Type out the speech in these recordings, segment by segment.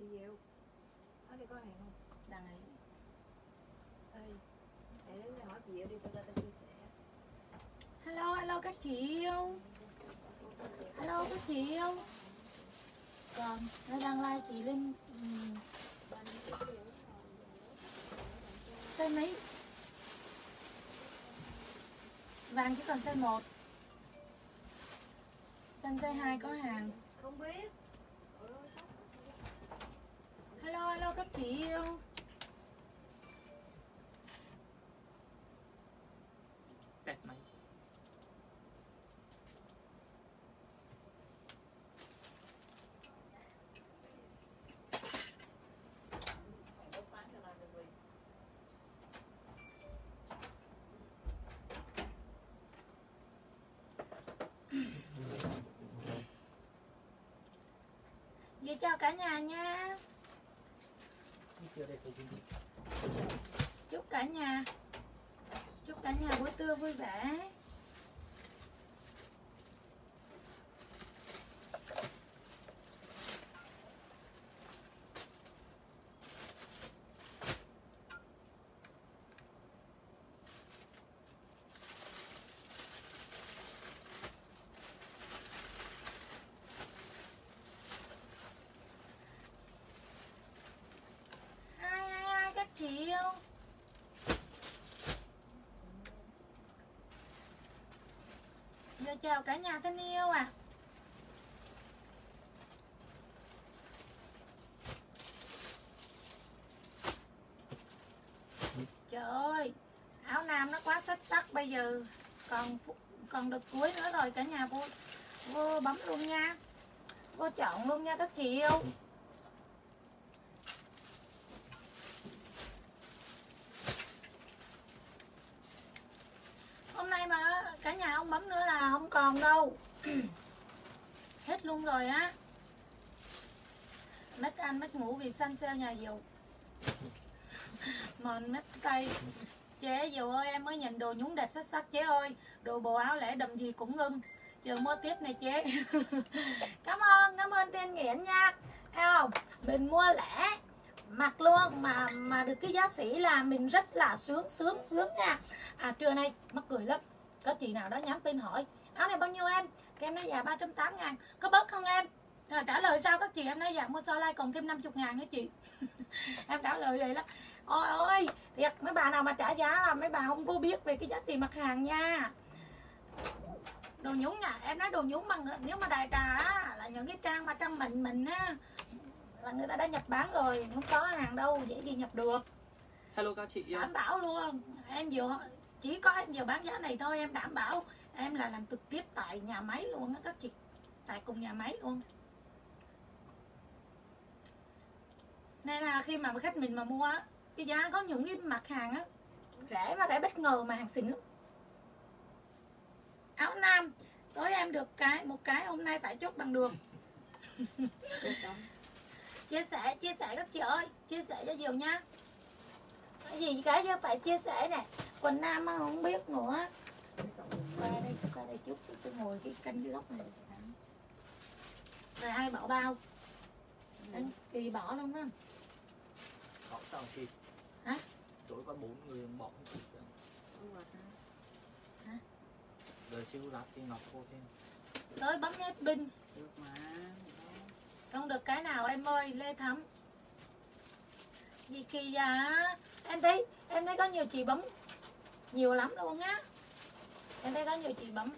chị Diệu ở đây có hàng không? Đang ấy. Ê, để đến đây hỏi chị Diệu đi tôi ra tôi chia sẻ. Hello hello các chị yêu. Hello các chị yêu. Còn nó đang like chị linh ừm, size mấy? Vàng chỉ còn size 1 xanh size 2 có hàng. Không biết hello hello các chị yêu Đẹp mày Dạ chào cả nhà nha Chưa đây tôi đi Chúc cả nhà. Chúc cả nhà buổi trưa vui vẻ Hai hai hai các chị yêu Dạ chào cả nhà thân yêu à Trời ơi, Áo nam nó quá xuất sắc Bây giờ. Còn còn được cuối nữa rồi cả nhà, vô Vô bấm luôn nha. Vô chọn luôn nha các chị yêu Hôm nay mà cả nhà không bấm nữa là không còn đâu Hết luôn rồi á Mất ăn mất ngủ vì xanh xeo nhà dù Mòn mất tay. Chế dầu ơi em mới nhận đồ nhúng đẹp sắc sắc chế ơi. Đồ bộ áo lẻ đầm gì cũng ngưng. Chờ mua tiếp này chế. Cảm ơn, cảm ơn tiên nghiện nha. Thấy không? Mình mua lẻ. Mặc luôn mà mà được cái giá sĩ là mình rất là sướng sướng sướng nha. À trưa nay mắc cười lắm. Có chị nào đó nhắn tin hỏi áo này bao nhiêu em? Thì em nói dạ 380 ngàn. Có bớt không em? À, trả lời sao các chị em nói dạ mua so like còn thêm 50 ngàn nữa chị. Em trả lời vậy đó. Ôi ôi thiệt mấy bà nào mà trả giá là mấy bà không có biết về cái giá trị mặt hàng nha. Đồ nhúng nha em nói đồ nhúng bằng nếu mà đại trà á, là những cái trang mà trang mình mình á là người ta đã nhập bán rồi không có hàng đâu dễ gì nhập được. Hello các chị đảm bảo luôn. Em vừa chỉ có em vừa bán giá này thôi em đảm bảo em là làm trực tiếp tại nhà máy luôn á các chị. Tại cùng nhà máy luôn nên là khi mà khách mình mà mua á cái giá có những cái mặt hàng á rẻ mà rẻ bất ngờ mà hàng xịn lắm. Áo nam tối em được cái một cái hôm nay phải chốt bằng đường. Chia sẻ chia sẻ các chị ơi chia sẻ cho nhiều nha. Cái gì cái chứ phải chia sẻ nè. Quần nam á, không biết nữa. Qua đây qua đây chút tôi ngồi cái canh cái góc này. Rồi ai bỏ bao. Đánh kỳ bỏ luôn á sao chị Hả? Tối có bốn người bỏ không chị Hả? Giờ siêu lát chị ngọc cô thêm. Tới bấm hết binh Được mà không được cái nào em ơi lê thắm. Gì kỳ dạ em thấy em thấy có nhiều chị bấm nhiều lắm luôn á. Em thấy có nhiều chị bấm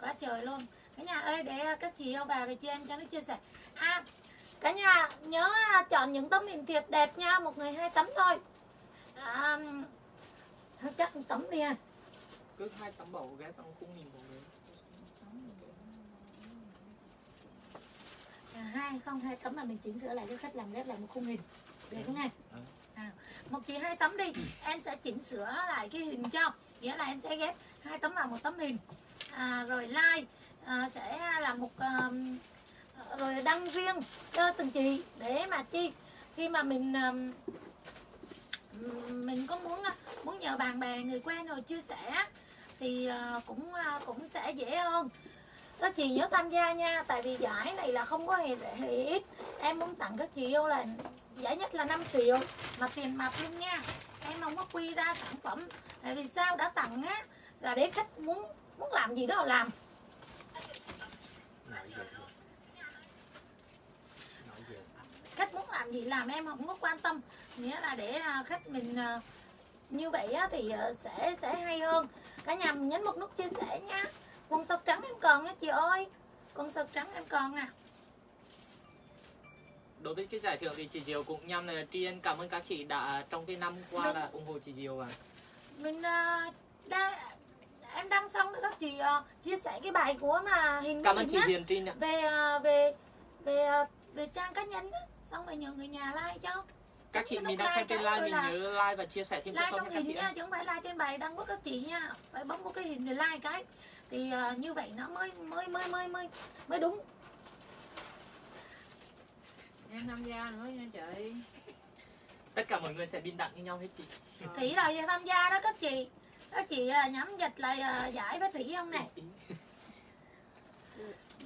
quá trời luôn. Cả nhà ơi để các chị yêu vào về chị em cho nó chia sẻ. À cả nhà nhớ chọn những tấm hình thiệt đẹp nha một người hai tấm thôi. À, chắc tấm đi à Cứ hai tấm bầu ghé tao không nhìn vào người À, hai không hai tấm là mình chỉnh sửa lại cho khách làm ghép lại một khung hình. Được không nghe Ừ. à, một chị hai tấm đi. Em sẽ chỉnh sửa lại cái hình cho. Nghĩa là em sẽ ghép hai tấm vào một tấm hình. À, rồi like à, sẽ là một um, rồi đăng riêng cho từng chị để mà chi. Khi mà mình mình có muốn muốn nhờ bạn bè, người quen rồi chia sẻ thì ờ, cũng ờ, cũng sẽ dễ hơn. Các chị nhớ tham gia nha, tại vì giải này là không có hề hề ít. Em muốn tặng các chị yêu là giải nhất là 5 triệu, mà tiền mặt luôn nha. Em không có quy ra sản phẩm, tại vì sao đã tặng á, là để khách muốn muốn làm gì đó là làm. Khách muốn làm gì làm em không có quan tâm. Nghĩa là để à, khách mình à, như vậy á, thì à, sẽ sẽ hay hơn. Cả nhà mình nhấn một nút chia sẻ nha. Quần sọc trắng em còn nha chị ơi. Quần sọc trắng em còn à. Đối với cái giải thưởng thì chị Diệu cũng nhằm là tri ân. Cảm ơn các chị đã trong cái năm qua Vâng. là ủng hộ chị Diệu à mình đã, em đăng xong rồi các chị à, chia sẻ cái bài của mà hình cảm ơn mình chị Hiền Trinh ạ. Về à, về về về trang cá nhân á xong rồi nhờ người nhà like cho. Các chị mình đang xem like trên cái live mình là- nhớ like và chia sẻ thêm cho like shop trong hình chị nha chứ không phải like trên bài đăng của các chị nha. Phải bấm một cái hình rồi like cái. Thì à, như vậy nó mới mới mới mới mới mới đúng. Em tham gia nữa nha chị. Tất cả mọi người sẽ bình đẳng như nhau hết chị. Thủy là tham gia đó các chị. Các chị à, nhắm dịch lại à, giải với thủy không nè.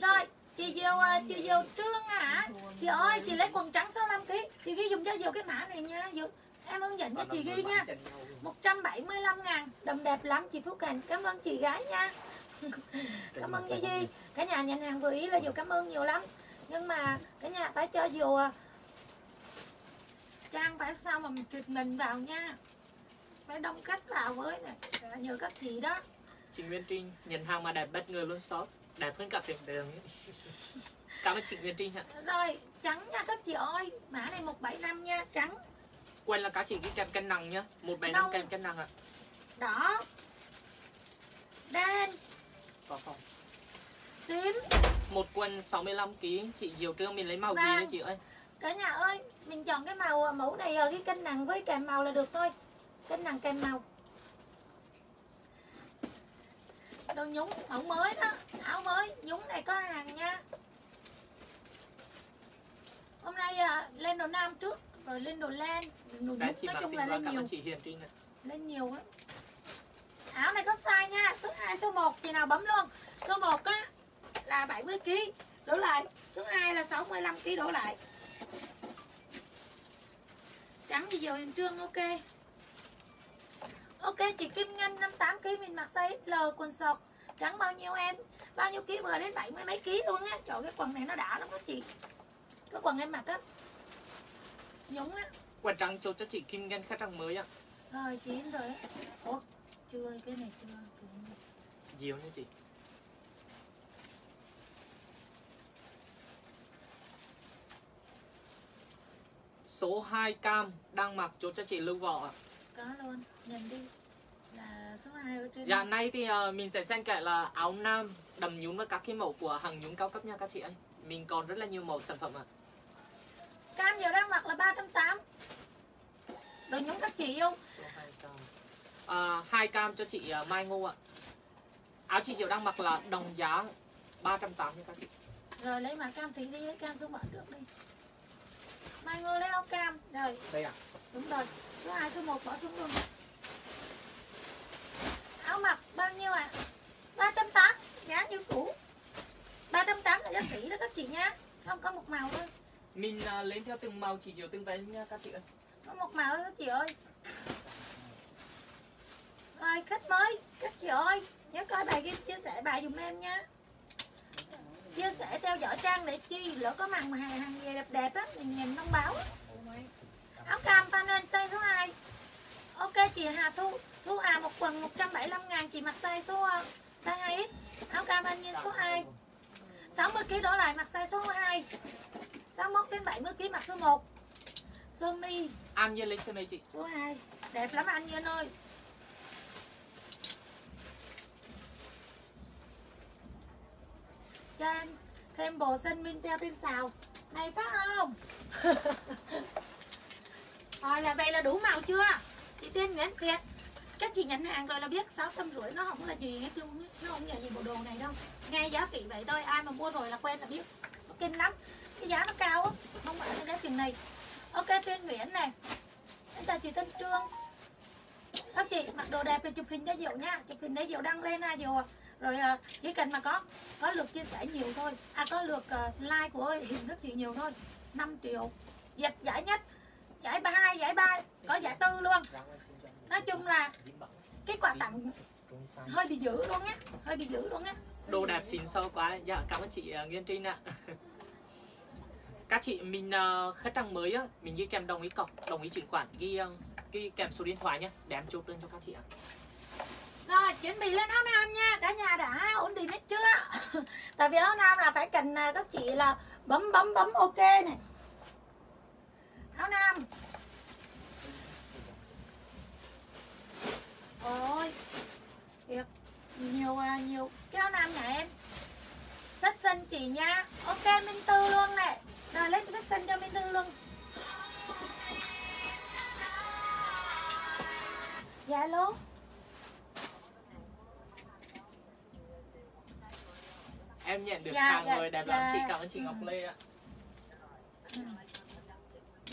Rồi chị diều à, chị diều trương à, hả? Chị ơi, chị lấy quần trắng 65 kg chị ghi dùng cho diều cái mã này nha. Diều em hướng dẫn cho chị ghi nha. 175 ngàn. Đầm đẹp lắm, chị Phúc Cảnh. Cảm ơn chị gái nha. Cảm ơn Di Di. Cả nhà nhận hàng vừa ý là dù cảm ơn nhiều lắm. Nhưng mà cả nhà phải cho dù à, Trang phải sao mà mình thịt mình vào nha. Phải đông khách vào với nè nhờ các chị đó. Chị Nguyễn Trinh nhận hàng mà đẹp bất ngờ luôn shop đẹp hơn cả tiền đường ấy. cảm ơn chị Nguyên Trinh ạ. Rồi trắng nha các chị ơi. Mã này 175 nha trắng. Quên là các chị cái kèm cân nặng nhá một bảy năm Đâu? kèm cân nặng ạ. Đỏ Đen. Có không? Tím. Một quần 65 kg chị Diệu Trương mình lấy màu gì đấy chị ơi? Cả nhà ơi, mình chọn cái màu mẫu này ở cái cân nặng với kèm màu là được thôi. Cân nặng kèm màu. Đồ nhúng mẫu mới đó, áo mới, nhúng này có hàng nha. Hôm nay à, lên đồ nam trước, rồi lên đồ len, đồ Sáng nhúng chị nói chung là lên nhiều, chị Hiền Trinh ạ lên nhiều lắm. Áo này có size nha, số 2, số 1 chị nào bấm luôn. Số 1 á là 70 kg, đổ lại. Số 2 là 65 kg đổ lại. Trắng thì giờ hiện trương ok. Ok chị Kim Ngân 58 kg mình mặc size XL quần sọt. Trắng bao nhiêu em? Bao nhiêu ký vừa đến 70 mấy ký luôn á. Trời cái quần này nó đã lắm đó chị. Cái quần em mặc á. Nhúng á. quần trắng chốt cho chị Kim Ngân khách hàng mới ạ Rồi chín rồi. Ủa chưa cái này chưa. Cái này. Diệu nha chị số 2 cam đang mặc chốt cho chị Lưu Võ ạ Có luôn. Nhìn đi. Là số 2 ở trên. Dạ nay thì ờ, mình sẽ xen kẽ là áo nam đầm nhún và các cái mẫu của hàng nhún cao cấp nha các chị ơi Mình còn rất là nhiều mẫu sản phẩm ạ Cam giờ đang mặc là 380. Đồ nhúng các chị không? Số 2 cam à, 2 cam cho chị ờ, Mai Ngô ạ Áo chị Diệu đang mặc là đồng giá 380 nha các chị Rồi lấy mã cam thì đi lấy cam xuống bỏ trước đi. Mai ngô lấy áo cam. Rồi, Đây ạ đúng rồi. Số 2, số 1 bỏ xuống luôn. Áo mặc bao nhiêu ạ? À? 380, giá như cũ. 380 là giá sỉ đó các chị nha. Không có một màu thôi. Mình ờ, lên theo từng màu chị Diệu từng váy nha các chị ơi Có một màu thôi các chị ơi. Rồi khách mới, các chị ơi, nhớ coi bài ghi chia sẻ bài dùm em nha. Chia sẻ theo dõi trang để chi lỡ có màn hàng hàng gì đẹp đẹp á, mình nhìn thông báo á. Áo cam panel size số 2 Ok chị Hà Thu Thu Hà một quần 175 ngàn Chị mặc size số ờ, size 2X Áo cam panel số 2 60kg đổ lại mặc size số 2 61 đến 70kg mặc số 1 Sơ mi. An Nhiên lấy xe mấy chị. Số 2 Đẹp lắm anh Nhiên ơi. Cho em thêm bồ sinh minh teo trên xào Này phát không? Rồi là vậy là đủ màu chưa? Chị tên Nguyễn Kiệt Các chị nhận hàng rồi là biết sáu trăm rưỡi nó không là gì hết luôn Nó không là gì bộ đồ này đâu. Nghe giá trị vậy thôi, Ai mà mua rồi là quen là biết. Nó kinh lắm. Cái giá nó cao á, Không phải là giá tiền này. Ok tên Nguyễn này. Bây giờ chị tên Trương. Các chị mặc đồ đẹp thì chụp hình cho Diệu nha. Chụp hình để Diệu đăng lên ha, Diệu rồi ờ, chỉ cần mà có có lượt chia sẻ nhiều thôi. À có lượt ờ, like của hiền thức chị nhiều thôi. 5 triệu. Dệt giải nhất giải ba hai giải ba. Có giải tư luôn. Nói chung là cái quà tặng hơi bị dữ luôn á. Hơi bị dữ luôn á. Đồ đẹp xịn sâu quá. Dạ cảm ơn chị uh, Nguyên Trinh ạ. Các chị mình uh, khách hàng mới á mình ghi kèm đồng ý cọc đồng ý chuyển khoản ghi uh, ghi kèm số điện thoại nhé để em chụp lên cho các chị ạ. Rồi chuẩn bị lên áo nam nha. Cả nhà đã ổn định hết chưa? Tại vì áo nam là phải cần à, các chị là bấm bấm bấm ok này áo nam. Ôi thiệt nhiều à, nhiều. Cái áo nam nhà em. Sách xanh chị nha. Ok minh tư luôn này rồi lấy sách xanh cho minh tư luôn. Dạ alo. Em nhận được Dạ, hàng dạ, người đẹp dạ. lắm chị cảm ơn chị Ngọc Lê ạ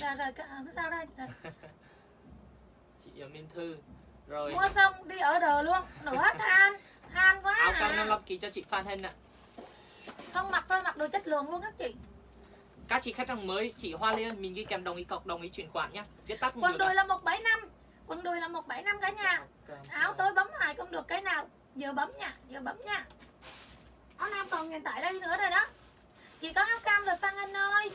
rồi rồi cái, cái sao đây rồi. chị Minh Thư. Rồi. Mua xong đi ở đờ luôn. Nửa than. Than quá áo cam à. 55 kg cho chị Phan Hân ạ. Không mặc thôi mặc đồ chất lượng luôn các chị. Các chị khách hàng mới chị Hoa Liên mình ghi kèm đồng ý cọc đồng ý chuyển khoản nhá. Viết tắt quần đùi là 175 quần đùi là 175 cả nhà. Áo tối bấm hoài không được cái nào. Giờ bấm nha giờ bấm nha. Áo nam còn hiện tại đây nữa rồi đó. Chị có áo cam rồi phan anh ơi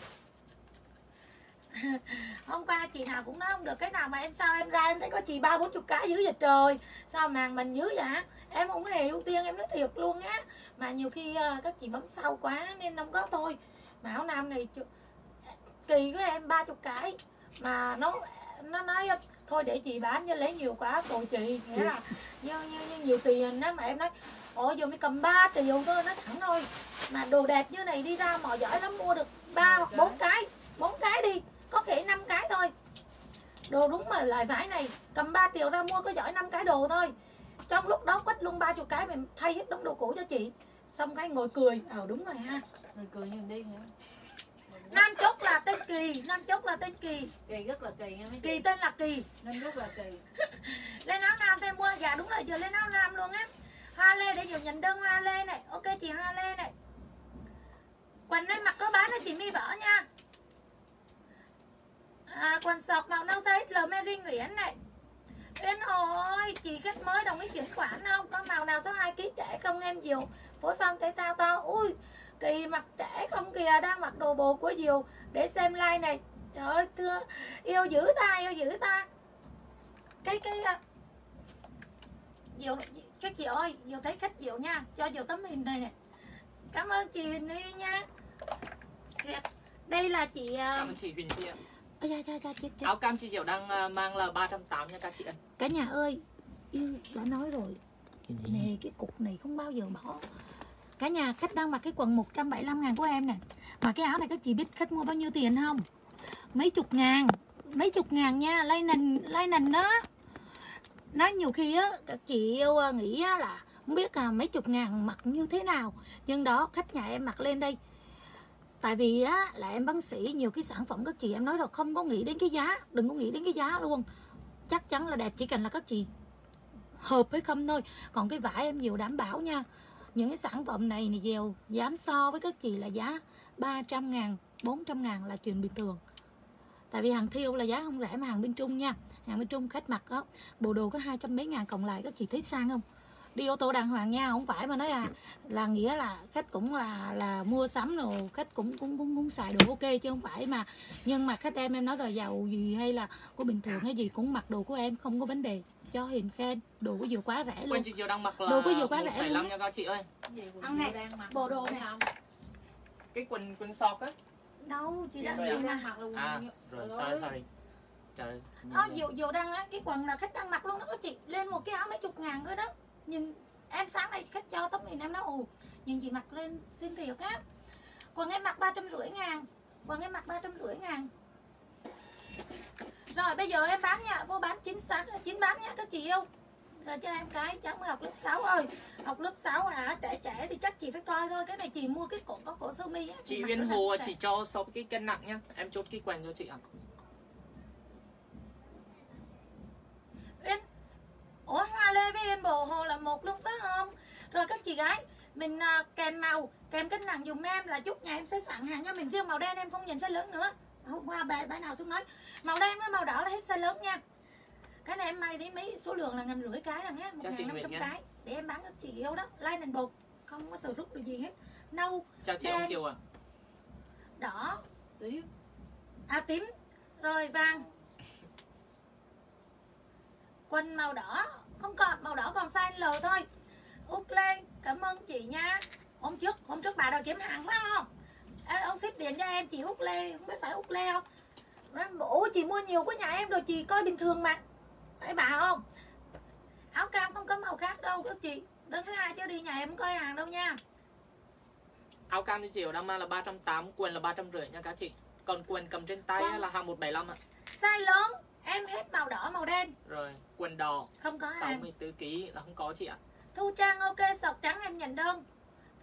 hôm qua chị nào cũng nói không được cái nào mà em sao em ra em thấy có chị ba bốn chục cái dữ vậy trời. Sao màn mình dữ vậy? Em không hề ưu tiên em nói thiệt luôn á. Mà nhiều khi ờ, các chị bấm sau quá nên không có thôi. Mà áo nam này kỳ của em ba chục cái. Mà nó nó nói thôi để chị bán cho lấy nhiều quá tội chị. Nghĩa là như như, như nhiều tiền đó mà em nói ủa giờ mới cầm 3 triệu thôi nó thẳng thôi. Mà đồ đẹp như này đi ra mò giỏi lắm mua được ba hoặc bốn cái bốn cái đi có thể năm cái thôi. Đồ đúng mà lại vải này. Cầm 3 triệu ra mua có giỏi năm cái đồ thôi. Trong lúc đó quất luôn ba chục cái mình thay hết đống đồ cũ cho chị. Xong cái ngồi cười. Ờ đúng rồi ha. Rồi cười như đi hả? nam chốt là tên kỳ. Nam chốt là tên kỳ. Kỳ rất là kỳ nha mấy kỳ tên là kỳ. Nên rất là kỳ. Lên áo nam thêm mua. Dạ đúng rồi giờ lên áo nam luôn á. Hoa lê để giờ nhận đơn hoa lê này. Ok chị hoa lê này. Quần em mặc có bán là chị mi bỏ nha à, quần sọc màu nâu size l mary nguyễn này Uyên ơi, chị khách mới đồng ý chuyển khoản không? Có màu nào số 2 kg trẻ không em Diều? Phối phong thể thao to. Ui, kỳ mặc trẻ không kìa, đang mặc đồ bộ của Diều để xem like này. Trời ơi, thưa, yêu dữ ta, yêu dữ ta. Cái cái à, Diều Diệu, các chị ơi, Diệu thấy khách Diệu nha, cho Diệu tấm hình này nè. Cảm ơn chị Huỳnh Huy nha. Thiệt, Đây là chị à, cảm ơn chị Huỳnh Huy Ôi da, da, da, chết, chết. áo cam chị Diệu đang uh, mang là 380 nha các chị ơi. Cả nhà ơi yêu đã nói rồi. Nè cái cục này không bao giờ bỏ. Cả nhà khách đang mặc cái quần 175 ngàn của em nè. Mà cái áo này các chị biết khách mua bao nhiêu tiền không? Mấy chục ngàn mấy chục ngàn nha lay nình lay nình đó. Nói nhiều khi á các chị yêu à, nghĩ á là không biết là mấy chục ngàn mặc như thế nào. Nhưng đó khách nhà em mặc lên đây tại vì á, là em bán sĩ, nhiều cái sản phẩm các chị, em nói rồi, không có nghĩ đến cái giá, đừng có nghĩ đến cái giá luôn. Chắc chắn là đẹp, chỉ cần là các chị hợp với không thôi. Còn cái vải em nhiều đảm bảo nha. Những cái sản phẩm này thì dèo, dám so với các chị là giá 300 ngàn 400 ngàn là chuyện bình thường. Tại vì hàng thiêu là giá không rẻ mà hàng bên trung nha. Hàng bên trung khách mặc đó bộ đồ có hai trăm mấy ngàn, cộng lại các chị thấy sang không? Đi ô tô đàng hoàng nha không phải mà nói là là nghĩa là khách cũng là là mua sắm rồi khách cũng cũng cũng, cũng xài đồ ok chứ không phải mà. Nhưng mà khách em em nói rồi giàu gì hay là của bình thường hay gì cũng mặc đồ của em không có vấn đề. Cho hiền khen đồ của Diệu quá rẻ luôn. chị đang mặc là Đồ của Diệu quá rẻ 175 luôn nha các chị ơi. Cái gì quần Ăn này, Diệu đang mặc bộ đồ này. không? cái quần quần sọc á. Đâu chị đang đang mặc luôn. À rồi Trời sorry ơi. sorry. Trời Đó, Diệu, Diệu đang á, cái quần là khách đang mặc luôn đó chị. Lên một cái áo mấy chục ngàn thôi đó Nhìn em sáng nay khách cho tấm hình em nói ồ Nhìn chị mặc lên xinh thiệt á. Quần em mặc ba trăm rưỡi ngàn Quần em mặc ba trăm rưỡi ngàn. Rồi bây giờ em bán nha Vô bán chính xác chính bán nha các chị yêu. Rồi cho em cái cháu mới học lớp 6 ơi. Học lớp 6 hả? Trẻ trẻ thì chắc chị phải coi thôi. Cái này chị mua cái cổ có cổ sơ mi á chị nó Hồ đẹp. chỉ cho số cái cân nặng nhá. Em chốt cái quần cho chị ạ. Uyên Ủa Hoa Lê với Yên Bồ Hồ là một lúc phải không? rồi các chị gái mình à, kèm màu kèm cân nặng dùng em là chút nhà em sẽ sẵn hàng cho mình riêng màu đen em không nhìn size lớn nữa hôm qua bà, bà nào xuống nói màu đen với màu đỏ là hết size lớn nha cái này em may đến mấy số lượng là ngàn rưỡi cái là nhé một ngàn năm trăm nha. cái để em bán các chị yêu đó like nền bột không có sự rút được gì hết nâu chào chị Đen. ông kiều ạ đỏ Tím. à tím rồi vàng quần màu đỏ. Không còn màu đỏ còn size L thôi. Lê cảm ơn chị nha. Hôm trước hôm trước bà đòi kiếm hàng phải không? Ê, ông ship tiền cho em chị út lê. Không biết phải út lê không? Nói, ủa chị mua nhiều của nhà em rồi chị coi bình thường mà. Thấy bà không? Áo cam không có màu khác đâu các chị. Đơn thứ hai chứ đi nhà em không coi hàng đâu nha. Áo cam đi chiều đang mang là 380 quần là 350 nha các chị. Còn quần cầm trên tay Quần. là hàng 175 ạ. Size lớn em hết màu đỏ màu đen. Rồi quần đỏ. Không có hàng 64 kg là không có chị ạ. Thu Trang ok sọc trắng em nhận đơn.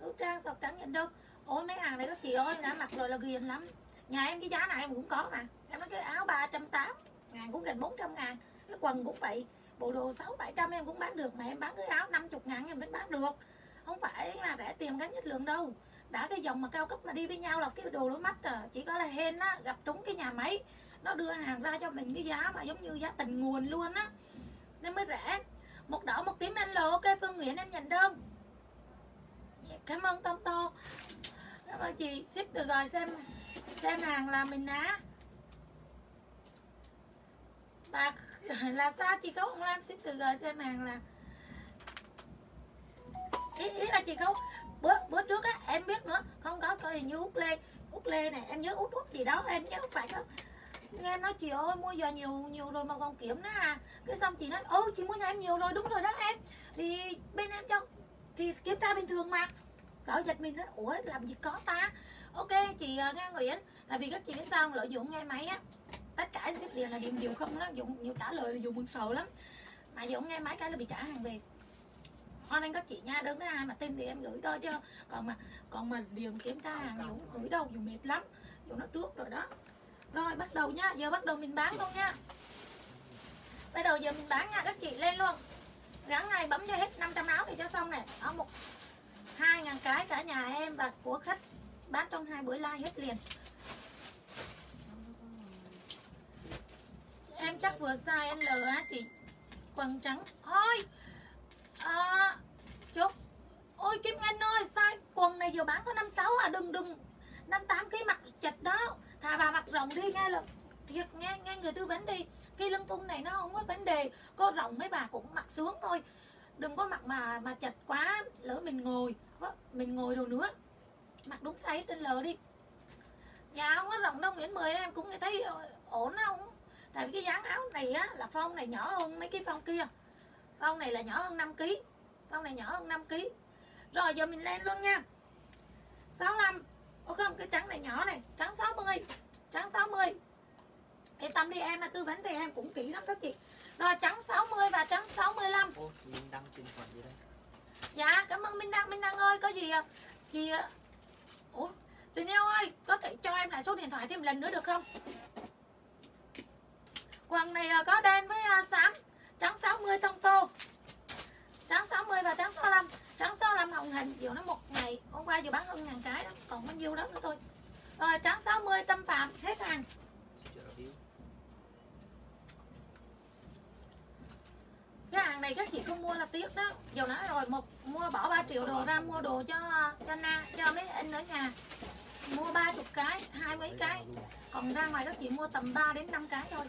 Thu Trang sọc trắng nhận đơn. Ôi mấy hàng này các chị ơi đã mặc rồi là ghiền lắm. Nhà em cái giá này em cũng có mà. Em nói cái áo 380 ngàn cũng gần 400 ngàn. Cái quần cũng vậy. Bộ đồ 6 700 em cũng bán được Mà em bán cái áo 50 ngàn em vẫn bán được. Không phải là rẻ tiền kém chất lượng đâu. Đã cái dòng mà cao cấp mà đi với nhau là cái đồ đôi mắt à Chỉ có là hên á gặp trúng cái nhà máy nó đưa hàng ra cho mình cái giá mà giống như giá tình nguồn luôn á. Nên mới rẻ. Một đỏ một tím anh lồ ok phương nguyễn em nhận đơn. Dạ, cảm ơn tom to. Cảm ơn chị. Ship từ rồi xem xem hàng là mình á. Bà là sao chị khấu không làm ship từ rồi xem hàng là ý, ý là chị khấu bữa bữa trước á em biết nữa. Không có coi hình như út lê. Út lê này em nhớ út út gì đó em nhớ phải không? Nghe nói chị ơi mua giờ nhiều nhiều rồi mà còn kiểm nữa à. Cái xong chị nói ừ chị mua nhà em nhiều rồi đúng rồi đó em. Thì bên em cho thì kiểm tra bình thường mà. Cỡ giật mình nói ủa làm gì có ta? Ok chị uh, Nga Nguyễn là vì các chị biết sao không? lợi dụng nghe máy á. Tất cả ship điện là điện nhiều không đó dùng nhiều trả lời là dùng buồn sợ lắm. Mà dùng nghe máy cái là bị trả hàng về. Hoan anh các chị nha đơn thứ hai mà tin thì em gửi thôi chứ. Còn mà còn mà điện kiểm tra hàng dùng không gửi đâu dùng mệt lắm. Dùng nó trước rồi đó rồi bắt đầu nha giờ bắt đầu mình bán luôn nha bắt đầu giờ mình bán nha các chị lên luôn. Gắn ngày bấm cho hết 500 áo thì cho xong này áo một hai ngàn cái cả nhà em và của khách bán trong hai buổi like hết liền. Em chắc vừa size L á chị. Quần trắng. Thôi à, chốt. Ôi Kim Ngân ơi size quần này vừa bán có 56 à. Đừng đừng. 58 cái mặt chật đó thà bà mặc rộng đi, nghe là thiệt, nghe nghe người tư vấn đi. Cái lưng thun này nó không có vấn đề, có rộng mấy bà cũng mặc xuống thôi. Đừng có mặc mà mà chật quá, lỡ mình ngồi. Mình ngồi đồ nữa. Mặc đúng size trên lờ đi. Nhà không có rộng đâu, Nguyễn mười em cũng thấy ổn không? Tại vì cái dáng áo này á, là phong này nhỏ hơn mấy cái phong kia. Phong này là nhỏ hơn 5 kg phong này nhỏ hơn 5 kg rồi, giờ mình lên luôn nha. 65 Ồ không cái trắng này nhỏ này trắng 60 trắng 60 yên tâm đi em là tư vấn thì em cũng kỹ lắm các chị. Rồi trắng 60 và trắng 65 ô mình đang chuyển khoản gì đây? Dạ cảm ơn Minh Đăng. Minh Đăng ơi có gì à? chị à? Ủa tình yêu ơi có thể cho em lại số điện thoại thêm lần nữa được không? Quần này à, có đen với à, xám trắng 60 thông tô trắng 60 và trắng 65 trắng 65 hồng hình dù nó một ngày, hôm qua vừa bán hơn ngàn cái đó, còn bao nhiêu đó nữa thôi. Rồi, trắng 60 tâm phạm, hết hàng. Cái hàng này các chị không mua là tiếc đó. Giờ nói rồi, một, mua bỏ 3 triệu đồ ra, mua đồ cho cho na, cho mấy anh ở nhà. Mua ba chục cái, hai mấy cái. Còn ra ngoài các chị mua tầm 3 đến 5 cái thôi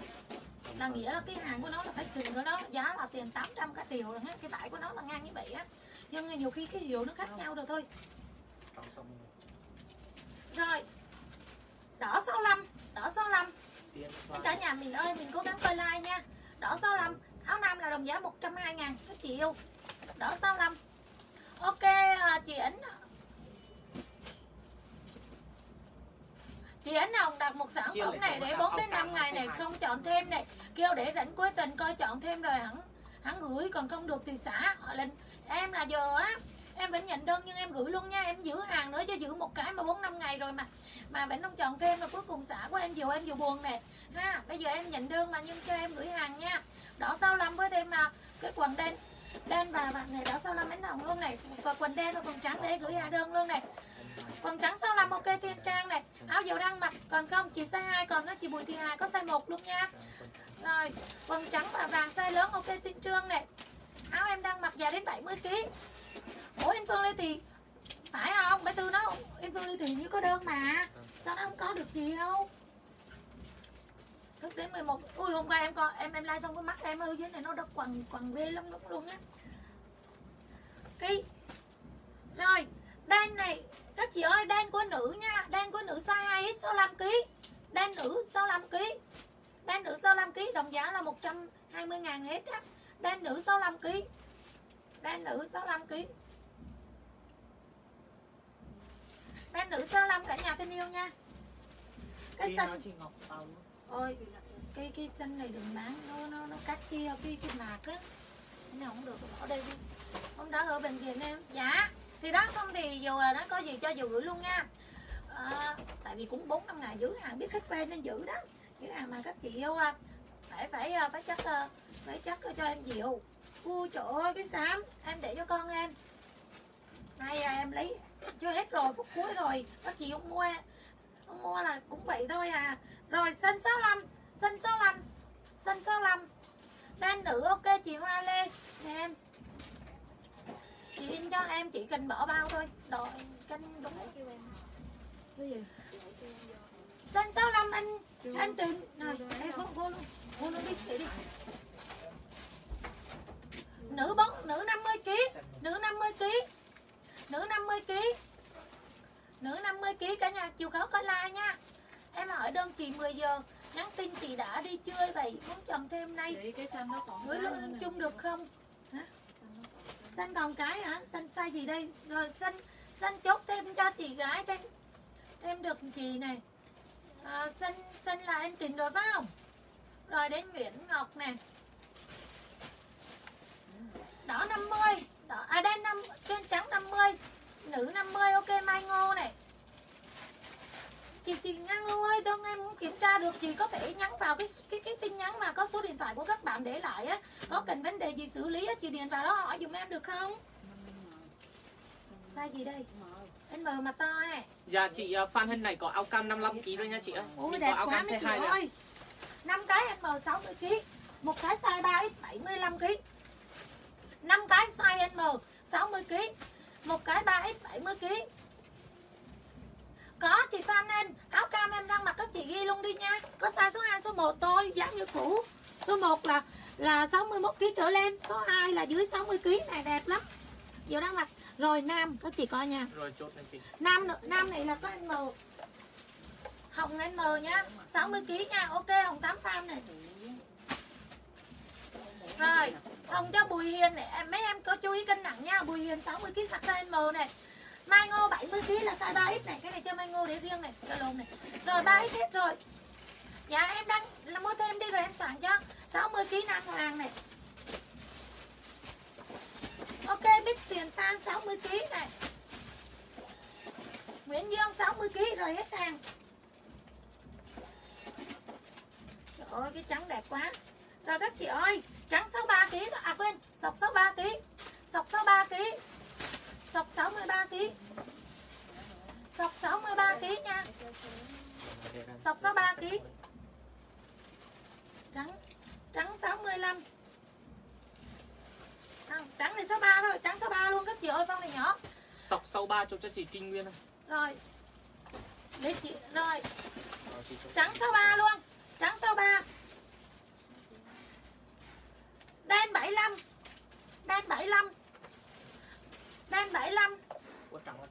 là nghĩa là cái hàng của nó là phải sừng của nó giá là tiền 800 cả triệu rồi cái vải của nó là ngang như vậy á. Nhưng nhiều khi cái hiệu nó khác nhau rồi thôi. Rồi. Đỏ 65 đỏ 65 anh cả nhà mình ơi, mình cố gắng coi like nha. Đỏ 65 áo nam là đồng giá 120 ngàn các à, chị yêu đỏ 65 ok chị ảnh chị ảnh hồng đặt một sản Chia phẩm này để bạn 4 áo đến 5 cam ngày này không chọn thêm này. Kêu để rảnh cuối tuần coi chọn thêm rồi hẳn hắn gửi còn không được thì xả. Họ lên em là giờ á em vẫn nhận đơn nhưng em gửi luôn nha em giữ hàng nữa cho giữ một cái mà bốn năm ngày rồi mà mà vẫn không chọn thêm mà cuối cùng xả của em vừa em vừa buồn nè. Ha bây giờ em nhận đơn mà nhưng cho em gửi hàng nha. Đỏ 65 với thêm mà cái quần đen đen và vàng này đó 65 bánh hồng luôn này. Còn quần đen và quần trắng để gửi hạ đơn luôn này. Quần trắng 65 ok thiên trang này. Áo dầu mặc còn không, chị size 2 còn nó chị bùi thị hà có size 1 luôn nha. Rồi, quần trắng và vàng size lớn, ok, tinh trương này áo em đang mặc dài đến 70 kg ủa anh phương lê thì phải không? Bé tư nó em phương lê thì như có đơn mà. Sao nó không có được gì đâu thức đến 11 ui, hôm qua em coi, em em like xong cái mắt em ơi, dưới này nó đã quằn quằn ghê lắm lắm luôn á. Cái rồi đen này các chị ơi đen của nữ nha. Đen của nữ size 2 x 65 kg đen nữ 65 kg đen nữ 65 kg đồng giá là 120 ngàn hết á. Đen nữ 65 kg đen nữ 65 kg đen nữ 65 cả nhà thân yêu nha. Cái xanh. ôi cái cái xanh này đừng bán. Nó nó nó cắt kia cái cái mạc á. Cái nào không được ở đây đi. Hôm đó ở bệnh viện em. Dạ thì đó không thì dù là nó có gì cho dù gửi luôn nha. À, tại vì cũng bốn năm ngày giữ hàng biết khách quen nên giữ đó. Giữ hàng mà các chị yêu à, phải phải à, phải chắc à, phải chắc cho em nhiều ui trời ơi cái xám. Em để cho con em. Nay à, em lấy chưa hết rồi phút cuối rồi. Các chị không mua. Không mua là cũng vậy thôi à. Rồi xanh 65 xanh 65 xanh 65 đen nữ ok chị Hoa Lê. Nè em chị in cho em chỉ cần bỏ bao thôi. Đòi canh đúng. Cái gì xanh 65 anh anh Trừng này em vô vô luôn. Vô luôn đi chị đi. Nữ bóng nữ 50 kg nữ 50 kg nữ 50 kg nữ 50 kg cả nhà chiều khó có like nha. Em hỏi đơn chị 10 giờ. Nhắn tin chị đã đi chơi vậy muốn chọn thêm nay. Gửi luôn chung được không xanh còn cái hả? Xanh size gì đây? Rồi xanh xanh chốt thêm cho chị gái thêm thêm được chị này. À, xanh xanh là em tìm rồi phải không? Rồi đến Nguyễn Ngọc nè. Đỏ 50 đỏ à đen năm trên trắng 50 nữ 50 ok Mai Ngô này chị chị Ngang Lưu ơi đơn em muốn kiểm tra được chị có thể nhắn vào cái cái cái tin nhắn mà có số điện thoại của các bạn để lại á. Có cần vấn đề gì xử lý á chị điền vào đó hỏi dùm em được không? Sai gì đây? Em mờ mà to à Dạ chị Phan Hân này có áo cam 55 kg thôi nha chị ơi. ôi đẹp có áo quá cam mấy chị 2 nữa. ơi. Năm cái em mờ 60 kg một cái size 3 x 75 kg năm cái size M 60 kg một cái 3 x 70 kg có chị Phan Anh áo cam em đang mặc các chị ghi luôn đi nha. Có size số 2 số 1 thôi dáng như cũ. Số 1 là là 61 kg trở lên số 2 là dưới 60 kg này đẹp lắm. Giờ đang mặc. Rồi nam các chị coi nha. Rồi chốt chị. nam nam này là có M hồng M nhá 60 kg nha. Ok hồng 8 fan này. Rồi hồng cho Bùi Hiền này. Mấy em có chú ý cân nặng nha. Bùi Hiền 60 kg mặc size M này Mai Ngô 70 kg là size 3X này, cái này cho Mai Ngô để riêng này, cho lồn này. Rồi 3X hết rồi. Dạ em đang là mua thêm đi rồi em soạn cho. 60 kg nam hoàng này. Ok biết tiền tan 60 kg này. Nguyễn Dương 60 kg rồi hết hàng. Trời ơi, cái trắng đẹp quá. Rồi các chị ơi, Trắng 63 kg À quên, Sọc 63 kg Sọc 63 kg Sọc 63 kg Sọc 63 kg nha. Sọc 63 kg Trắng Trắng 65 Không, trắng này 63 thôi Trắng 63 luôn các chị ơi Phong này nhỏ. Sọc sau 3 chốt cho chị Trinh Nguyên ơi. Rồi. Để chị Rồi. Trắng 63 luôn trắng 63 đen 75 đen 75 đen 75 Ủa, trắng là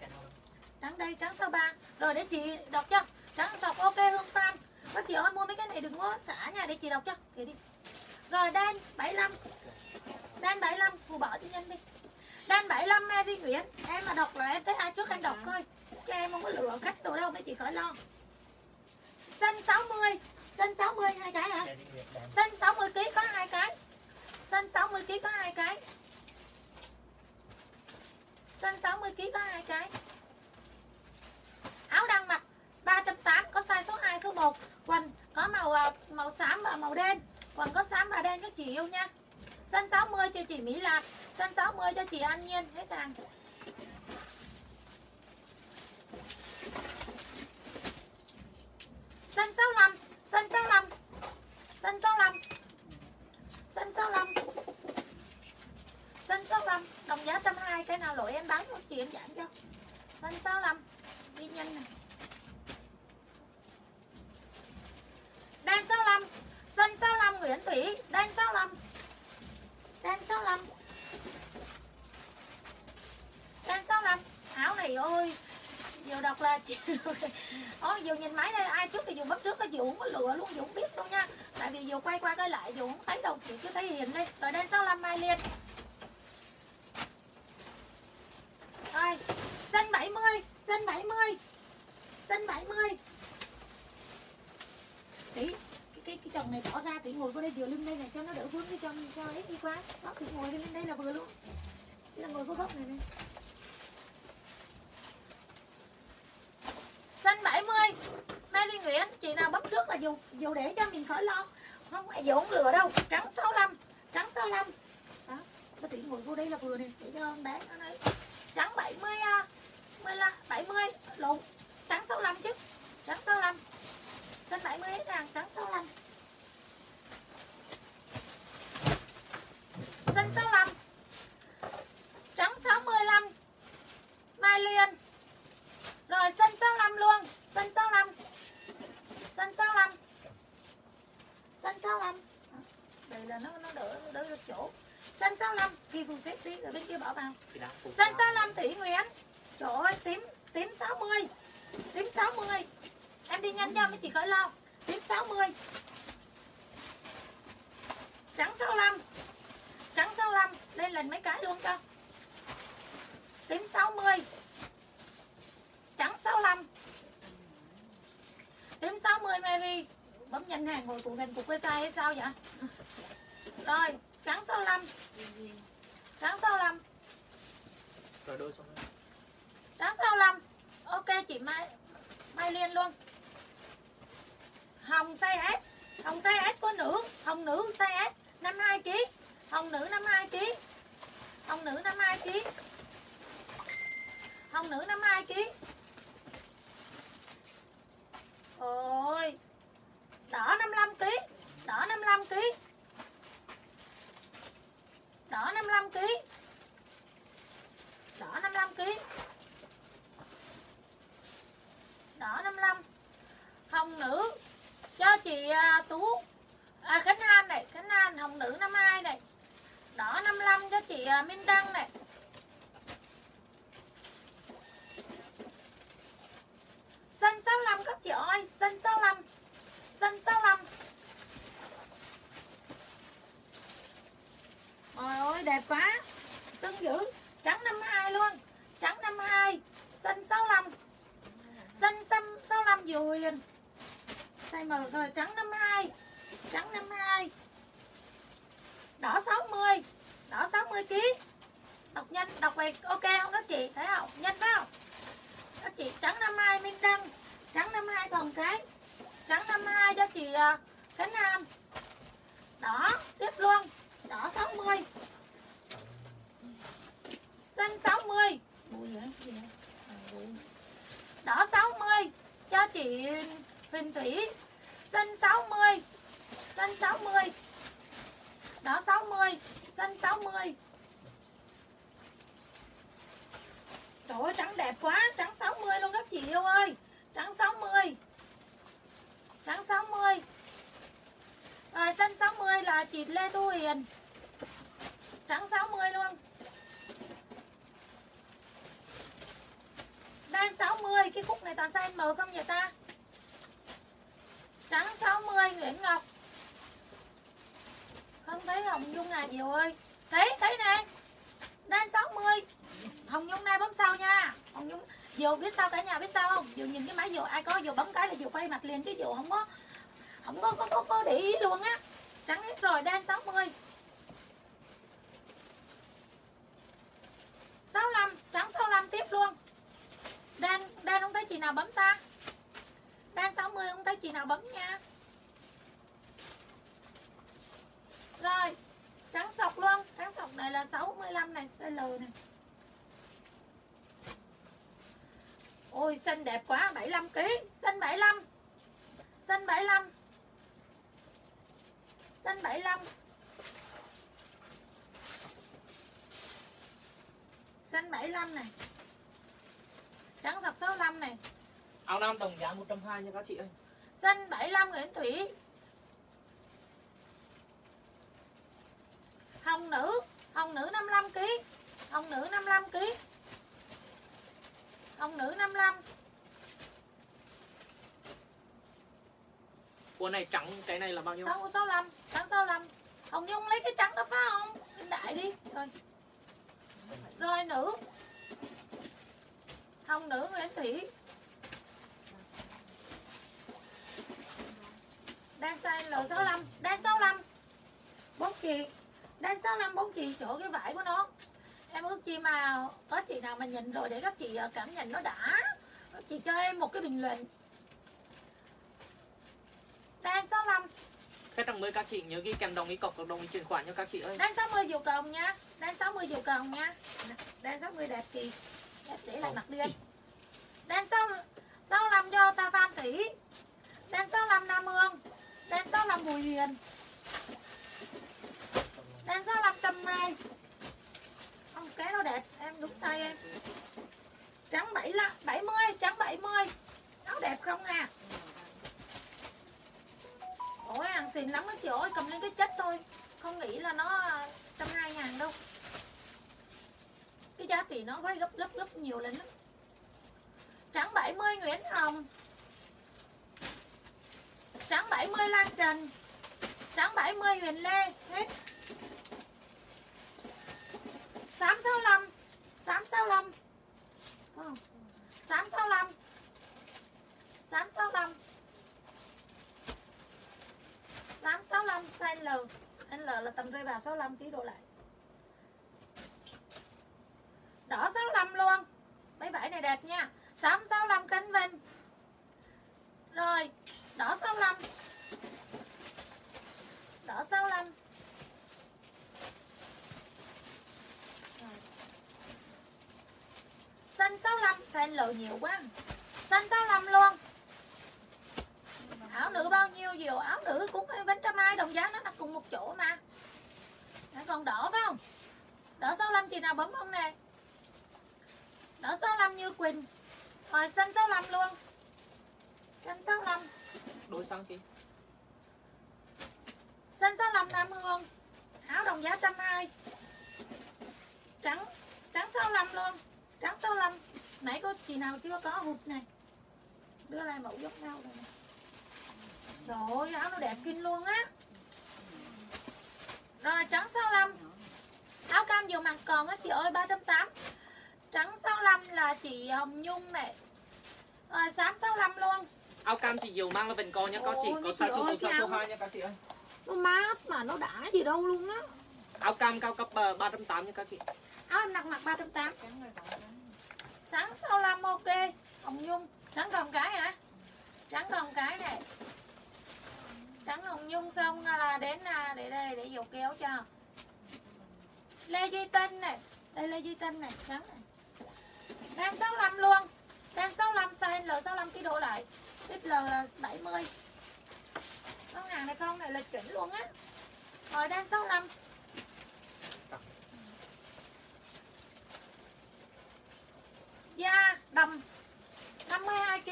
trắng đây trắng 63 rồi để chị đọc cho. Trắng sọc ok hương phan các chị ơi mua mấy cái này đừng có xả nha để chị đọc cho. Kìa đi. Rồi đen 75 đen 75 phù bỏ cho nhanh đi. Đen 75 Mary Nguyễn. Em mà đọc là em thấy ai trước em đọc coi. Cho em không có lựa khách đồ đâu mấy chị khỏi lo. Xanh 60 xanh 60 hai cái hả? Xanh 60 kg có hai cái. Xanh 60 kg có hai cái xanh 60 kg có hai cái. Áo đang mặc 380 có size số 2 số 1 quần có màu à, màu xám và màu đen. Quần có xám và đen các chị yêu nha. Xanh 60 cho chị Mỹ Lạc Xanh 60 cho chị An Nhiên, hết hàng Xanh 65 Xanh 65 Xanh 65 Xanh 65 Xanh 65 Đồng giá 120 Cái nào lỗi em bán một chị em giảm cho. Xanh 65 Đi nhanh nè. Đen 65 Xanh 65 Nguyễn Thủy, Đen 65 Đen 65 Đen 65 Áo này ơi Diệu đọc là chị Ôi Diệu nhìn máy đây, ai trước thì Diệu bấm trước cái Diệu không có lựa luôn Diệu không biết luôn nha. Tại vì Diệu quay qua cái lại Diệu không thấy đâu Chị cứ thấy hiền lên. Rồi đen 65 Mai Liên Rồi Xanh 70 Xanh 70 Xanh 70 Tí cái, cái, cái chồng này bỏ ra thì ngồi qua đây vừa lên đây này cho nó đỡ vướng cái cho cho ấy đi qua đó thì ngồi lên đây là vừa luôn chứ là ngồi có góc này này xanh 70 Mary Nguyễn chị nào bấm trước là dù dù để cho mình khỏi lo không phải dù không lừa đâu trắng 65 trắng 65 đó có thể ngồi vô đây là vừa này để cho ông bé nó nói trắng 70 à, 15 70 lộn trắng 65 chứ trắng 65 xanh 70 hết hàng trắng 65 xanh 65 trắng 65 Mai Liên rồi xanh 65 luôn xanh 65 xanh 65 xanh 65 Đó, đây là nó nó đỡ đỡ được chỗ xanh 65 ghi phù xếp tí rồi bên kia bỏ vào xanh 65 Thủy Nguyễn? Trời ơi tím tím 60 tím 60 em đi nhanh cho mấy chị khỏi lo. Tím 60 trắng 65 trắng 65 lên lần mấy cái luôn cho. Tím 60 trắng 65 tím 60 Mary bấm nhanh hàng ngồi cụ gần cục wifi hay sao vậy? Rồi Ờ, không vậy ta? Trắng 60 Nguyễn Ngọc. Không thấy Hồng Dung à? Diệu ơi. Thấy thấy nè Đen 60 Hồng Nhung đang bấm sau nha? Hồng Nhung Diệu biết sao cả nhà biết sao không? Diệu nhìn cái máy Diệu ai có Diệu bấm cái là Diệu quay mặt liền chứ Diệu không có Không có có, có, có để ý luôn á. Trắng hết rồi đen 60 65 Trắng 65 tiếp luôn Đen Đen không thấy chị nào bấm ta Đen 60 không thấy chị nào bấm nha Rồi Trắng sọc luôn Trắng sọc này là là 65 này size L này ôi xanh đẹp quá 75 kg xanh 75 xanh 75 xanh 75 xanh 75 này. Trắng sọc 65 này. Áo nam đồng giá 120 nha các chị ơi. Xanh 75 Nguyễn Thủy. Hồng nữ. Hồng nữ 55 kg hồng nữ 55 kg hồng nữ 55 Ủa, này trắng, cái này là bao nhiêu? 6 65 trắng 65 Hồng Nhung lấy cái trắng đó phải không? Em đại đi. Rồi. Rồi, nữ. Hồng nữ, Nguyễn Thủy Đan size L65 Đan 65 bốn chị. Đan 65 bốn chị, chỗ cái vải của nó. Em ước chi mà có chị nào mà nhìn rồi để các chị ờ, cảm nhận nó đã. Chị cho em một cái bình luận. Đan 65 khách hàng mới các chị nhớ ghi kèm đồng ý cọc đồng ý chuyển khoản cho các chị ơi. Đan 60 dù còng nha. Đan 60 dù còng nha. Đan 60 đẹp kỳ Đẹp để lại mặt đi anh. Đan 6 65 cho ta Phan Thủy. Đan 65 Nam Hương Đan 65 Bùi Hiền Đan 65 Trâm Mai. Không cái nó đẹp. Em đúng sai em. Trắng 75 70 Trắng 70 Áo đẹp không à ủa, ăn xin lắm cái chỗ cầm lên cái chết thôi. Không nghĩ là nó à, trăm hai ngàn đâu. Cái giá trị nó gói gấp gấp gấp nhiều lên lắm. Trắng 70 Nguyễn Hồng. Trắng 70 Lan Trần. Trắng 70 Huyền Lê, hết. 865 865 không? 865 865 8 65 size L. L là tầm rơi vào 65 kg đổ lại. Đỏ 65 luôn. Mấy vải này đẹp nha. 665 cánh vinh. Rồi, đỏ 65 đỏ 65 rồi. xanh 65 xanh lựa nhiều quá. Xanh 65 luôn áo nữ bao nhiêu nhiều áo nữ cũng bánh trăm hai đồng giá nó đặt cùng một chỗ mà. Đã còn đỏ phải không? Đỏ 65 chị nào bấm không nè? Đỏ 65 như Quỳnh. Rồi xanh 65 luôn. Xanh 65 đối sang chị. Xanh 65 Nam Hương áo đồng giá trăm hai. Trắng trắng 65 luôn. Trắng 65 nãy có chị nào chưa có hụt này? Đưa lại mẫu giống nhau rồi nè Trời ơi áo nó đẹp kinh luôn á. Rồi trắng 65 Áo cam nhiều mặt còn á chị ơi 380 Trắng 65 là chị Hồng Nhung này Rồi xám 65 luôn. Áo cam chị Diều mang là vẫn có nha các chị có size số ơi, 1 size số áo- 2 nha các chị ơi. Nó mát mà nó đã gì đâu luôn á. Áo cam cao cấp uh, 380 nha các chị. Áo em đặt mặt 380 Sáng 65 ok. Hồng Nhung Trắng còn cái hả? Trắng còn cái này Trắng Hồng Nhung xong là đến là để đây để dầu kéo cho. Lê Duy Tinh này. Đây, Lê Duy Tinh này Trắng này. Đang 65 luôn. Đang 65 size L65 kg đổ lại? Tiếp L là 70 Con hàng này phong này là chuẩn luôn á. Rồi, đang 65 Da đầm. 52 kg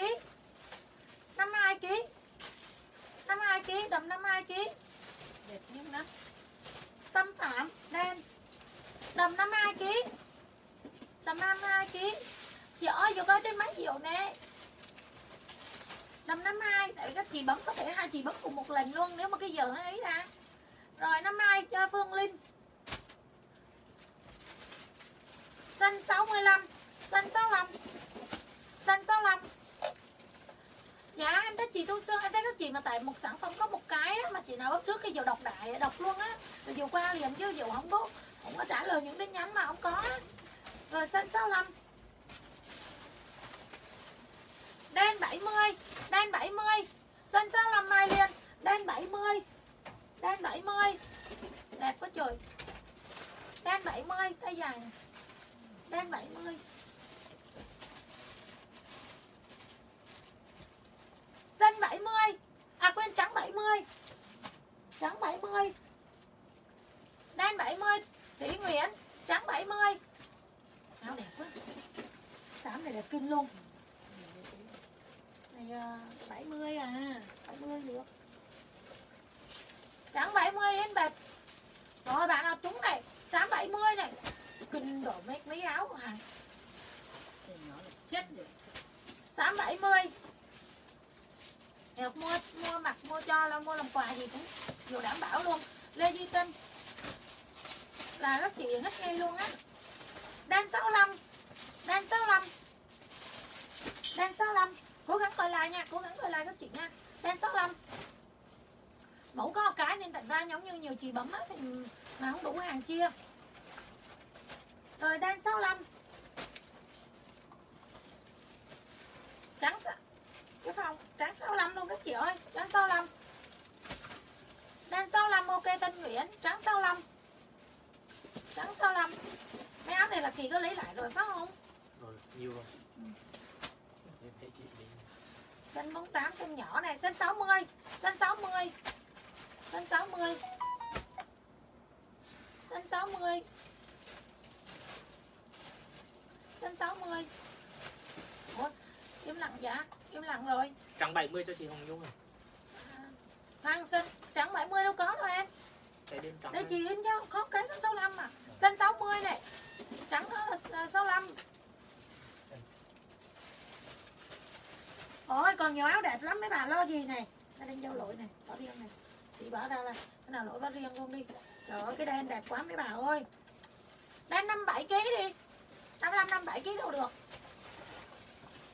52 kg 52 kg đầm 52 kg đẹp nhưng đó tâm phạm đen. Đầm 52 kg đầm 52 kg chị ơi vừa coi trên máy diệu nè. Đầm 52 tại các chị bấm có thể hai chị bấm cùng một lần luôn, nếu mà cái giờ nó ấy ra. Rồi 52 cho Phương Linh. Xanh 65 xanh 65 xanh 65 Dạ em thấy chị Thu sương em thấy các chị mà tại một sản phẩm có một cái á, mà chị nào bấm trước cái giờ đọc đại đọc luôn á. Rồi dù qua liền chứ dù không có không có trả lời những tin nhắn mà không có á. rồi xanh 65 đen 70 đen 70 xanh 65 mai liền. Đen 70 đen 70 đẹp quá trời. Đen 70 tay dài đen 70 xanh 70 à quên trắng 70 trắng 70 đen 70 Thủy Nguyễn trắng 70 áo đẹp quá. Xám này đẹp kinh luôn. Này ờ, à, 70 à. 70 được. Trắng 70 em bạch. Rồi bạn nào trúng này? Xám 70 này. Kinh đổ mấy mấy áo hàng. Chết rồi xám 70 Đẹp mua mua mặc mua cho là mua làm quà gì cũng vừa đảm bảo luôn. Lê Duy Tinh là rất chị hết ngay luôn á. Đan 65 Đan 65 Đan 65 Cố gắng coi lại nha, Cố gắng coi lại các chị nha. Đan 65 Mẫu có một cái nên thành ra giống như nhiều chị bấm á, thì mà không đủ hàng chia. Rồi đan 65 Trắng sa- cái phòng trắng 65 luôn các chị ơi trắng 65 đen 65 ok Tân Nguyễn trắng 65 trắng 65 mấy áo này là kỳ có lấy lại rồi phải không rồi nhiều rồi em thấy chị đi xanh 48 xanh nhỏ này xanh 60 xanh 60 xanh 60 xanh 60 xanh 60 Ủa im lặng dạ im lặng rồi. Trắng 70 cho chị Hồng Nhung à? Hàng xanh trắng 70 đâu có đâu em. Này. chị in cho có cái nó 65 mà Xanh 60 này Trắng đó là 65 Ôi còn nhiều áo đẹp lắm, mấy bà lo gì này? Nó đang dâu lỗi này, Bỏ riêng này. Chị bỏ ra là Cái nào lỗi bỏ riêng luôn đi. Trời ơi, cái đen đẹp quá, mấy bà ơi. Đen 57kg đi. 55 57kg đâu được.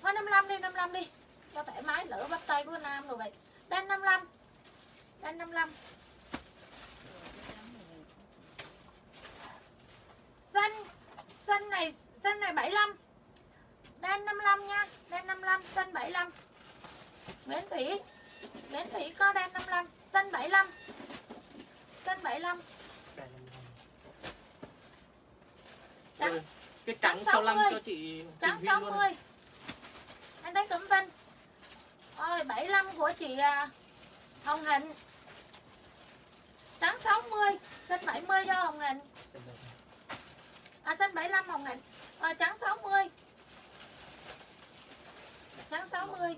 Thôi 55 đi 55 đi. Cho thoải mái, lỡ bắp tay của Nam rồi vậy. Đen 55 Đen 55 xanh xanh này xanh này 75 đen 55 nha. Đen 55 xanh 75 Nguyễn Thủy. Nguyễn Thủy có đen 55 xanh 75 xanh 75 Đây là trắng cái trắng trắng 65 60. cho chị trắng Quỳnh Huy luôn 60 anh thấy cẩm vinh. Ôi 75 của chị à, Hồng Hạnh trắng 60 xanh 70 cho Hồng Hạnh à xanh 75 Hồng Hạnh à, trắng 60 trắng 60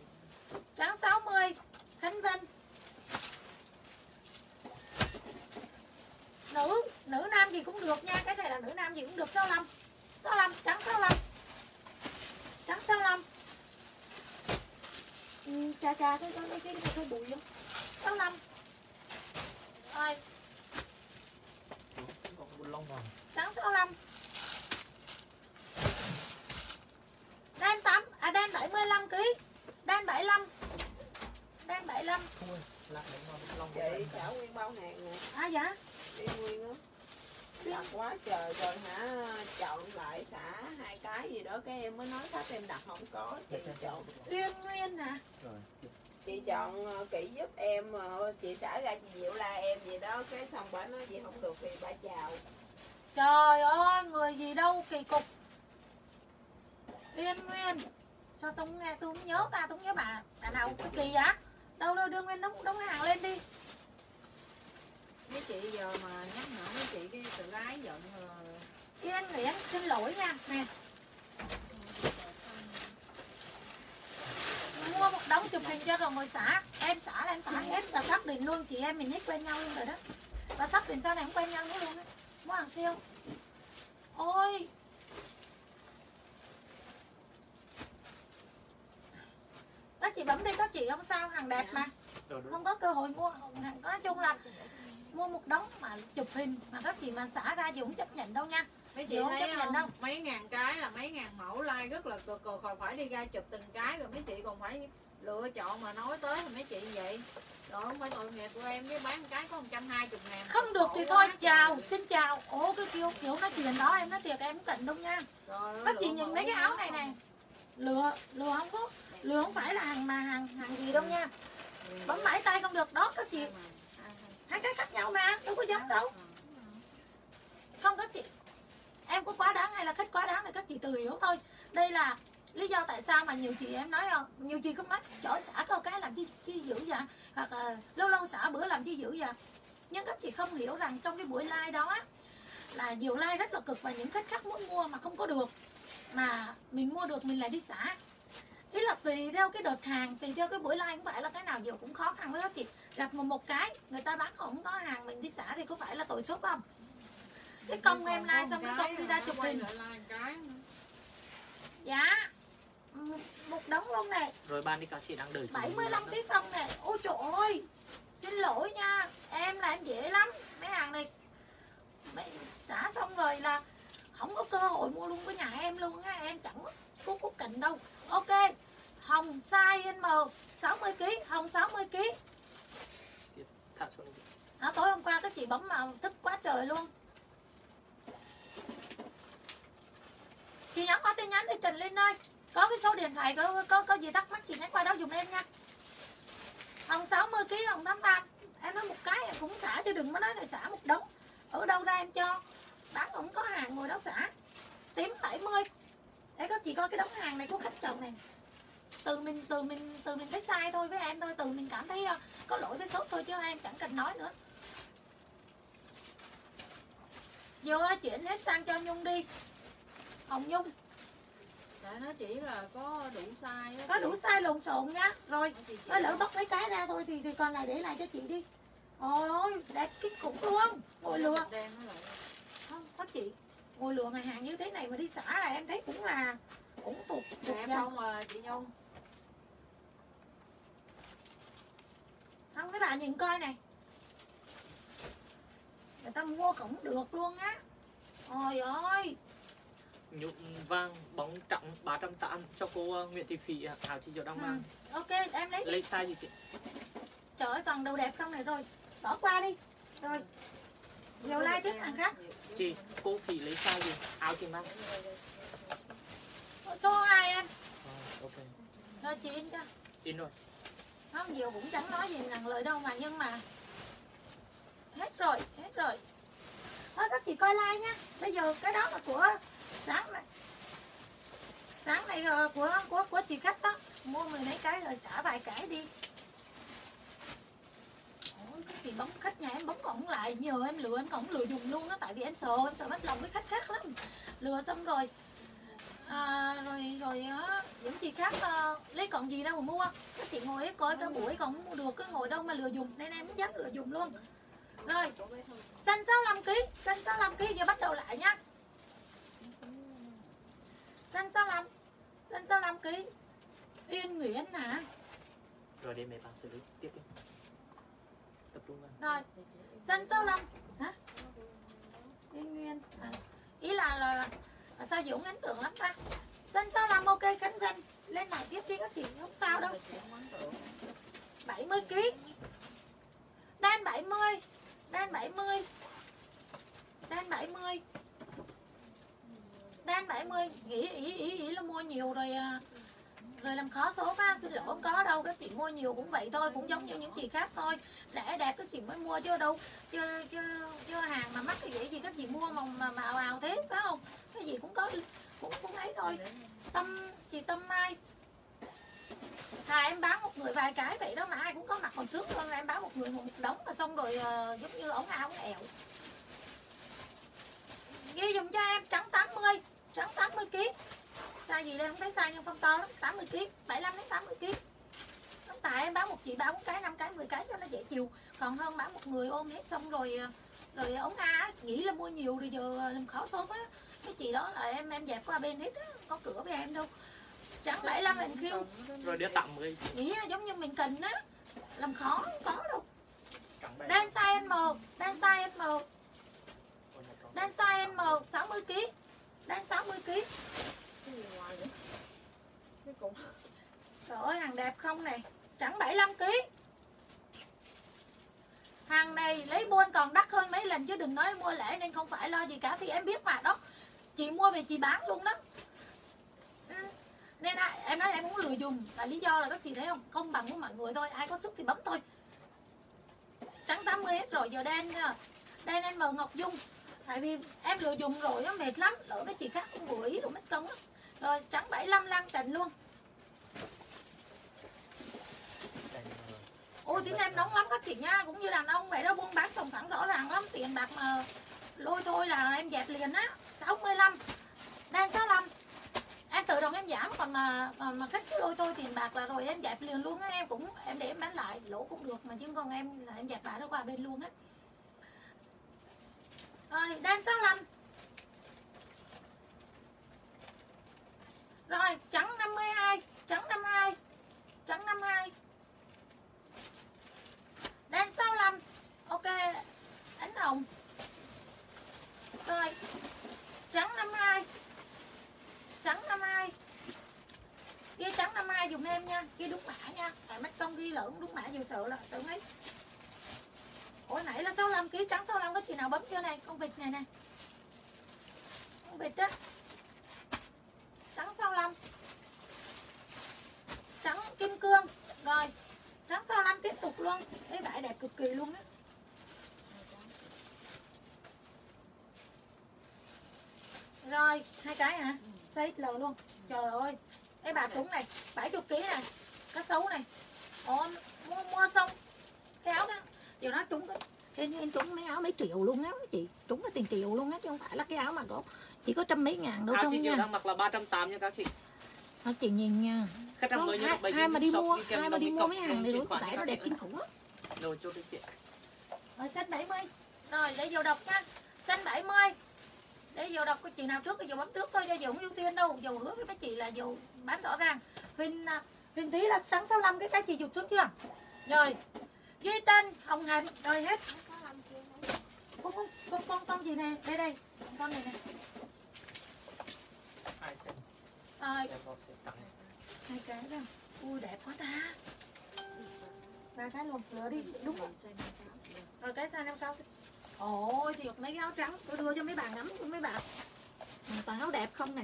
trắng 60 Khánh Vinh. Nữ nữ nam gì cũng được nha cái này là nữ nam gì cũng được 65 65 trắng 65 trắng 65 ừ, chà chà cái cái cái cái cái, bụi không 65 rồi. Trắng 65 đen 8 à đen 75 kg đen 75 đen 75 thôi đánh vào cái lông chị xả nguyên bao hàng nè. À dạ. Đi nguyên á. Đặt quá trời rồi hả? Chọn lại xả hai cái gì đó cái em mới nói khách em đặt không có chị chọn. Uyên Nguyên nè rồi. Chị chọn ờ, kỹ giúp em ờ, chị trả ra chị diệu la em gì đó cái xong bà nói gì không được thì bà chào. Trời ơi, người gì đâu kỳ cục. Uyên Nguyên Sao tôi không nghe, tôi không nhớ ta, tôi không nhớ bà. Bà nào cái kỳ vậy? Đâu đâu đưa Nguyên đóng, đóng hàng lên đi. Với chị giờ mà nhắc nhở với chị cái tự gái giận rồi Uyên Nguyễn, xin lỗi nha. Nè. Mua một đống chụp hình cho rồi ngồi xả. Em xả là em xả hết Và xác định luôn. Chị em mình hết quen nhau luôn rồi đó. Và xác định sau này không quen nhau nữa luôn á. Mua hàng siêu. Ôi Các chị bấm đi các chị không sao hàng đẹp mà. Rồi không có cơ hội mua. Hàng nói chung là mua một đống mà chụp hình mà các chị mà xả ra thì cũng chấp nhận đâu nha. Mấy Chị chị không thấy chấp nhận không đâu. mấy ngàn cái là mấy ngàn mẫu like rất là cực cực còn phải đi ra chụp từng cái rồi mấy chị còn phải lựa chọn mà nói tới thì mấy chị vậy. Rồi không phải tội nghiệp của em cái bán cái có 120 ngàn. Không được thì thôi chào trời. xin chào. Ố cái kiểu kiểu nói chuyện đó em nói thiệt em không cần đâu nha. Rồi, các chị lựa nhìn mấy cái áo này này lừa lừa không có lừa không phải là hàng mà, hàng hàng gì đâu nha. Bấm mãi tay không được, đó các chị. Hai cái khác nhau mà, đâu có giống đâu. Không, các chị. Em có quá đáng hay là khách quá đáng thì các chị tự hiểu thôi. Đây là lý do tại sao mà nhiều chị em nói không nhiều chị cũng nói chỗ xả câu cái làm chi chi dữ vậy? Hoặc là, lâu lâu xả bữa làm chi dữ vậy? Nhưng các chị không hiểu rằng trong cái buổi live đó là nhiều like rất là cực và những khách khác muốn mua mà không có được. Mà mình mua được, mình lại đi xả ý là tùy theo cái đợt hàng tùy theo cái buổi live không phải là cái nào nhiều cũng khó khăn với các chị. Gặp một một cái người ta bán không có hàng mình đi xả thì có phải là tội xúc không? Cái công em like xong cái công đi ra chụp hình. dạ. Một- đống luôn này rồi ban đi các chị đang đợi chị 75 kg không nè. Ôi trời ơi. Xin lỗi nha. Em là em dễ lắm. Mấy hàng này mấy xả xong rồi là không có cơ hội mua luôn với nhà em luôn á. Em chẳng có có, có cạnh đâu. Ok hồng size M 60 kg hồng 60 kg à, tối hôm qua các chị bấm màu thích quá trời luôn. Chị nhắn qua tin nhắn đi Trình Linh ơi. Có cái số điện thoại có có có gì thắc mắc chị nhắn qua đó dùm em nha. Hồng 60 kg hồng 83 em nói một cái em cũng xả chứ đừng có nói là xả một đống. Ở đâu ra em cho? Bán cũng có hàng ngồi đó xả. Tím 70 đấy các chị coi cái đống hàng này của khách chồng này từ mình từ mình từ mình thấy sai thôi với em thôi từ mình cảm thấy ờ, có lỗi với sốt thôi chứ em chẳng cần nói nữa. Vô chuyển hết sang cho nhung đi. Hồng nhung. Tại nó chỉ là có đủ á có chị. đủ size lộn xộn nhá rồi Nó chỉ nó lỡ bóc mấy cái ra thôi thì, thì còn lại để lại cho chị đi. Ôi đẹp kinh khủng luôn. Ngồi lừa. Không có chị. Ngồi lừa mà hàng như thế này mà đi xả là em thấy cũng là cũng thuộc thuộc dân không à chị Nhung không mấy bạn nhìn coi này. Người ta mua cũng được luôn á. Ôi ơi. Nhụm vàng bóng trọng 308 cho cô ờ, Nguyễn Thị Phỉ ờ, áo chị Diệu đang ừ. mang. ok em lấy lấy size gì chị? Trời ơi toàn đồ đẹp không này rồi. Bỏ qua đi. Rồi. Nhiều like tiếp hàng khác. Chị cô Phỉ lấy size gì? Áo chị mang. Số 2 em. Ờ, ok. Rồi chị in cho. In rồi không nhiều cũng chẳng nói gì nặng lời đâu mà nhưng mà hết rồi hết rồi. Thôi các chị coi like nhá bây giờ cái đó là của sáng này. Sáng này ờ, của của của chị khách đó. Mua mười mấy cái rồi xả vài cái đi. Ôi, cái chị bấm khách nhà em bấm ổng lại. Nhờ em lừa em còn lừa dùng luôn á. Tại vì em sợ em sợ mất lòng với khách khác lắm. Lừa xong rồi à, rồi rồi á những chị khác ờ, lấy còn gì đâu mà mua. Các chị ngồi ấy coi cả buổi còn mua được cái ngồi đâu mà lừa dùng. Nên em không dám lừa dùng luôn. Rồi xanh 65 kg xanh 65 kg giờ bắt đầu lại nha. Xanh 65 xanh 65 kg Yên Nguyễn hả rồi để mấy bạn xử lý tiếp đi. Tập trung vào. Rồi xanh 65 hả? Yên Nguyễn. À. ý là, là, mà sao Dũng ấn tượng lắm ta? Xanh 65 ok Khánh Vinh lên này tiếp đi các chị không sao đâu. 70 kg đan 70 đan 70 đan 70 đan 70 nghĩ ý ý ý là mua nhiều rồi à, người làm khó số quá xin lỗi không có đâu các chị mua nhiều cũng vậy thôi cũng giống như những chị khác thôi. Để đẹp các chị mới mua chứ đâu chứ chứ, chứ hàng mà mắc cái vậy gì các chị mua mà mà mà ào ào thế phải không? Cái gì cũng có cũng cũng ấy thôi. Tâm chị tâm mai. Thà em bán một người vài cái vậy đó mà ai cũng có mặt còn sướng hơn là em bán một người một đống mà xong rồi uh, giống như ống ao ổng ẹo. Ghi dùm cho em trắng 80 trắng 80 kg size gì đây không thấy size nhưng phong to lắm 80 kg 75 đến 80 kg tại em bán một chị ba bốn cái năm cái 10 cái cho nó dễ chịu. Còn hơn bán một người ôm hết xong rồi ờ, rồi ống a á, nghĩ là mua nhiều rồi giờ làm khó số quá cái chị đó là em em dẹp qua bên hết á không có cửa với em đâu. Trắng 75 hình kêu. rồi đứa tặng người nghĩ là giống như mình cần á. Làm khó không có đâu. Đan size M đan size M đan size M 60 kg đan 60 kg cái gì ngoài vậy? Cái cục Trời ơi hàng đẹp không này? Trắng 75 kg Hàng này lấy buôn còn đắt hơn mấy lần chứ đừng nói mua lẻ nên không phải lo gì cả. Thì em biết mà đó. Chị mua về chị bán luôn đó. Ừ. Nên à, em nói em muốn lừa dùng. Là lý do là các chị thấy không? Công bằng của mọi người thôi. Ai có sức thì bấm thôi. Trắng 80 hết rồi giờ đen nha. Đen em mờ Ngọc Dung. Tại vì em lừa dùng rồi nó mệt lắm. Lỡ mấy chị khác cũng vừa ý rồi mất công lắm rồi trắng 75 lan trình luôn. Ôi tiếng em nóng lắm các chị nha. Cũng như đàn ông vậy đó buôn bán sòng phẳng rõ ràng lắm. Tiền bạc mà lôi thôi là em dẹp liền á. 65 đang 65 em tự động em giảm còn mà còn mà khách cứ lôi tôi tiền bạc là rồi em dẹp liền luôn á. Em cũng em để em bán lại lỗ cũng được mà chứ còn em là em dẹp lại nó qua bên luôn á. Rồi đang 65 rồi, trắng 52 trắng 52 trắng 52 Đen 65 ok ánh hồng rồi, trắng 52 trắng 52 ghi trắng 52 dùng em nha, ghi đúng mã nha. Tại mắt công ghi lẫn đúng mã nhiều sợ là sợ ấy ủa, nãy là 65 kg trắng 65 có chị nào bấm chưa này? Con vịt này nè. Con vịt á trắng 65 trắng kim cương. Rồi trắng 65 tiếp tục luôn. Cái vải đẹp cực kỳ luôn đó rồi hai cái hả? Size L luôn. Trời ơi cái bà trúng này 70 kg này cá sấu này. Ồ, mua mua xong. Cái áo đó. Giờ nó trúng cái em, em trúng mấy áo mấy triệu luôn á chị. Trúng cái tiền triệu luôn á chứ không phải là cái áo mà có chỉ có trăm mấy ngàn đâu áo không chị nha. Đang mặc là 380 nha các chị. Nó chị nhìn nha. Khách hàng mới hai, hai mà đi mua hai mà đi mua mấy hàng này đúng cho nó các đẹp kinh khủng lắm. Rồi chốt đi chị. Rồi xanh 70 rồi để vô đọc nha. Xanh 70 để vô đọc có chị nào trước thì vô bấm trước thôi cho dù không ưu tiên đâu. Dù hứa với mấy chị là dù bán rõ ràng. Huỳnh à, Huỳnh tí là sáng 65 cái cái chị chụp xuống chưa? Rồi Duy Tên Hồng Hạnh rồi hết. Con con con, con gì nè? Đây đây. Con này nè hai sen rồi em có sẽ tặng hai cái đó ui đẹp quá ta. Ba cái luôn lựa đi đúng rồi rồi cái size 56 ôi thì mấy cái áo trắng tôi đưa cho mấy bạn ngắm cho mấy bạn toàn áo đẹp không nè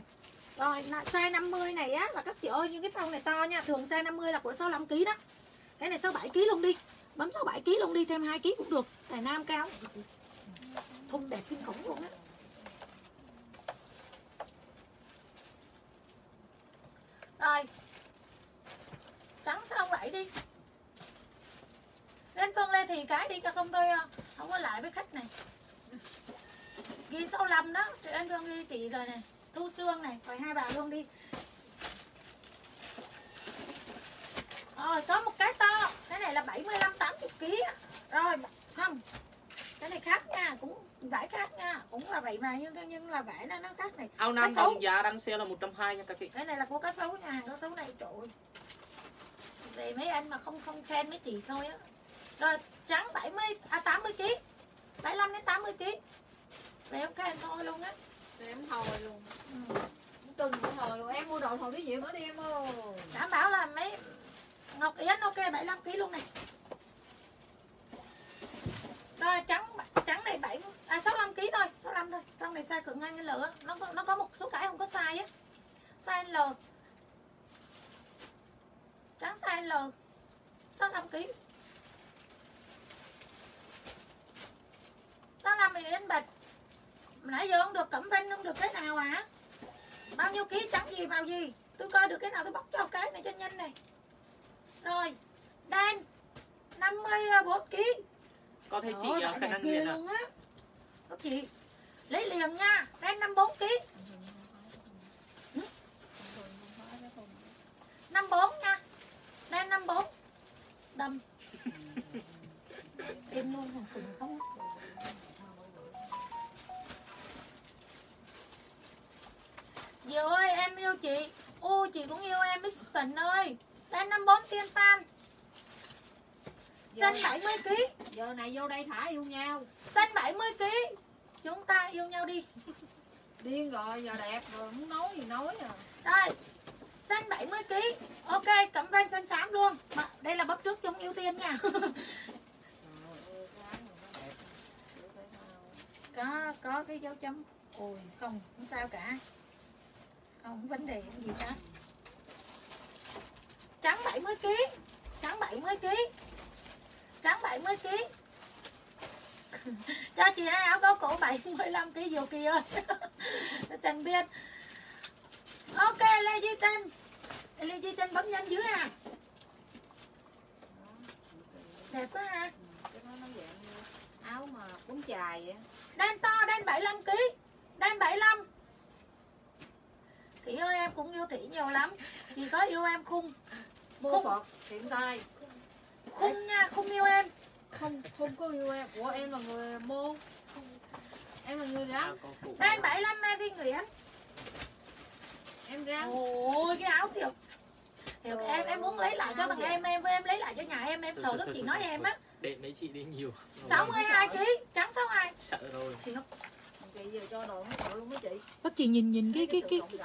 rồi size 50 này á là các chị ơi những cái phông này to nha. Thường size 50 là của 65 kg đó. Cái này 67 kg luôn đi. Bấm 67 kg luôn đi thêm 2 kg cũng được. Tài nam cao. Thun đẹp kinh khủng luôn á rồi. Trắng 67 đi. Lên Phương Lê thì cái đi cho không tôi ờ, không có lại với khách này. Ghi 65 đó. Chị anh Phương ghi tỷ rồi này. Thu xương này, rồi hai bà luôn đi. Rồi, có một cái to. Cái này là 75 80 kg rồi, không. Cái này khác nha, cũng vải khác nha. Cũng là vậy mà nhưng nhưng là vải nó nó khác này. Áo nam đồng giá đang sale là 120 nha các chị. Cái này là của cá sấu nha hàng cá sấu này trời ơi. về mấy anh mà không không khen mấy chị thôi á. Rồi trắng 70 à 80 kg 75 đến 80 kg về em khen thôi luôn á. Em hồi luôn. Ừ. từng hồi luôn. Em mua đồ hồi cái gì nữa đi em ơi. Đảm bảo là mấy Ngọc Yến ok 75 kg luôn này. Rồi trắng trắng này 7 à 65 kg thôi 65 thôi. Con này size cận ngang L á nó có, nó có một số cái không có size á. Size L. Trắng size L 65 kg 65 thì in bạch. Nãy giờ không được cẩm vinh không được cái nào hả à? bao nhiêu ký trắng gì màu gì? Tôi coi được cái nào tôi bóc cho cái này cho nhanh này. Rồi đen 54 kg có thấy chị Ôi, uh, vải khả năng liền á. Các chị lấy liền nha đen 54 kg 54 nha đen 54 đầm em luôn hàng sừng không. Diệu ơi em yêu chị. Ô chị cũng yêu em Miss Tình ơi. Đen 54 tiên fan Xanh 70 kg giờ này vô đây thả yêu nhau. Xanh 70 kg Chúng ta yêu nhau đi. Điên rồi giờ đẹp rồi muốn nói gì nói à. Rồi Xanh 70 kg Ok cẩm vang xanh xám luôn. Mà Đây là bắp trước chúng ưu tiên nha. Có có cái dấu chấm. Ôi không không sao cả. Không vấn đề gì cả Trắng 70 kg Trắng 70 kg Trắng 70 kg cho chị hai áo có cổ 75 kg vô kia ơi. Trần biết ok Lê Duy Trinh Lê Duy Trinh bấm nhanh dưới à. Đẹp quá ha. Áo mà chài vậy đen to đen 75 kg đen 75 Thị ơi em cũng yêu Thị nhiều lắm. Chị có yêu em khung. Mua phật hiện tay Khung nha, khung yêu em. Không không có yêu em. Của em là người mua em là người rắn. Có cụ. Đen 75 Mary Nguyễn em rắn. Ôi cái áo thiệt Thiệt em em muốn lấy lại cho thằng em em với em lấy lại cho nhà em em sợ các chị nói em á. Để mấy chị đi nhiều. 62 kg trắng 62 sợ rồi. Thiệt chị giờ cho đồ nó sợ luôn mấy chị. Các chị nhìn nhìn cái cái sự cái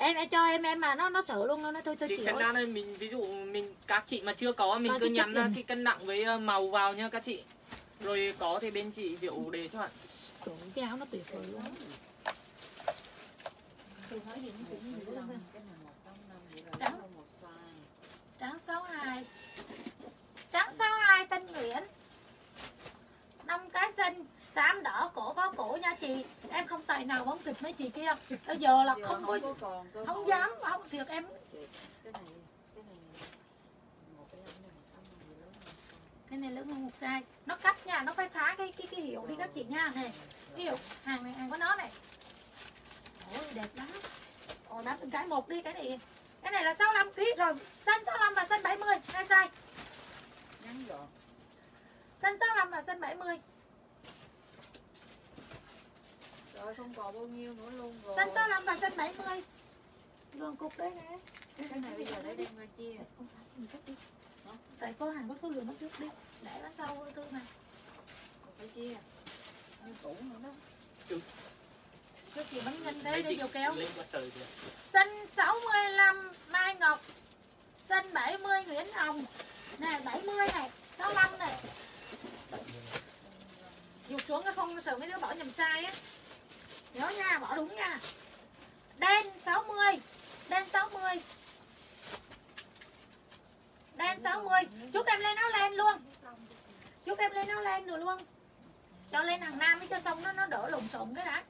em em cho em em mà nó nó sợ luôn nó thôi tôi chị chịu cân nặng này mình ví dụ mình các chị mà chưa có mình Ờ, cứ nhắn nhận. cái cân nặng với ờ, màu vào nha các chị. Rồi có thì bên chị rượu để cho bạn. Trời, cái áo nó tuyệt vời luôn. Là Trắng. Trắng 62 Trắng 62 Tân Nguyễn. Năm cái xinh xám đỏ cổ có cổ nha chị. Em không tài nào bóng kịp mấy chị kia. Bây giờ là không có không dám không thiệt em. Cái này lớn hơn. một size. Nó cắt nha nó phải phá cái cái cái hiệu đi các chị nha. Này cái hiệu hàng này hàng của nó này. Ôi đẹp lắm. Ồ từng cái một đi cái này. Cái này là 65 kg rồi. Xanh 65 và xanh 70 hai size. Xanh 65 và xanh 70 rồi không còn bao nhiêu nữa luôn rồi. Xanh 65 và xanh 70 luôn cục đấy nè. Cái này bây giờ để đem ra chia. Không phải mình cất đi. Tại có hàng có số lượng nó trước đi. Để bán sau thư này còn phải chia. Như cũ nữa đó. Trước chị bắn nhanh thế đi vô kéo. xanh 65 Mai Ngọc. Xanh 70 Nguyễn Hồng. Nè 70 này 65 này. Dục xuống cái không sợ mấy đứa bỏ nhầm sai á Nhớ nha, bỏ đúng nha. Đen 60 Đen 60 Đen 60 Chúc em lên nó lên luôn. Chúc em lên nó lên rồi luôn. Cho lên hàng nam đi cho xong nó nó đỡ lộn xộn cái đã.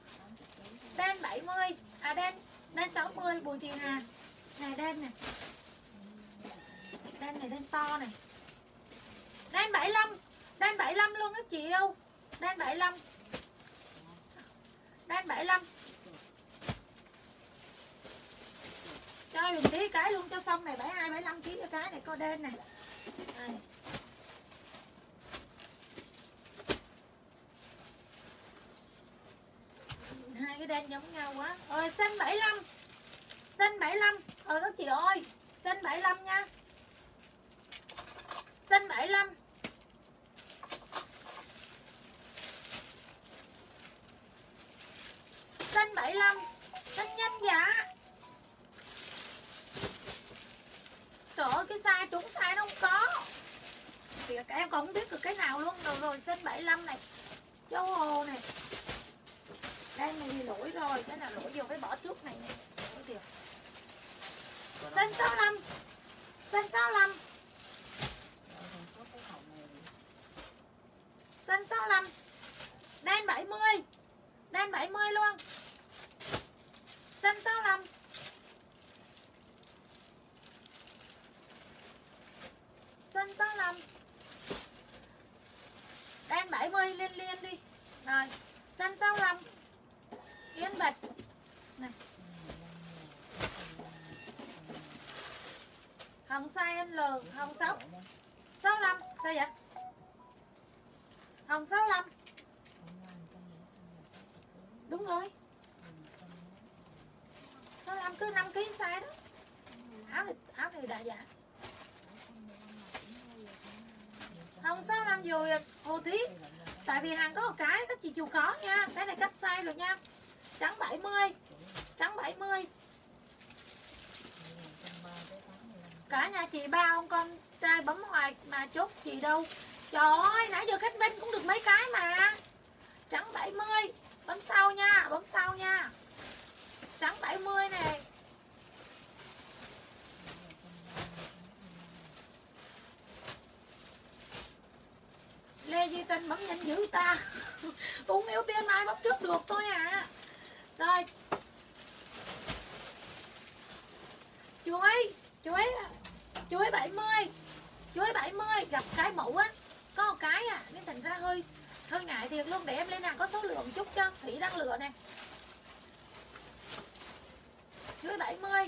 Đen 70 À đen Đen 60 Bùi Thị Hà. Này đen này Đen này đen to này. Đen 75 Đen 75 luôn các chị yêu. Đen 75 Đen 75 Cho Huyền tí cái luôn, cho xong này 72 75 kg cho cái này có đen này. Đây. hai cái đen giống nhau quá. Rồi, xanh 75 xanh 75 rồi, các chị ơi, xanh 75 nha. Xanh 75 xanh 75 xanh nhanh dạ trời ơi, cái size trúng size nó không có. Thì các em còn không biết được cái nào luôn. Rồi rồi xanh 75 này. Châu hồ này. Đây này thì lỗi rồi. Cái nào lỗi vô phải bỏ trước này nè. Lỗi xanh 65 xanh 65 xanh 65 đen 70 đen 70 luôn xanh 65 xanh 65 đen 70 liên liên đi. Rồi xanh 65 Yến Bạch. Này. Hồng size L Hồng 6 65 Sao vậy? Hồng 65 Đúng rồi. 65 cứ 5 kg size đó. Áo thì áo thì đại dạ Hồng 65 rồi Hồ Thí. Tại vì hàng có một cái, các chị chịu khó nha. Cái này cách size rồi nha. Trắng 70 Trắng 70 Cả nhà chị ba ông con trai bấm hoài mà chốt chị đâu. Trời ơi, nãy giờ khách bên cũng được mấy cái mà. Trắng 70 Bấm sau nha, Bấm sau nha. Trắng 70 nè. Duy Tinh bấm nhanh dữ ta. Uống yêu tiên ai bấm trước được thôi à Rồi. Chuối Chuối Chuối 70 Chuối 70 gặp cái mẫu á. Có một cái à Nên thành ra hơi Hơi ngại thiệt luôn. Để em lên hàng có số lượng chút cho. Thủy đang lựa nè. Chuối 70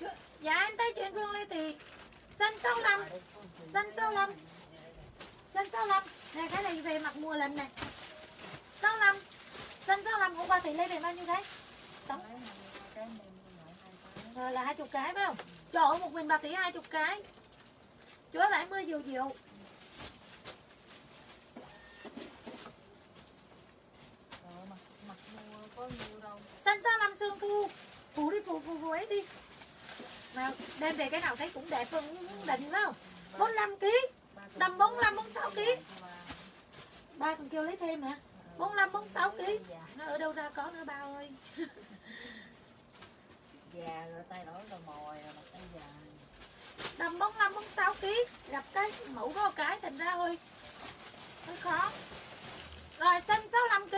Chuối- Dạ em thấy chuyện Phương Lê thì Xanh 65 Xanh 65 Xanh 65 Nè, cái này về mặt mùa lần này 65 Xanh 65 hôm qua thì lấy về bao nhiêu cái Tổng Rồi là 20 cái phải không? Trời ơi, một mình bà tỷ 20 cái. Chứa 70 diều diều mặt mặt mua có nhiều đâu Xanh 65 sương thu. Phụ đi phụ phụ phụ ấy đi. Nào đem về cái nào thấy cũng đẹp hơn định phải không? 45 kg Đầm 45 46 kg Ba còn kêu lấy thêm hả? 45 46 kg Nó ở đâu ra có nữa ba ơi? Già rồi tay đổi rồi mồi rồi mặt tay già. Đầm 45 46 kg Gặp cái mẫu có một cái thành ra hơi Hơi khó. Rồi xanh 65 kg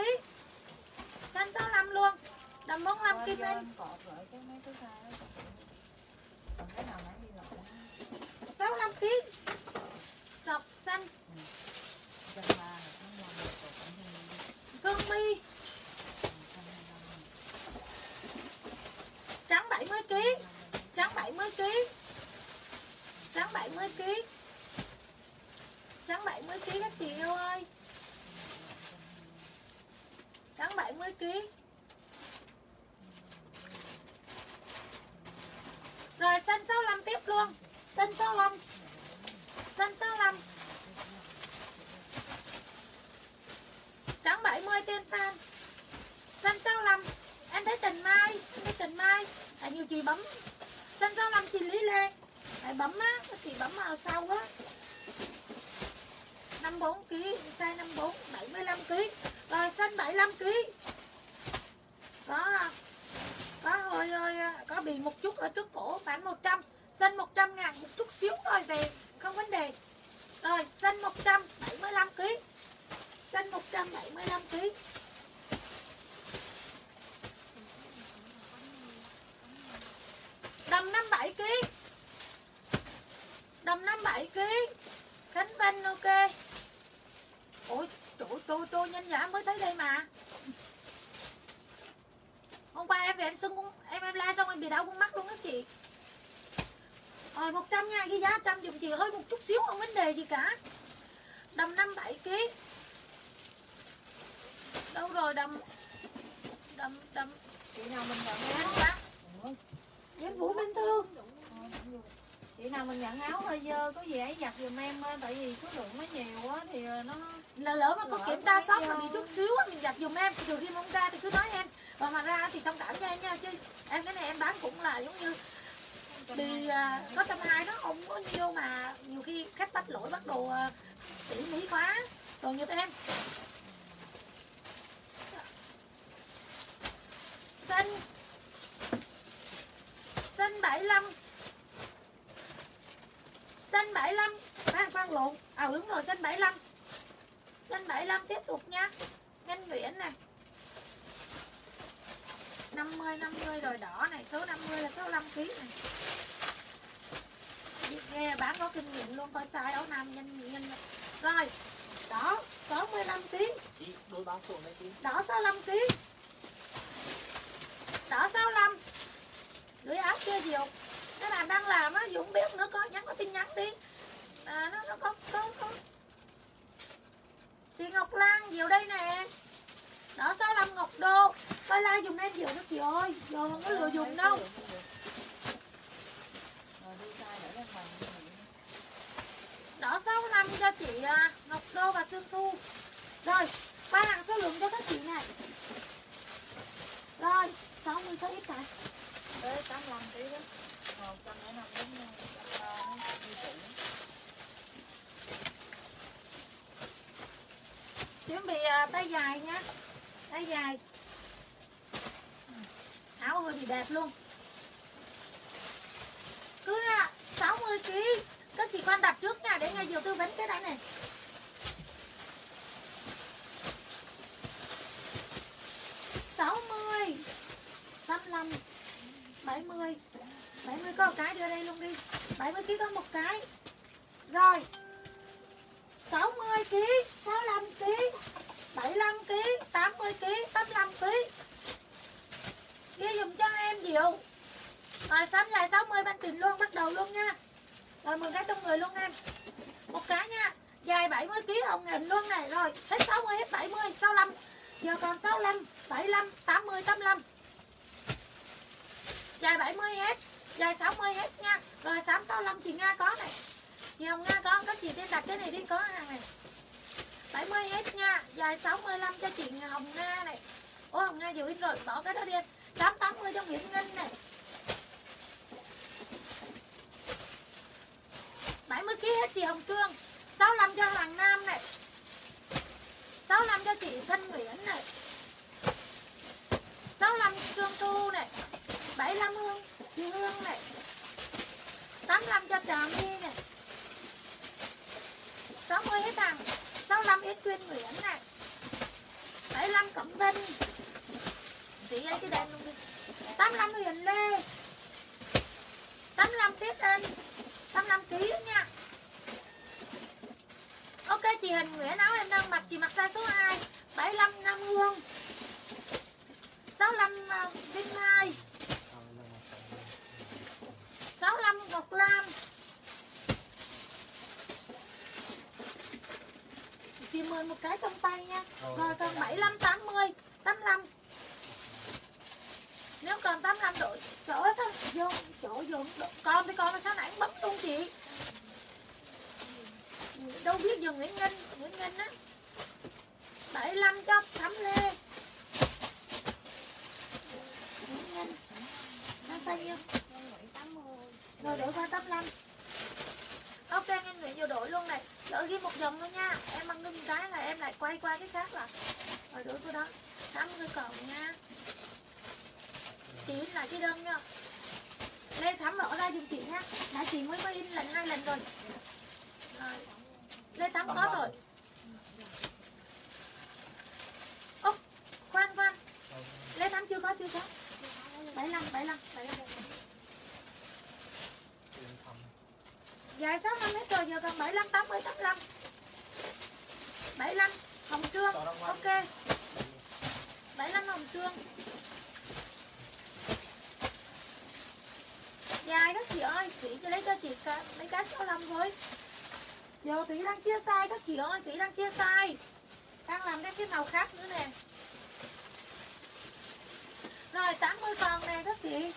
Xanh 65 luôn. Đầm 45 kg lên lọc 65 kg Sọc xanh. Như Cương mi. Năm Trắng 70 kg Trắng 70 kg Trắng 70 kg Trắng 70 kg các chị yêu ơi Trắng 70 kg Rồi xanh 65 tiếp luôn. Xanh 65 Xanh 65 Trắng 70 tiên tan Xanh 65 Em thấy Tình Mai, Em thấy Tình Mai. Tại Nhiều chị bấm. Xanh 65 chị Lý Lê. Hãy bấm á, Chị bấm ở sau á. 54 kg Size 54 75 kg rồi xanh 75 kg Có Có hơi hơi Có bị một chút ở trước cổ khoảng 100 Xanh 100 ngàn Một chút xíu thôi về Không vấn đề Rồi xanh 175 kg Xanh 175 kg Đầm 57 kg. Đầm 57 kg. Khánh Vinh ok. Ôi, trời ơi, tôi tôi nhanh giả mới thấy đây mà. Hôm qua em về em sưng cũng em em like xong em bị đau con mắt luôn á chị. Rồi 100 nha, cái giá 100 dùm chị hơi một chút xíu không vấn đề gì cả. Đầm 57 kg. Đâu rồi đầm đầm đầm chị nào mình nhận áo quá. Em Vũ Minh Thư. Chị nào mình nhận áo hơi dơ có gì ấy giặt giùm em á, tại vì số lượng nó nhiều quá thì ờ, nó là lỡ mà có Lỡ kiểm tra sót do- mà bị chút xíu á mình giặt dùm em trừ khi không ra thì cứ nói em. Và mà ra thì thông cảm cho em nha chứ em cái này em bán cũng là giống như bị à, có trăm hai nó không có nhiều mà nhiều khi khách bắt lỗi bắt đồ à, tỉ mỉ quá. Rồi giúp em. Xanh. Xanh 75 xanh 75 khoan khoan lộn. À đúng rồi xanh 75 xanh 75 tiếp tục nha. Ngân Nguyễn này 50 50 rồi đỏ này số 50 là 65 kg này. Biết nghe bán có kinh nghiệm luôn coi sai đấu nam nhanh nhanh. Rồi đỏ 65 kg đỏ 65 kg đỏ 65 gửi áo chưa diệu các bạn đang làm á Dũng biết nữa coi nhắn có tin nhắn đi. À, nó nó có có có. Chị Ngọc Lan diệu đây nè. Đó 65 Ngọc Đô. Coi like dùng em diệu đó chị ơi. Giờ không có lừa dùng đâu. Rồi đỏ 65 cho chị à, Ngọc Đô và Sương Thu. Rồi ba hàng số lượng cho các chị này rồi 60 cho ít tại tới 85 tí đó chuẩn bị à, tay dài nhá. Tay dài. Áo hơi bị đẹp luôn. Cứ à, 60 kg các chị quan đặt trước nha, để ngay vừa tư vấn cái này này. 70 70 có một cái đưa đây luôn đi. 70 kg có một cái. Rồi. 60 kg 65 kg 75 kg 80 kg 85 kg Ghi dùng cho em Diệu. Rồi, sắm lại 60 banh trình luôn, Bắt đầu luôn nha. Rồi 10 cái trong người luôn em. Một cái nha. Dài 70 kg hồng hình luôn này. Rồi, hết 60 hết 70 65 giờ còn 65 75 80 85 dài 70 hết. Dài 60 hết nha. Rồi sắm 65 chị Nga có này. Chị Hồng Nga có các chị tên đặt cái này đi, có hàng này. 70 hết nha. Dài 65 cho chị Hồng Nga này. Ủa, Hồng Nga giữ ít rồi, bỏ cái đó đi 680 cho Nguyễn Ngân này. 70 kg hết chị Hồng Trương. 65 cho Hoàng Nam này. 65 cho chị Thanh Nguyễn này. 65 Sương Thu này. 75 Hương, chị Hương này. 85 cho Trà My này. 60 hết hàng 65 Yến Quyên Nguyễn này. 75 Cẩm Vinh. Chị ơi cái đèn luôn đi. 85 Huyền Lê. 85 Tiết Anh. 85 ký nha. Ok, chị Hình Nguyễn áo em đang mặc, chị mặc size số 2 75 Nam Hương. 65 ờ, Vinh Mai. 65 Ngọc Lam. Chị mượn một cái trong tay nha. Rồi còn 75 80 85 Nếu còn 85 độ chỗ sao? Vô chỗ vô. Con thì con sao nãy bấm luôn chị? Đâu biết giờ Nguyễn Ngân Nguyễn Ngân á. 75 cho Thắm Lê. Nguyễn Ngân nó sao nhiêu rồi đổi qua 85 ok nhân Nguyễn vô đổi luôn này. Đỡ ghi một dòng thôi nha. Em ăn ngưng cái là em lại quay qua cái khác là rồi đổi cô đó. 80 còn nha. Chị in lại cái đơn nha. Lê Thắm mở ra giùm chị nha Đã chị mới mới in lần hai lần rồi. Rồi. Lê Thắm có rồi. Ô khoan khoan. Lê Thắm chưa có chưa có. 75 75 75 Dài 65 hết rồi giờ? Còn 75 80 85 75 Hồng Trương. Ok. 75 Hồng Trương. Dài các chị ơi. Thủy cho lấy cho chị cả, mấy cái 65 thôi Giờ Thủy đang chia size các chị ơi. Thủy đang chia size. Đang làm thêm cái màu khác nữa nè. Rồi 80 còn nè các chị.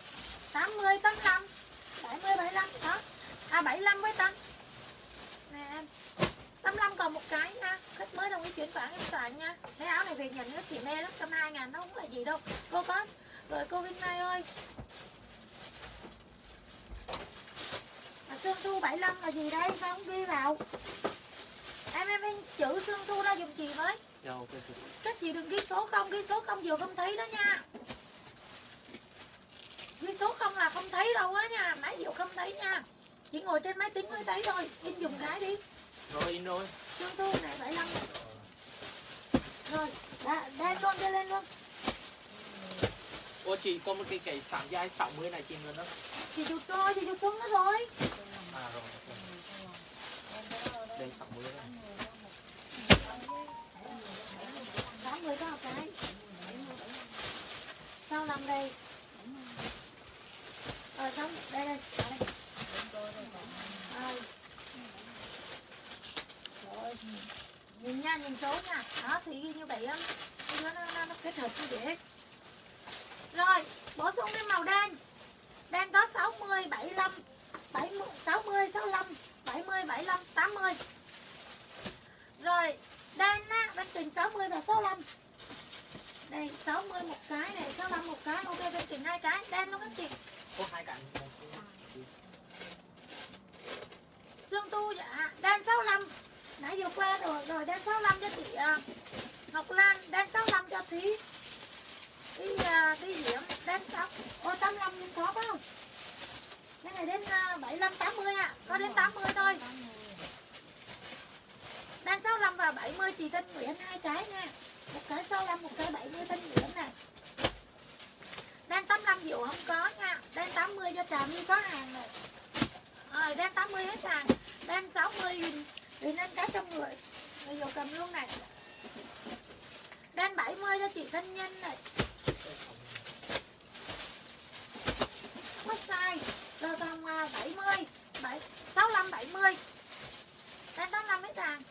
80, 85 70, 75 đó À 75 với tăng Nè em 85 còn một cái nha. Khách mới đồng ý chuyển khoản em xài nha. Mấy áo này về nhận các chị mê lắm 120 ngàn nó không là gì đâu. Cô có. Rồi cô Vinh Mai ơi. À, Sương Thu 75 là gì đây? Sao không ghi vào? Em em em chữ Sương Thu ra dùng chị với. Dạ, ok, ok. Các chị đừng ghi số không? Ghi số không vừa không thấy đó nha. Ghi số không là không thấy đâu á nha. Máy vừa không thấy nha Chỉ ngồi trên máy tính mới thấy thôi Em dùng cái đi Rồi, in rồi. Sương Thu này 75 Rồi đã, Lên luôn đi lên luôn Ô chị có một cái cái sảm dài 60 này chị nữa đó. Chị chụp rồi Chị chụp xuống đó rồi À rồi. Đây 60 này. 80 có một cái Sao làm đây Rồi xong Đây đây đây. Rồi. Nhìn nha nhìn số nha. Đó thì ghi như vậy á. Cái nó, nó, nó kết hợp như vậy. Rồi bổ sung cái màu đen. Đen có 60 75 70 60 65 70 75 80 Rồi đen á bên trình 60 và 65 đây 60 một cái này 65 một cái. Ok bên trình hai cái. Đen luôn các chị Có hai cái. Sương Tu dạ đen 65 nãy vừa qua rồi rồi đen 65 cho chị à, Ngọc Lan. Đen 65 cho Thúy Thúy à, Thúy Diễm. Đen 6 ô 85 nhưng có không? Cái này đến à, 75 80 ạ. À có đến 80 thôi. Đen 65 và 70 chị Thanh Nguyễn hai cái nha. Một cái 65, một cái 70 Thanh Nguyễn này Đen 85 dụ không có nha. Đen 80 cho Trà My có hàng này rồi đen 80 hết hàng. Đen 60 nghìn thì nên cái trong người. Người dụ cầm luôn này. Đen 70 cho chị thân Nhân này. Có size Rồi còn 70 7, 65 70 Đen 85 hết hàng.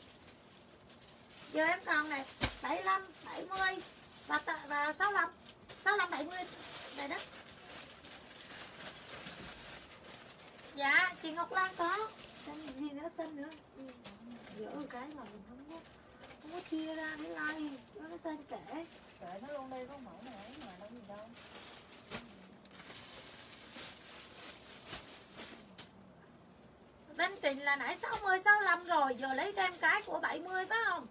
Giờ em còn này. 75 70 và, và 65 65 70 này đó. Dạ chị Ngọc Lan có. Xanh gì nữa xanh nữa. Ừ, Dỡ một cái mà mình không có Không có chia ra để like Nó nó xanh kể. Kệ nó luôn đây có mẫu này ấy mà đâu gì đâu. Bên Trình là nãy 60 65 rồi Giờ lấy thêm cái của 70 phải không?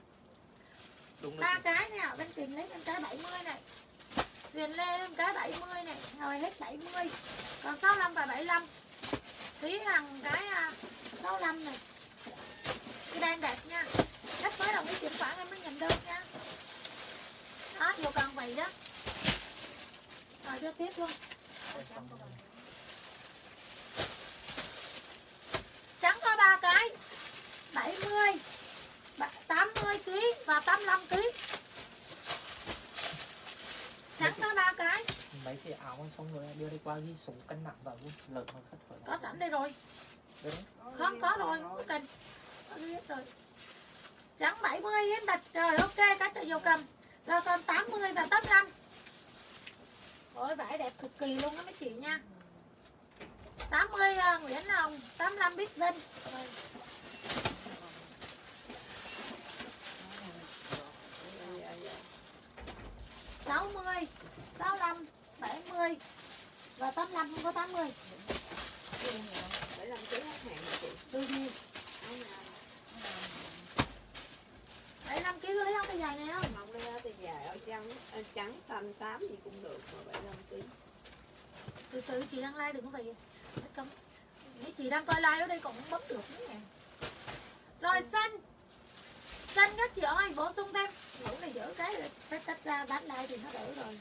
Đúng rồi ba cái nha bên Trình lấy thêm cái 70 này. Tuyền Lê thêm cái 70 này Rồi hết 70 Còn 65 và 75 Tí hàng cái à, 65 này. Cái đang đẹp nha. Khách mới đồng ý chuyển khoản em mới nhận đơn nha. Đó, vô còn vậy đó. Rồi cho tiếp luôn. Trắng có ba cái. 70 80 kg và 85 kg Trắng có ba cái mấy cái áo xong rồi đưa đi qua ghi số cân nặng vào luôn lợn mà khất hỏi Có sẵn đây rồi. Đấy Không? Có rồi, không có cần rồi. Trắng 70 hết bạch. Rồi ok, cách cho vô cầm. Rồi còn 80 và 85 Ôi vải đẹp cực kỳ luôn đó mấy chị nha. 80 uh, Nguyễn Hồng 85 Bích Vinh Rồi. Dạ, dạ. 60 65 70 và 85 không có 80 Để làm ký hết hàng chị Đương nhiên. Áo nào 75 kg lấy không cái dài này không? Không lấy thì dài áo trắng trắng xanh xám gì cũng được mà 75 kg từ từ chị đang like đừng có vậy? Hết Nghĩ chị đang coi like ở đây còn không bấm được nữa nè. Rồi xanh. Xanh các chị ơi bổ sung thêm. Mẫu này dở cái phải tách ra bán lại thì nó đỡ rồi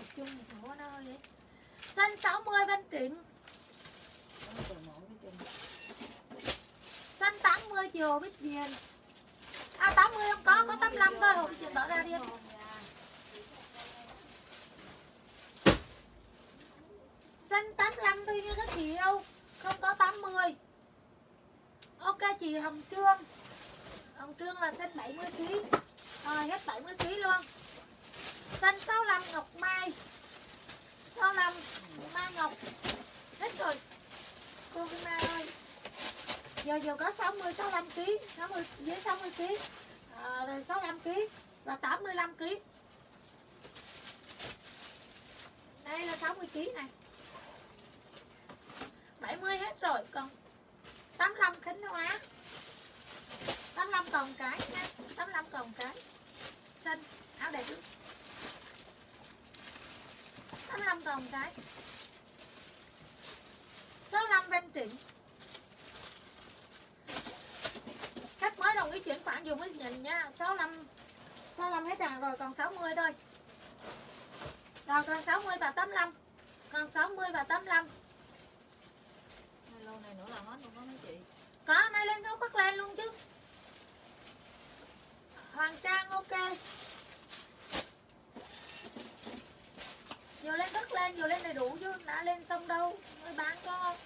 tập trung một mẫu nó hơi xanh 60 Văn Trịnh xanh 80 chị Hồ Bích Diền à 80 không có có 85 thôi. Hồ Bích Diền bỏ ra đi. Em xanh 85 thôi nha các chị yêu. Không có 80 ok chị, Hồng Trương. Hồng Trương là xanh 70 kg rồi, hết 70 kg luôn xanh 65 Ngọc Mai. 65 Mai Ngọc. Hết rồi. Cô Kim Mai ơi giờ giờ có 60 65 kg 60 dưới 60 kg à, rồi 65 kg và 85 kg đây là 60 kg này. 70 hết rồi còn 85 Khánh Hóa 85 còn cái nha 85 còn cái. Xanh áo đẹp. lắm 85 còn cái. 65 Văn Trịnh. Khách mới đồng ý chuyển khoản dùng với nhìn nha. 65 65 hết hàng rồi còn 60 thôi. Rồi còn 60 và 85 còn 60 và 85 Hai lô này nữa là hết luôn có mấy chị. Có nay lên nó khoác lên luôn chứ. Hoàng trang ok nhiều lên cất lên nhiều lên đầy đủ chứ đã lên xong đâu mới bán cho.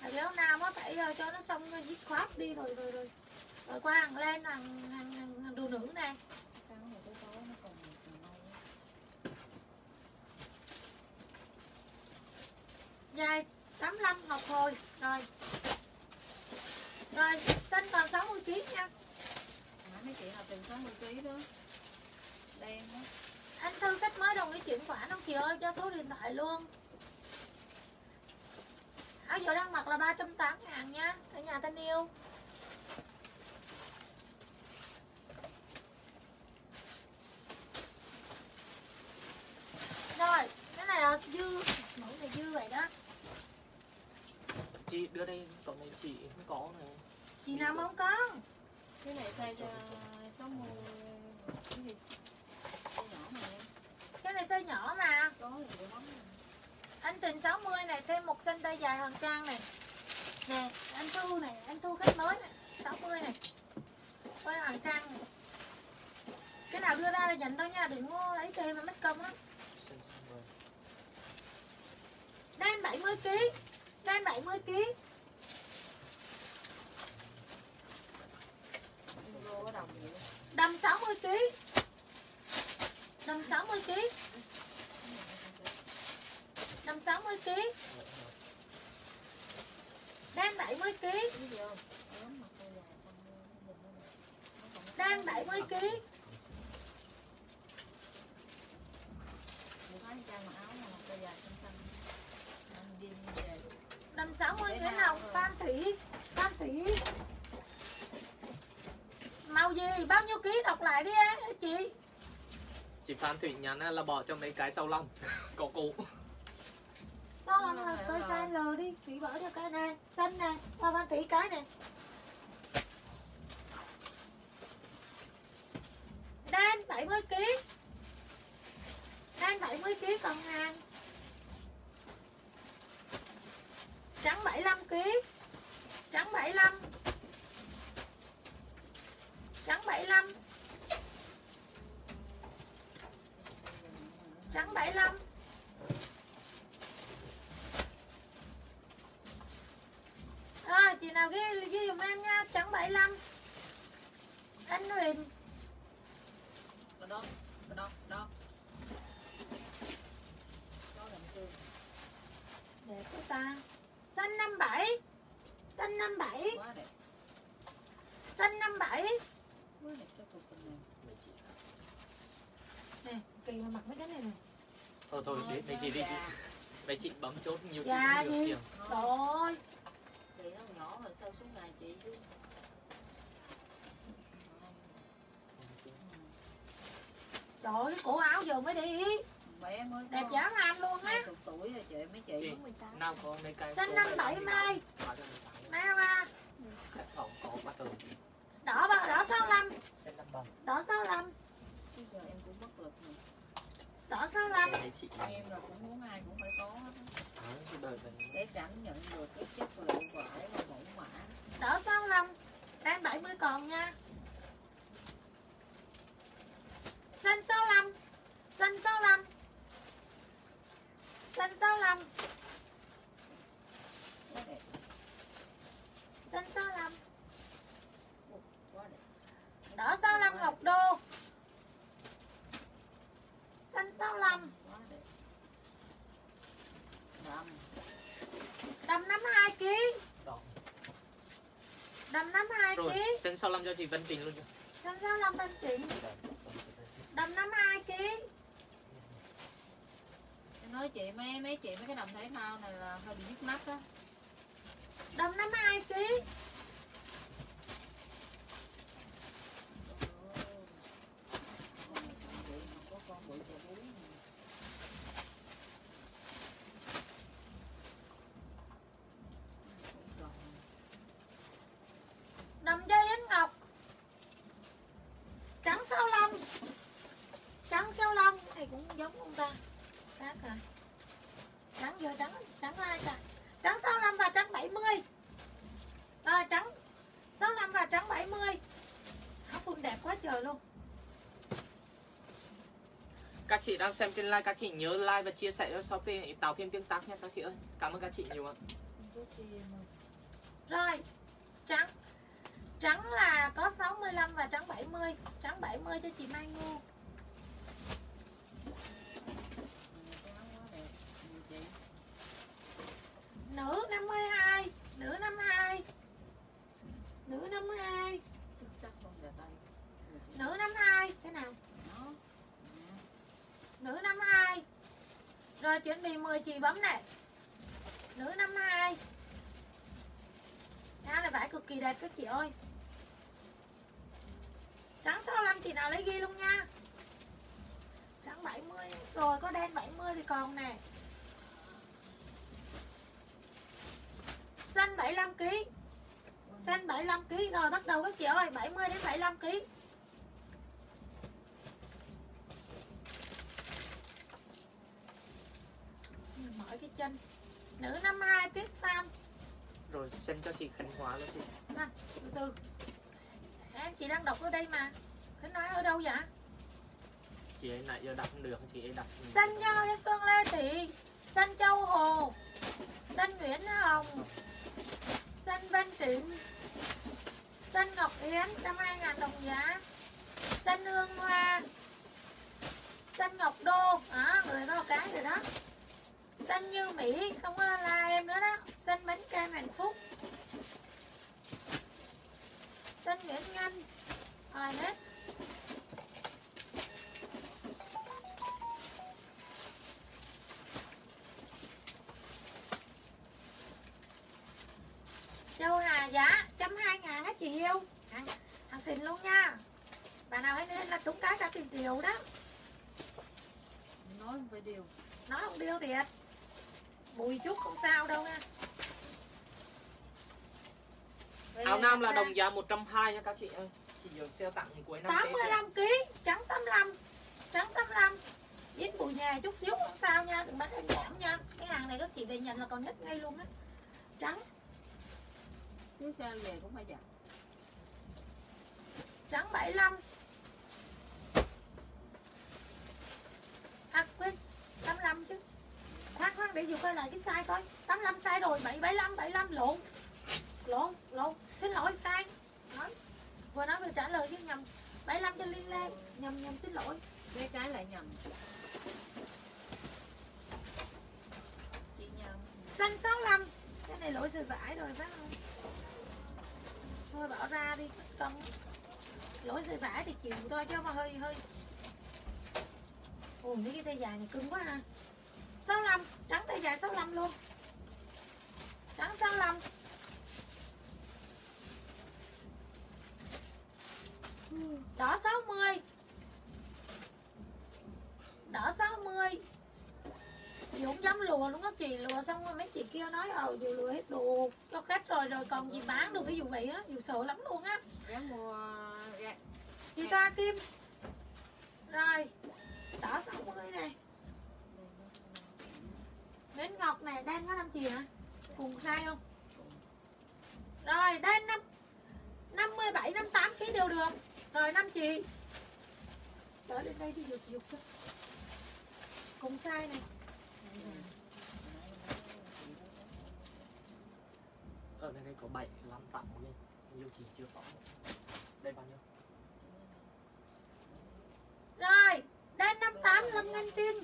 Tại vì hôm nào mới phải ờ, cho nó xong cho dứt khoát đi rồi rồi rồi. Rồi qua hàng lên hàng hàng, hàng, hàng đồ nữ nè. Này dài 85 ngọc hồi rồi. Rồi xanh còn 60 kg nha. Nãy mấy chị là tiền 60 kg đó. Đen đó anh thư khách mới đồng ý chuyển khoản không chị ơi? Cho số điện thoại luôn. Áo giờ đang mặc là 380 ngàn nha cả nhà thân yêu. Rồi cái này là dư mẫu này dư vậy đó. Chị đưa đây cậu này chị không có này. Chị nào mà không có. Cái này size cho 60 cái gì cái nhỏ mà em cái này size nhỏ mà có là dễ lắm anh 60 này, thêm một cm tay dài hoàng trang này. Nè, anh Thu này, anh Thu khách mới này 60 này. Quay hoàng trang này. Cái nào đưa ra là nhận thôi nha, đừng có ấy thêm là mất công lắm đan 70 kg đan 70 kg đầm 60 kg đầm 60 kg 60 kg Đang 70 kg Đang 70 kg năm sáu mươi cái lòng Phan Thủy. Phan Thủy. Màu gì? Bao nhiêu ký? Đọc lại đi á chị. Chị Phan Thủy nhắn là bỏ trong mấy cái sau lòng có cụ sao làm là coi size L đi chị vỡ cho cái này xanh nè và Phan Thủy cái này. Đan 70 kg đan 70 kg còn hàng. Trắng 75 kg trắng 75 trắng 75 trắng 75 à, chị nào ghi ghi dùm em nha trắng 75 anh Huyền đó, đó, đó. Đó đẹp của ta xanh 57 xanh 57 Quá đẹp. xanh 57 Quá đẹp cho cuộc tình này. nè kỳ mà mặc mấy cái này nè thôi thôi để mấy chị đi chị Dạ. mấy chị bấm chốt nhiều chị Dạ cũng được gì? tiền. trời ơi Chị sao xuống này chị chứ. trời cái cổ áo giờ mới ý Bé mới đẹp dã man luôn á 20 tuổi rồi chị mấy chị Chị. mới 18. nào mấy cái Xanh số năm bảy bảy mươi mai. Nào à phòng có bắt đầu đỏ bao đỏ 65 sẽ năm bằng đỏ 65 Bây giờ em cũng bất lực rồi. đỏ 65 mấy chị Em là cũng muốn ai cũng phải có hết á. Đó, cái đời mình để cảm nhận được cái chất liệu vải và mẫu đỏ 65 đang 70 còn nha. Xanh 65 xanh 65 xanh 65 xanh 65 đỏ 65 ngọc đô? Xanh 65 quá đầm 52 kg đầm 52 rồi kg sân 65 cho chị Vân Tình luôn xanh 65 bên chuyện đầm 52 kg em nói chị mấy mấy chị mấy cái đầm thể thao này là hơi bị nhức mắt á. Đầm 52 kg có con bự chà bú đầm dây ánh ngọc trắng sao lông trắng sao lông này cũng giống ông ta khác à trắng giờ trắng trắng ai ta trắng 65 và trắng 70 à, trắng 65 và trắng 70 áo quần đẹp quá trời luôn các chị đang xem trên like, các chị nhớ like và chia sẻ cho shopee để tạo thêm tương tác nha các chị ơi. Cảm ơn các chị nhiều ạ. Rồi, trắng. Trắng là có 65 và trắng 70 trắng 70 cho chị Mai Ngu 9B10 chị bấm này. Nữ 52 áo này vải cực kỳ đẹp các chị ơi. Trắng 65 chị nào lấy ghi luôn nha. Trắng 70 rồi có đen 70 thì còn nè. Xanh 75 kg xanh 75 kg rồi bắt đầu các chị ơi 70 đến 75 kg chân. Nữ 52 tiếp fan rồi xin cho chị Khánh Hóa luôn chị. Nè, từ từ. Em chị đang đọc ở đây mà. Khánh nói ở đâu vậy? Chị ấy nãy giờ không được chị ấy đặt xanh nho em Phương Lê Thị. Xanh Châu Hồ. Xanh Nguyễn Hồng. Xanh Văn Trịnh xanh Ngọc Yến 120 ngàn đồng giá. Xanh Hương Hoa. Xanh Ngọc Đô. Đó người có một cái rồi đó xanh Như Mỹ không có la em nữa đó. Xanh bánh kem hạnh phúc. Xanh Nguyễn Ngân. Rồi hết? Châu Hà giá trăm hai ngàn á chị yêu hàng, hàng xịn luôn nha. Bà nào nên là trúng cái cả tiền triệu đó. Nói không phải điều. Nói không điêu thiệt Bùi chút không sao đâu nha. Áo nam là đồng giá 120 nha các chị ơi. Chị giờ sale tặng cuối năm Tết ạ. 85 kg trắng 85 trắng 85 dính bụi nhà chút xíu không sao nha đừng bắt em giảm nha. Cái hàng này các chị về nhận là còn nhất ngay luôn á. Trắng. Chứ sao về cũng phải giặt trắng 75 à quên 85 chứ khoan khoan để dù coi lại cái size coi. 85 sai rồi 775 75 lộn. Lộn lộn. Xin lỗi sai nói. Vừa nói vừa trả lời chứ nhầm. 75 cho Linh Lê nhầm nhầm xin lỗi. Cái cái lại nhầm. Chị nhầm. Xanh 65 cái này lỗi sợi vải rồi phải không? Thôi bỏ ra đi công. Lỗi sợi vải thì chịu thôi chứ mà hơi hơi. Ồ mấy cái tay dài này cứng quá ha 65 trắng tay dài 65 luôn. Trắng 65 đỏ 60 đỏ 60 chị cũng dám lùa luôn á chị lùa xong rồi mấy chị kia nói ờ dù lùa hết đồ cho khách rồi rồi còn gì bán được ví dụ vậy á dù sợ lắm luôn á. Chị ta kim. Rồi đỏ 60 này Nguyễn Ngọc này đen có 5 chị hả cùng sai không? Rồi đen 5 57 58 kg đều được. Rồi 5 chị đỡ lên đây đi dục dục cho cùng size này. Ở đây đây có 7 5 tặng lên nhiều chị chưa có. Đây bao nhiêu? Rồi, đen 58 Lâm Ngân Trinh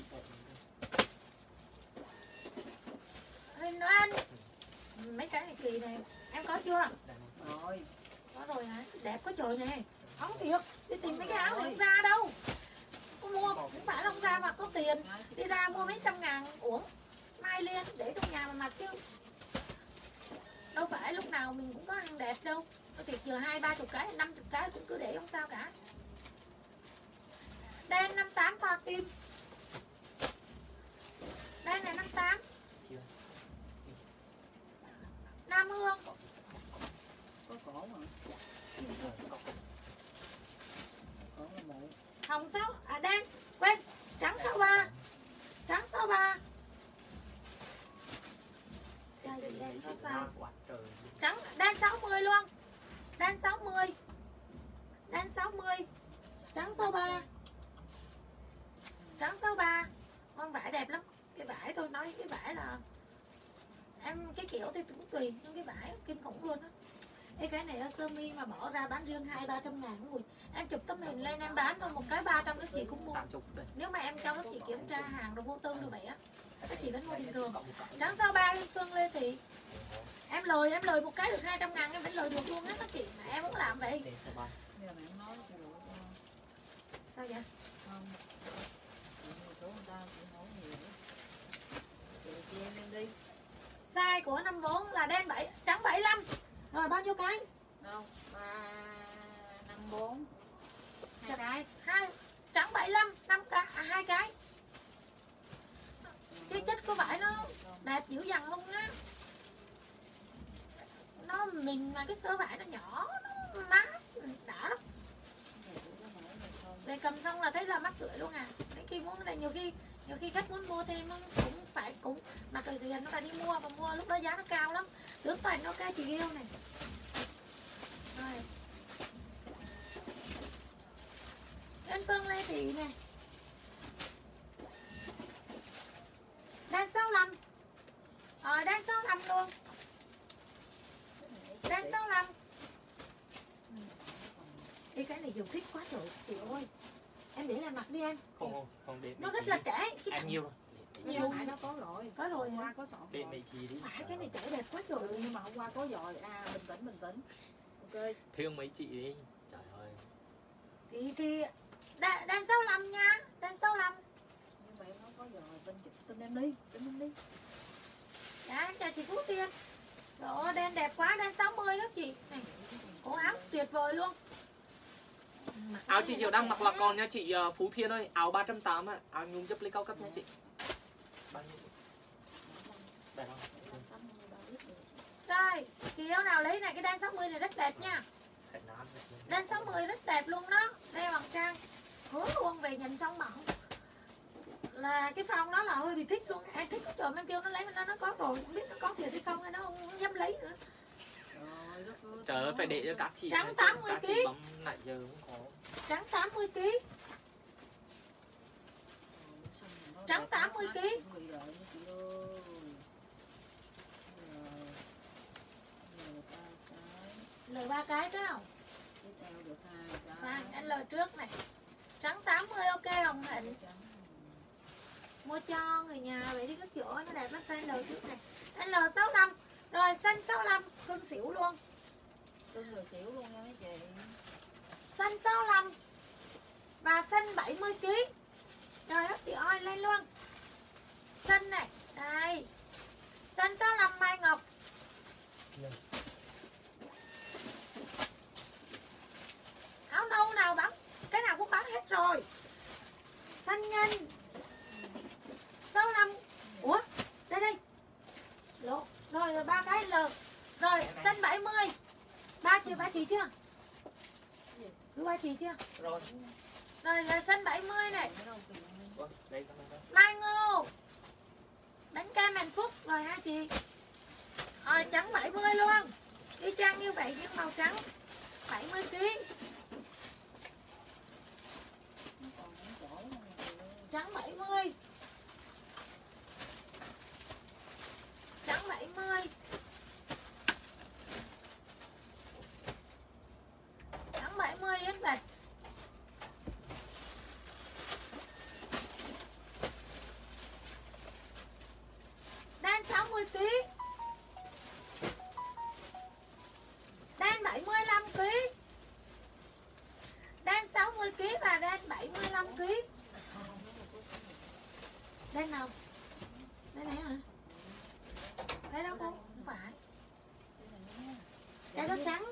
Hình Noel Mấy cái này kỳ này Em có chưa? rồi. Có rồi hả? Đẹp có trời nè. Không thiệt. Đi tìm mấy cái áo này không ra đâu. Có mua Không phải không ra mà có tiền. Đi ra mua mấy trăm ngàn uổng Mai lên để trong nhà mà mặc chứ. Đâu phải lúc nào mình cũng có hàng đẹp đâu. Có thiệt giờ hai ba chục cái, năm chục cái cũng cứ để không sao cả. Đen 58 Hoa Kim Đây này 58 chưa Nam Hương. Có cổ mà. Hồng sáu À đen Quên. Trắng 63 Trắng 63 Sai gì đen sai quá trời Trắng. Đen 60 luôn. Đen 60 Đen 60 Trắng 63 Trắng 63 Con vải đẹp lắm. Cái vải tôi nói cái vải là Em cái kiểu thì cũng tùy Nhưng cái vải kinh khủng luôn á. Ê, cái này ở sơ mi mà bỏ ra bán riêng hai ba trăm ngàn Ui, em chụp tấm hình lên em bán thôi một cái 300 các chị cũng mua. 80 đây. Nếu mà em cho các chị kiểm tra hàng rồi vô tư như vậy á các chị vẫn mua bình thường. trắng sao ba Liên Phương Lê Thị em lời em lời một cái được 200 ngàn em vẫn lời được luôn á các chị mà em muốn làm vậy. Đây sẽ bao bây giờ mẹ nói cho đủ cho sao vậy không nhiều số người ta cũng nói nhiều chị chị em em đi size của năm vốn là đen 7 trắng 75 rồi bao nhiêu cái? Đâu ba năm bốn. Hai cái. Hai trắng 75 năm cái à, hai cái. Cái chất của vải nó đẹp dữ dằn luôn á. Nó mình mà cái sơ vải nó nhỏ nó mát đã lắm. Để cầm xong là thấy là mắc rưỡi luôn à. Đến khi muốn này nhiều khi nhiều khi khách muốn mua thêm cũng phải cũng, mà thời tiền nó phải đi mua và mua lúc đó giá nó cao lắm. Tướng toàn nó cái chị yêu này. Rồi. Anh Phương Lê Thị nè Đan 65 Ờ đan 65 luôn Đan 65 Ê cái này dùng thích quá trời Chị ơi làm mặt đi em không không không để Nó rất là trẻ cái thằng- nhiều rồi. Nhưng Nhiều. mà nó có rồi. Có rồi hôm qua có sọt để mấy chị đi. Phải cái này trẻ đẹp quá trời. Ừ, nhưng mà hôm qua có rồi à bình tĩnh bình tĩnh. Ok. Thương mấy chị đi. Trời ơi. Thì thì đan, đan 65 nha. Đan 65 nhưng mà em nó có rồi tin tin em đi tin em đi. Dạ chào chị Phú Tiên. Trời ơi đen đẹp quá Đan 60 các chị. Này Cổ áo tuyệt vời luôn. Mặc áo cái chị Diệu đang mặc là còn nha chị ờ, Phú Thiên ơi áo 380 ạ. Áo nhung giúp lấy cao cấp nha chị. Bao nhiêu? Chị đẹp không Rồi chị yêu nào lấy này cái đan 60 này rất đẹp nha. Đan 60 rất đẹp luôn đó Đeo bằng trang. Hứa luôn về nhìn xong bảo là cái phong đó là hơi bị thích luôn. Em thích trời em kêu nó lấy mà nó nó có rồi không biết nó có thiệt hay không hay nó không, không dám lấy nữa Trời ơi, phải để cho các chị Trắng nữa chứ, 80 các chị ký. bấm nãy giờ không có trắng 80 kg Trắng 80 ký. Lời ba cái phải không? À, anh lời trước này. Trắng 80 ok hồng hạnh? Mua cho người nhà vậy đi các chỗ nó đẹp lắm xanh lời trước này. Anh L65 rồi xanh 65 cưng xỉu luôn Tôi người xỉu luôn nha mấy chị. xanh 65 và xanh 70 kg rồi các chị ơi lên luôn. Xanh này đây. Xanh 65 mai ngọc? Áo nâu nào bán cái nào cũng bán hết rồi. Thanh nhân 65 ủa đây đây. Lộ. rồi rồi ba cái lượt rồi xanh 70 ba chị ba chị chưa? Đưa ba chị chưa? Rồi. Rồi là xanh 70 này. Vâng, đây mai ngô. Bánh kem hạnh phúc. Rồi hai chị. Rồi trắng 70 luôn. Y chang như vậy nhưng màu trắng. 70 kg trắng 70 trắng 70 trắng 70 yến bạch đan 60 kg đan 75 kg đan 60 kg và đan 75 kg đây nào đây này hả cái đó không không phải Cái này nha. cái đó trắng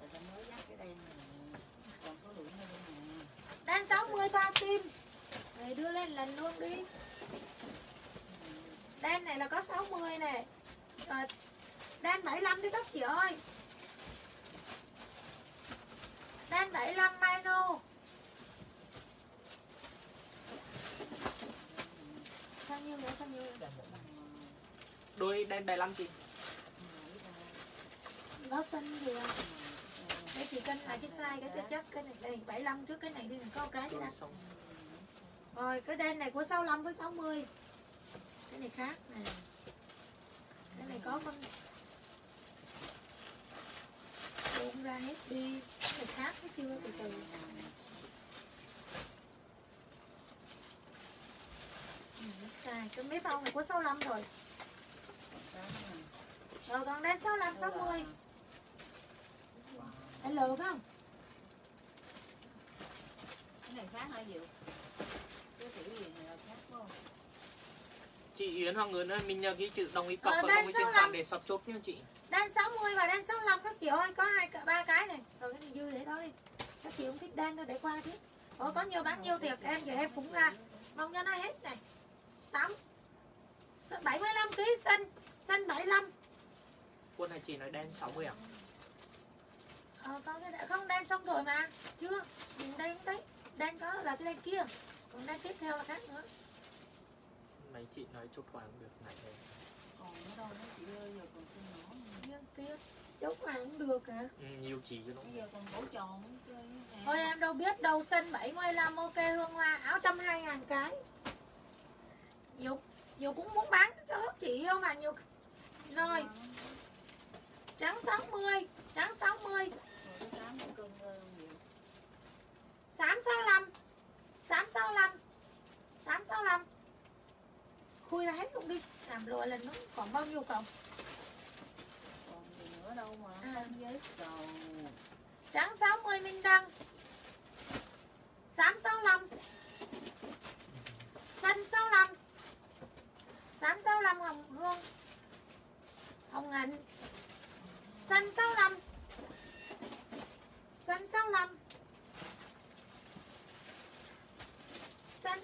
Tại sao mới dắt cái đen này. Còn số lượng đây nè. đan 60 ba kim này đưa lên lần luôn đi đan này là có 60 nè rồi đan 75 đi các chị ơi đan 75 Mino sao nhiêu nữa sao nhiêu nữa đen 75 chị nó xinh gì không để chị cân lại cái size cái cho chắc cái này đây 75 trước cái này đi đừng có cái xong. Rồi cái đen này của 65 với 60 cái này khác nè. Cái này có con buông ra hết đi. Cái này khác nó chưa? Từ từ. Ừ, sai cái mấy phong này của 65 rồi rồi còn đen 65 60 L phải không? Cái này khác hay nhiều cái kiểu gì này là khác phải không? Chị Yến Hoàng Ngân ơi mình nhờ ghi chữ đồng ý cọc Ờ, và đồng ý tiền 65. khoản để shop chốt nha chị. Đen 60 và đen 65 các chị ơi có hai ba cái này. Rồi cái này dư để đó đi các chị không thích đen đâu để qua chứ Ôi có nhiều bán nhiêu thiệt em vậy em cũng ra. Mong cho nó hết này. 8 75 kg xanh xanh 75 quân này chị nói đen 60 à? Ờ có cái đã không đen xong rồi mà. Chưa? Mình đen đấy. Đen có là cái đen kia. Còn đen tiếp theo là khác nữa. Mấy chị nói chốt hoài không được này đây còn ở đâu đó chị ơi giờ còn chân nhỏ nhưng tiếp. Chốt hoàng cũng được hả ừ, nhiều chị chứ đúng bây giờ còn bổ tròn Thôi em đâu biết đâu xanh 75 ok hương hoa áo trăm hai ngàn cái. Dục Dục cũng muốn bán cho chị không mà Dục Rồi trắng 60 trắng 60 rồi cái cám một cân ờ, nhiều xám 65 xám 65 xám 65 Khui ra hết luôn đi. Làm lừa là nó còn bao nhiêu còn còn gì nữa đâu mà À. không giấy sầu Trắng 60 Minh Đăng. Xám 65 Xanh 65 Xám 65 Hồng Hương. Hồng Hạnh Xanh 65 Xanh 65 Xanh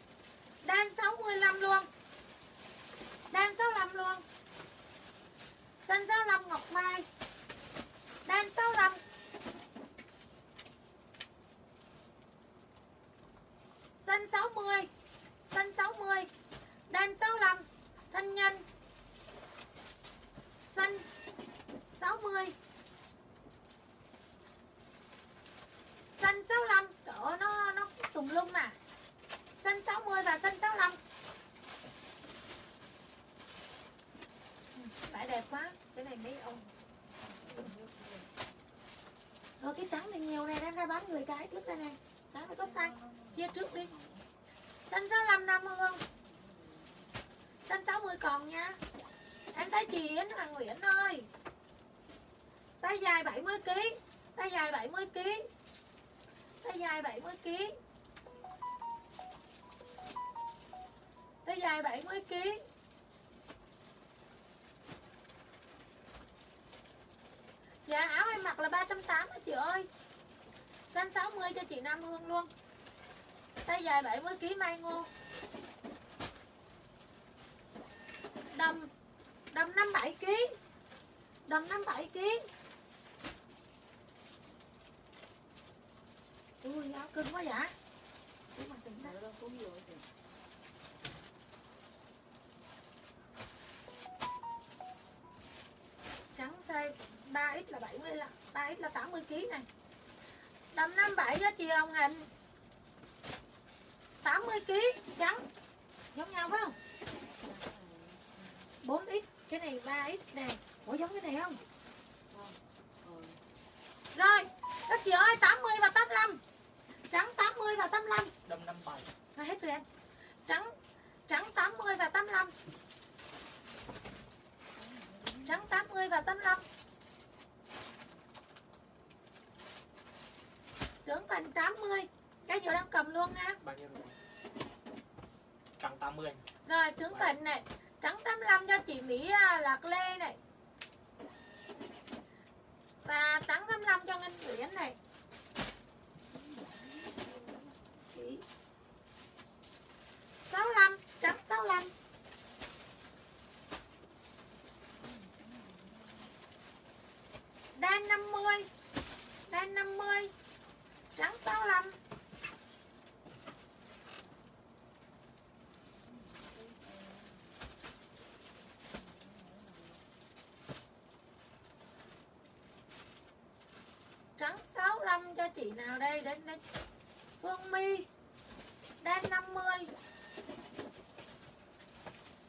Đan 65 luôn Đan 65 luôn Xanh 65 Ngọc Mai. Đan 65 Xanh 60 Xanh 60 Đan 65 Thanh nhân. Xanh 60 Xanh 65 Trời ơi nó, nó tùm lum nè. Xanh 60 và xanh 65 Ừ, Vải đẹp quá. Cái này mấy ông. Rồi cái trắng này nhiều này Đem ra bán người cái trước đây này Cái nó có xanh. Chia trước đi. Xanh 65 năm Hương Xanh 60 còn nha. Em thấy chị Yến Hoàng Nguyễn thôi Tay dài 70kg Tay dài 70kg Tay dài 70kg Tay dài 70kg Dạ áo em mặc là 380 chị ơi. Xanh 60 cho chị Nam Hương luôn. Tay dài 70kg mai ngô. Đầm Đầm 57kg Đầm 57kg Ui áo cưng quá vậy. Ủa mà tỉnh đó. đâu cũng vừa thì Trắng size 3X là 70 là 3X là 80kg này. Đầm 57 cho chị Hồng Hạnh 80kg trắng. Giống nhau phải không? 4X Cái này 3X này Ủa giống cái này không? Rồi. Các chị ơi 80 và 85 Trắng 80 và 85 đâm 57 Rồi hết rồi em Trắng Trắng 80 và 85 Trắng 80 và 85 Tướng Thành 80 Cái giờ đang cầm luôn ha bao nhiêu rồi? Trắng 80 Rồi tướng Thành này. Trắng 85 cho chị Mỹ à, Lạc Lê này. Và trắng 85 cho Ngân Nguyễn này 65 Trắng 65 đan 50 đan 50 Trắng 65 trắng 65 cho chị nào đây, đến đây. Phương My đen 50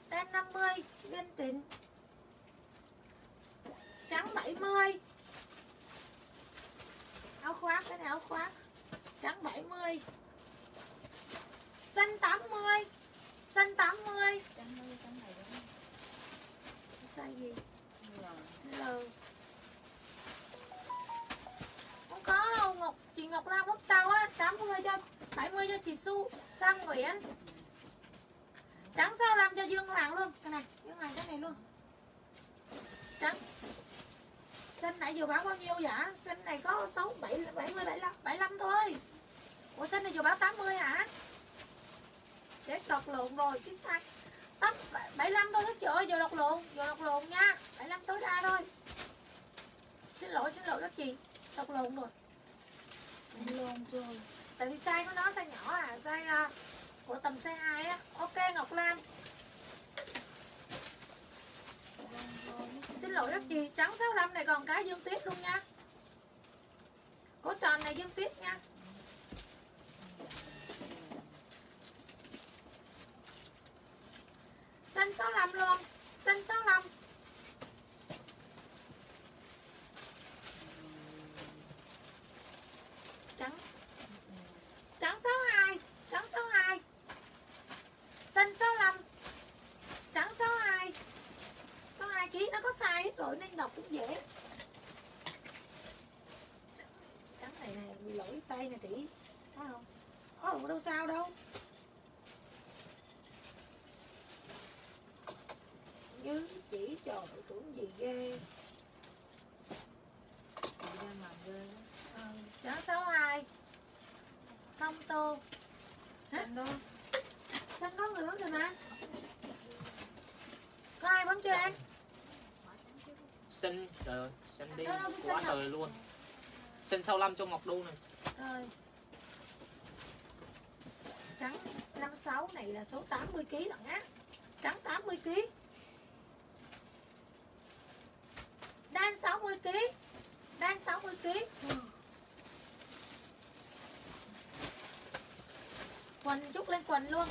đen 50 Liên Tịnh. Trắng 70 áo khoác cái này áo khoác. Trắng 70 xanh 80 xanh 80 trắng hơi trắng này đúng sai gì? L. Không có đâu Ngọc chị Ngọc Lam lúc sau á 80 cho 70 cho chị Su Sang Nguyễn trắng 65 cho Dương Hoàng luôn? Cái này Dương Hoàng cái này luôn. Trắng. Xanh nãy vừa báo bao nhiêu vậy? Xanh này có 6 7 70 75 75 thôi. Ủa xanh này vừa báo 80 hả? Chết đọc lộn rồi cái sai tấm 75 thôi các chị ơi giờ đọc lộn giờ đọc lộn nha. 75 tối đa thôi. Xin lỗi xin lỗi các chị đọc lộn rồi. Luôn rồi. Tại vì size của nó size nhỏ à size uh, của tầm size 2 á. Ok, ngọc lan. Xin lỗi các chị, trắng 65 này còn cái dương tuyết luôn nha. Có tròn này dương tuyết nha. Xanh 65 luôn, xanh 65 trắng trắng 62 trắng 62 xanh 65 trắng 62 62 kg nó có size hết rồi nên đọc cũng dễ trắng này này bị lỗi tay nè tỷ thấy không Ồ, đâu sao đâu như chỉ trò đội trưởng gì ghê chị đang làm ghê ờ, trắng 62 không tô Hả? Xanh đó xanh có người bấm rồi mà có ai bấm chưa em Xanh, trời ơi, xanh đi, quá trời luôn. Xanh 65 cho Ngọc Đu này. Rồi. Trắng 56 này là số 80 kg lận á. Trắng 80 kg đan 60 kg đan 60 kg quần chút lên quần luôn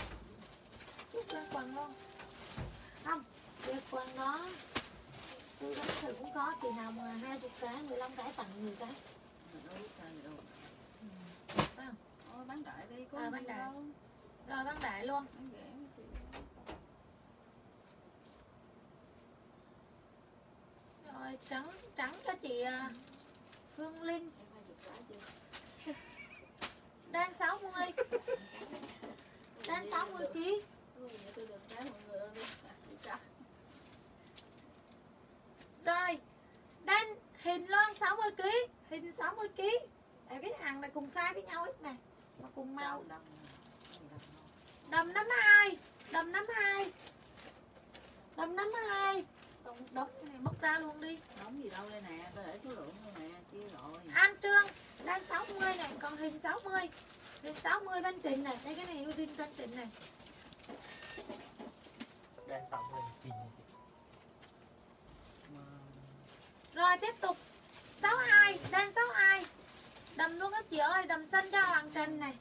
chút lên quần luôn không việc quần đó tôi đánh thử cũng có chị nào mà 20 cái 15 cái tặng 10 cái. Đâu biết sao gì đâu phải không? Thôi bán đại đi có À, bán đại. đâu. Rồi bán đại luôn. Bán rẻ chị rồi trắng trắng cho chị à, Phương Linh. Em hai chục cái chưa đan 60 đan 60 kg À, rồi hình loan 60 kg hình 60 kg tại biết hàng này cùng size với nhau hết nè mà cùng màu. Đầm 52 đầm 52 đầm 52 đóng cái này bóc ra luôn đi. Đóng gì đâu đây nè tôi để số lượng thôi nè chia rồi. An Trương đang 60 này còn hình 60 hình 60 Văn Trình này đây cái này ưu tiên Văn Trình này Đen 60 Trình này chị. mà rồi tiếp tục. 62 đang 62 đầm luôn các chị ơi đầm xanh cho Hoàng Trần này.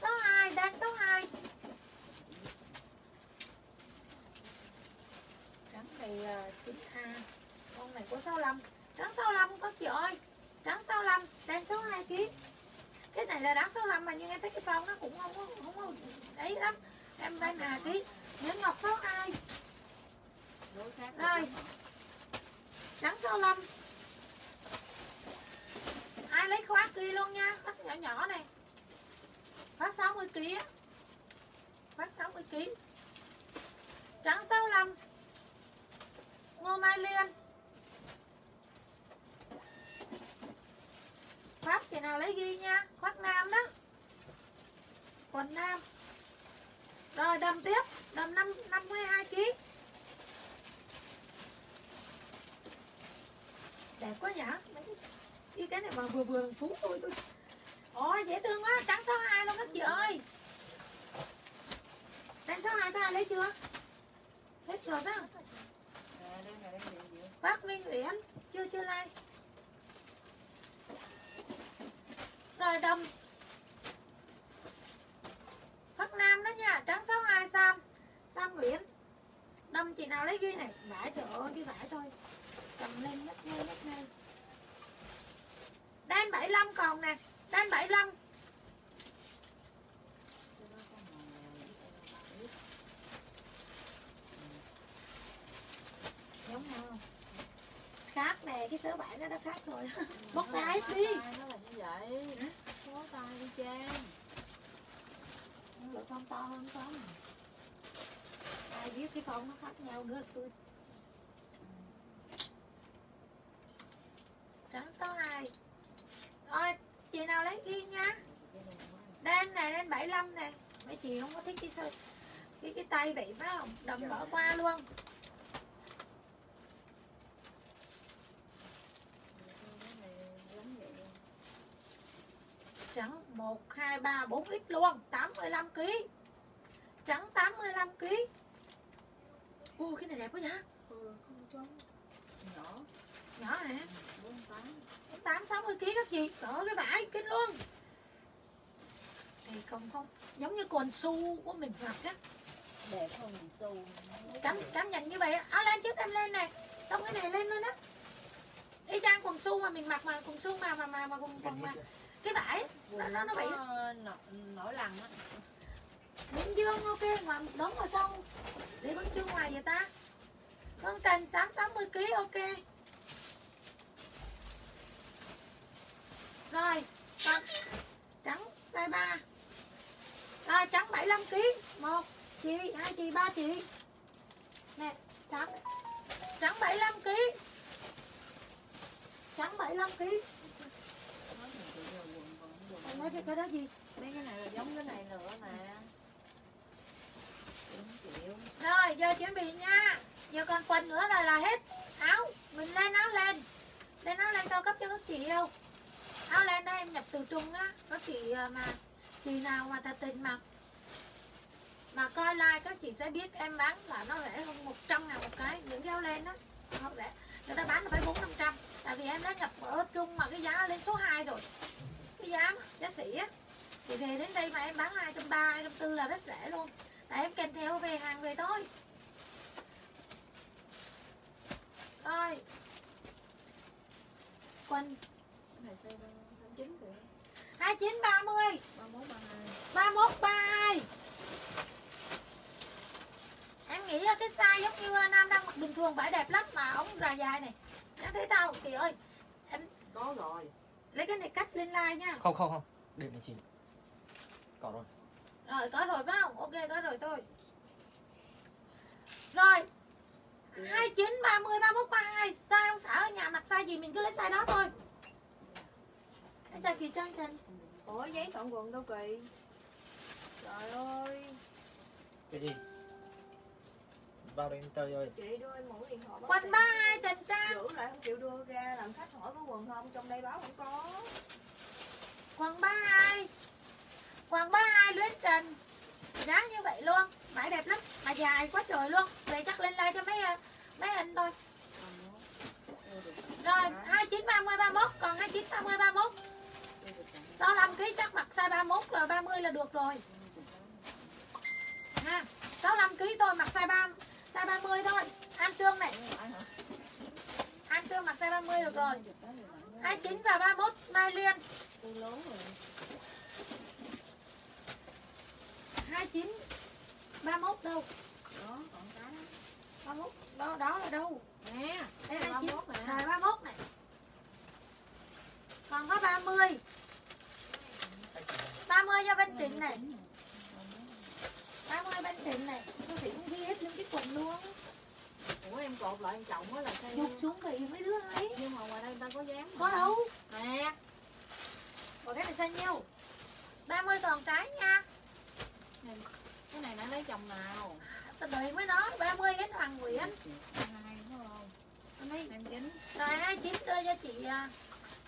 62 đang 62 trắng này uh, 9A con này có 65 trắng 65 có chị ơi. Trắng 65 đang 62 kg cái này là đáng 65 mà nhưng em thấy cái phong nó cũng không có không có ấy lắm. Em bên Hà ký. Nguyễn Ngọc 62 đối khác Rồi trắng 65 ai lấy khoác kia luôn nha khoác nhỏ nhỏ này. Khoác 60 kg á. Khoác 60 kg trắng 65 Ngô Mai Liên. Khoác chị nào lấy ghi nha khoác nam đó. Quần nam. Rồi, đầm tiếp, đầm 5 52 kg đẹp quá nhỉ Mấy cái- này mà vừa vừa phú tôi tôi ôi dễ thương quá trắng 62 luôn các chị ơi. Trắng 62 có ai lấy chưa? Hết rồi phải không Bác Minh Uyển chưa chưa like. Rồi đầm Bắc Nam đó nha trắng 62 Sam. Sam Nguyễn. Đâm chị nào lấy ghi này? Vải trời ơi cái vải thôi cầm lên nhấp nhê nhấp nhê đan 75 còn nè đan 75 Cái đó có màu này với cái đó biết. giống nhau. Không khác nè cái sớ vải nó đã khác rồi. Bóc hết đi. nó là như vậy? Có tay đi trang. Lượt phong to hơn không ai biết cái phong nó khác nhau nữa tôi trắng 62 rồi chị nào lấy yên nha. Đen này đen 75 này mấy chị không có thích cái sơ cái cái tay vậy phải không? Đầm bỏ qua luôn. Trắng 1 2 3 4 ít luôn. 85 kg trắng 85 kg ô cái này đẹp quá vậy. Ừ, nhỏ. Nhỏ hả? ừ tám 8 60 kg các chị. Ơi cái vải kinh luôn. Thì không không. Giống như quần su của mình mặc á. Đẹp hơn mình xu cảm cảm nhận như vậy á. áo lên trước em lên nè. Xong cái này lên luôn á. Y chang quần su mà mình mặc mà quần su mà mà mà mà quần quần mà. Cái vải nó nó nó bị nổi, nổi lần á. Nguyễn Dương ok mà đóng vào xong. Để bắn chương ngoài vậy ta. Vân Trần 660 kg ok Rồi trắng, trắng size 3 Rồi trắng 75 kg một chị, hai chị, ba chị. Nè, sáng. Trắng 75 kg Trắng 75 kg nói cái cái đó gì? Mấy cái này là giống cái này nữa triệu Rồi giờ chuẩn bị nha. Giờ còn quần nữa là là hết. Áo Mình lên áo lên. Lên áo lên cao cấp cho các chị không Áo len đó em nhập từ Trung á. Các chị ờ, mà Chị nào mà thật tình mà Mà coi like các chị sẽ biết em bán là nó rẻ hơn 100 ngàn một cái. Những cái áo len đó Không rẻ. Người ta bán là phải 4 500 Tại vì em đã nhập ở Trung mà cái giá lên số 2 rồi. Cái giá giá sỉ á. Thì về đến đây mà em bán 230, 240 là rất rẻ luôn. Tại em kèm theo về hàng về thôi. Rồi. Quần cái này size tám chín triệu 29 30 ba mốt ba hai 31 32 Em nghĩ là cái size giống như Nam đang mặc bình thường vải đẹp lắm mà ống dài dài này. Em thấy tao Kỳ ơi Em có rồi. lấy cái này cắt lên like nha. Không không không. Để mình chỉ Có rồi. Rồi có rồi phải không? Ok có rồi thôi. Rồi 29, 30, 31, 32 Size ông xã ở nhà mặc size gì mình cứ lấy size đó thôi. Em chào chị Trang Trần ủa giấy phận quần đâu kỳ trời ơi. Cái gì? Vào đây em chơi ơi chị đưa em mũ điện thoại Quần tiền. 32 Trần Trang giữ lại không chịu đưa ra làm khách hỏi có quần không? Trong đây báo không có. Quần 32 Quần 32 luyến Trần Giá như vậy luôn. Vải đẹp lắm. Mà dài quá trời luôn. Vậy chắc lên like cho mấy à, mấy anh thôi. Ba Rồi. 29, 30, 31 Còn 29, 65 kg chắc mặc size 31 là 30 là được rồi. Ha 65 kg thôi mặc size 3 size 30 thôi. An Trương này. An Trương mặc size 30 được rồi. chụp cái gì bạn 29 và 31 Mai Liên. tôi lớn rồi 29 31 đâu? đó còn cái đó 31 đó đó là đâu? Nè Đây cái là 29 29 nè. Rồi 31 này. Còn có 30 30 cho Văn Trịnh này. 30 Văn Trịnh này. Siêu thị cũng ghi hết những cái quần luôn? Ủa em cột lại em chồng mới là cái Dục xuống thì mấy đứa ấy. Nhưng mà ngoài đây người ta có dám Có đâu. Nè. Còn cái này sao nhiêu? 30 còn trái nha. Cái này đã lấy chồng nào? Tao đợi mới nói 30 đến Hoàng Nguyễn hai đúng không? Em chín Rồi 29 đưa cho chị à,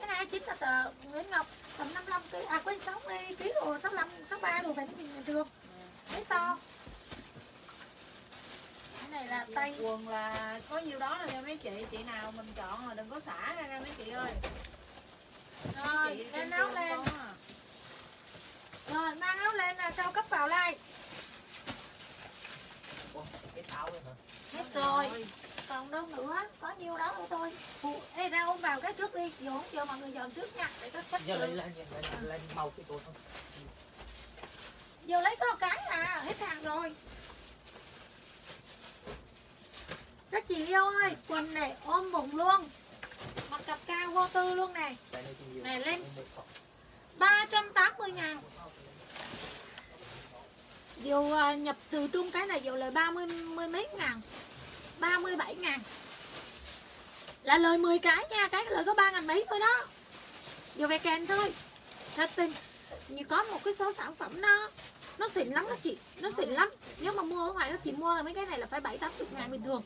Cái này 29 là tờ Nguyễn Ngọc Tầm 55 kg À quên 60 kg rồi 65, 63 rồi phải bình thường Thấy to. Cái này là tay. quần là có nhiêu đó là cho mấy chị chị nào mình chọn là đừng có xả ra ra mấy chị ơi. Rồi chị lên áo lên. à. Rồi mang áo lên là cho cấp vào like. Ủa, cái áo này hả? Hết rồi Còn đâu nữa Có nhiêu đó thôi. Phụ, Ê ra ôm vào cái trước đi không chịu mọi người dọn trước nha Để các khách Giờ lấy lên màu cái tôi thôi. Giờ lấy có cái à Hết hàng rồi. Các chị yêu ơi Quần này ôm bụng luôn. Mặc cặp cao vô tư luôn này Này, lên. Một cọc. 380 ngàn. Dù à, nhập từ trung cái này dù lời 30 mươi mấy ngàn 37 ngàn. Là lời 10 cái nha, Cái lời có 3 ngàn mấy thôi đó. Vô về kèm thôi. Thật tình Như có một cái số sản phẩm nó Nó xịn lắm các chị. Nó xịn lắm. Nếu mà mua ở ngoài các chị mua là mấy cái này là phải 7 80 ngàn bình thường.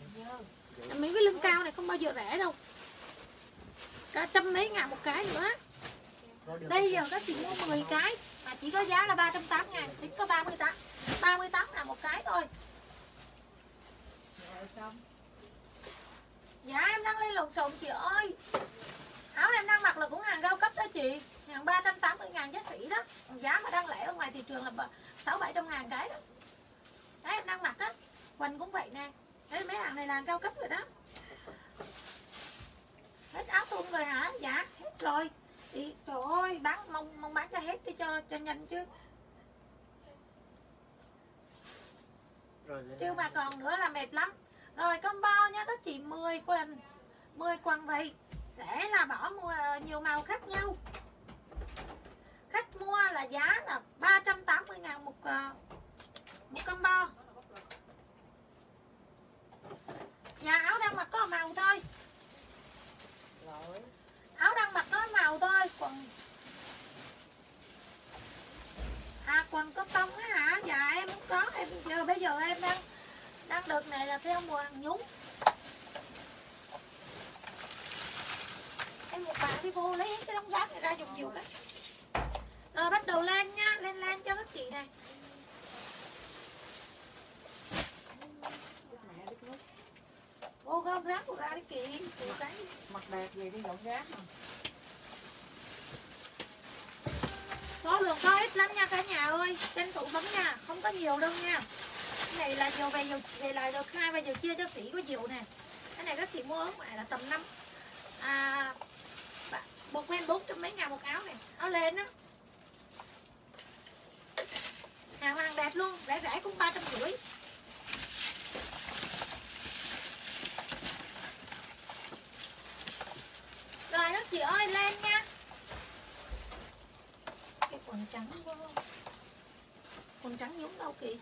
Mấy cái lưng cao này không bao giờ rẻ đâu. Cả trăm mấy ngàn một cái nữa. Đây giờ các chị mua 10 cái mà chỉ có giá là 380 ngàn, Tính có 38 38 ngàn một cái thôi. Dạ em đang lên lộn xộn chị ơi. Áo em đang mặc là cũng hàng cao cấp đó chị. Hàng 380 ngàn giá sĩ đó. Giá mà đang lẻ ở ngoài thị trường là 6-700 ngàn cái đó. Đấy em đang mặc á. Quần cũng vậy nè. Đấy mấy hàng này là hàng cao cấp rồi đó. Hết áo thun rồi hả? Dạ hết rồi. Thì, Trời ơi bán mong mong bán cho hết đi cho cho nhanh chứ. Chứ mà còn nữa là mệt lắm Rồi combo nha các chị 10 quần. 10 quần vậy Sẽ là bỏ mua nhiều màu khác nhau. Khách mua là giá là 380 ngàn một, ờ, một combo. Dạ áo đang mặc có màu thôi. Rồi. Áo đang mặc có màu thôi Quần. À quần có tông á hả? Dạ em không có em giờ Bây giờ em đang đang đợt này là theo mùa hàng nhúng. Em một bạn đi vô lấy cái đống rác này ra dùng nhiều cái. Rồi bắt đầu lên nha Lên lên cho các chị này. Vô gom rác của ra đi Nhiều cái mặt đẹp gì đi dọn rác mà. Số lượng có ít lắm nha cả nhà ơi. Tranh thủ bấm nha Không có nhiều đâu nha cái này là dầu về dầu về lại được hai và dầu chia cho sĩ có dầu nè. Cái này các chị mua ở ngoài là tầm năm. À, Một men bốn trăm mấy ngàn một áo này. Áo lên á. Hàng hàng đẹp luôn Rẻ rẻ cũng ba trăm rưỡi. Rồi các chị ơi lên nha. Cái quần trắng quá. Quần trắng nhúng đâu kì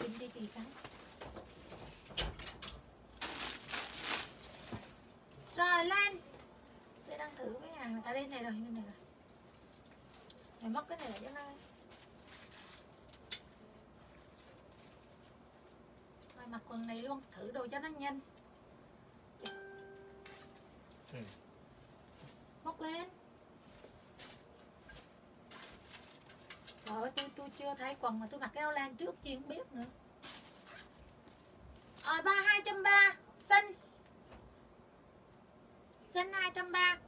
tìm đi kỳ trắng. Rồi lên. Tôi đang thử mấy hàng này. à đây này rồi đây này rồi. Mày móc cái này lại cho nó rồi mặc quần này luôn thử đồ cho nó nhanh. Ừ. móc lên Trời ơi, tôi, tôi chưa thấy quần mà tôi mặc cái áo len trước chi không biết nữa. Rồi, ba hai trăm ba Xanh Xanh hai trăm ba.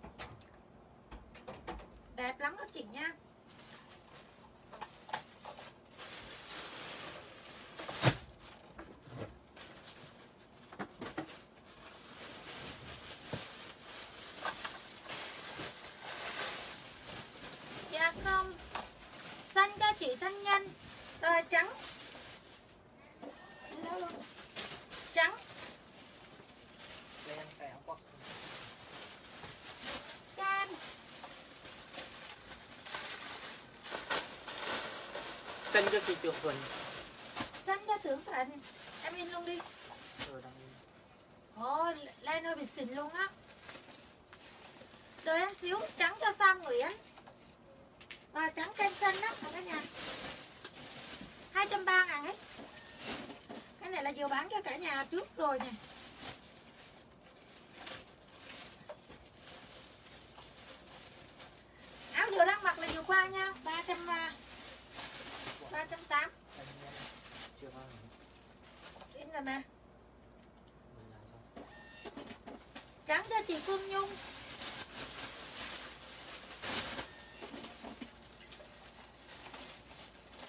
Đẹp lắm các chị nha Dạ không Xanh cho chị xanh nhanh Rồi trắng Trắng Lên cái áo khoác. cam Xanh cho chị Trường Thuần. Xanh cho tưởng thành Em in luôn đi. Rồi đang Ồ, lên hơi bị xỉn luôn á. Đợi em xíu Trắng cho Sam Nguyễn Và trắng kem xanh đó cả nhà. 230 ngàn hết Cái này là vừa bán cho cả nhà trước rồi nè Áo vừa đang mặc là vừa qua nha 300 380 Xanh nha. Chưa bao giờ. In rồi mà Mình là cho. Trắng cho chị Phương Nhung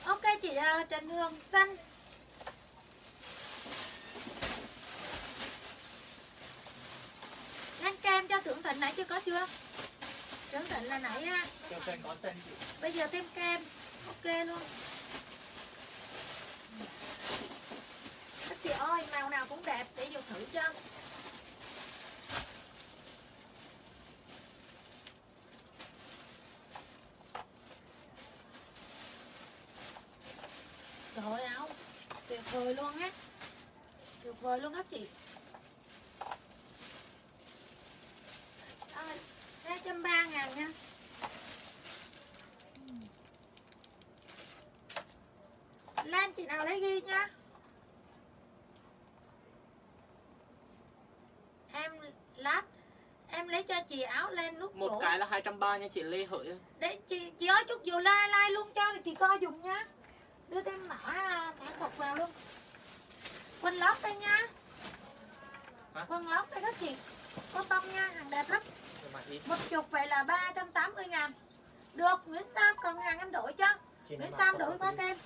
Ok chị uh, Trần Hương xanh Ngăn kem cho Thượng Thịnh nãy chưa có chưa? Thượng Thịnh là nãy ha Trường Thuần có xanh chị. Bây giờ thêm kem. Ok luôn Các chị ơi màu nào cũng đẹp để vô thử cho Trời ơi áo Tuyệt vời luôn á Vời luôn các chị. Hai trăm ba ngàn nha. Lan chị nào lấy ghi nha. Em lát Em lấy cho chị áo len nút một cổ cái là 230 nha chị Lê Hợi để chị chị ơi chút vừa like like luôn cho thì chị coi dùng nha. Đưa thêm mã mã sọc vào luôn quần lót đây nha. Hả? lót đây các chị. Có tông nha hàng đẹp lắm. Một chục vậy là 380 ngàn. Được Nguyễn Sam cần hàng em đổi cho. Chị Nguyễn Sam đổi qua kem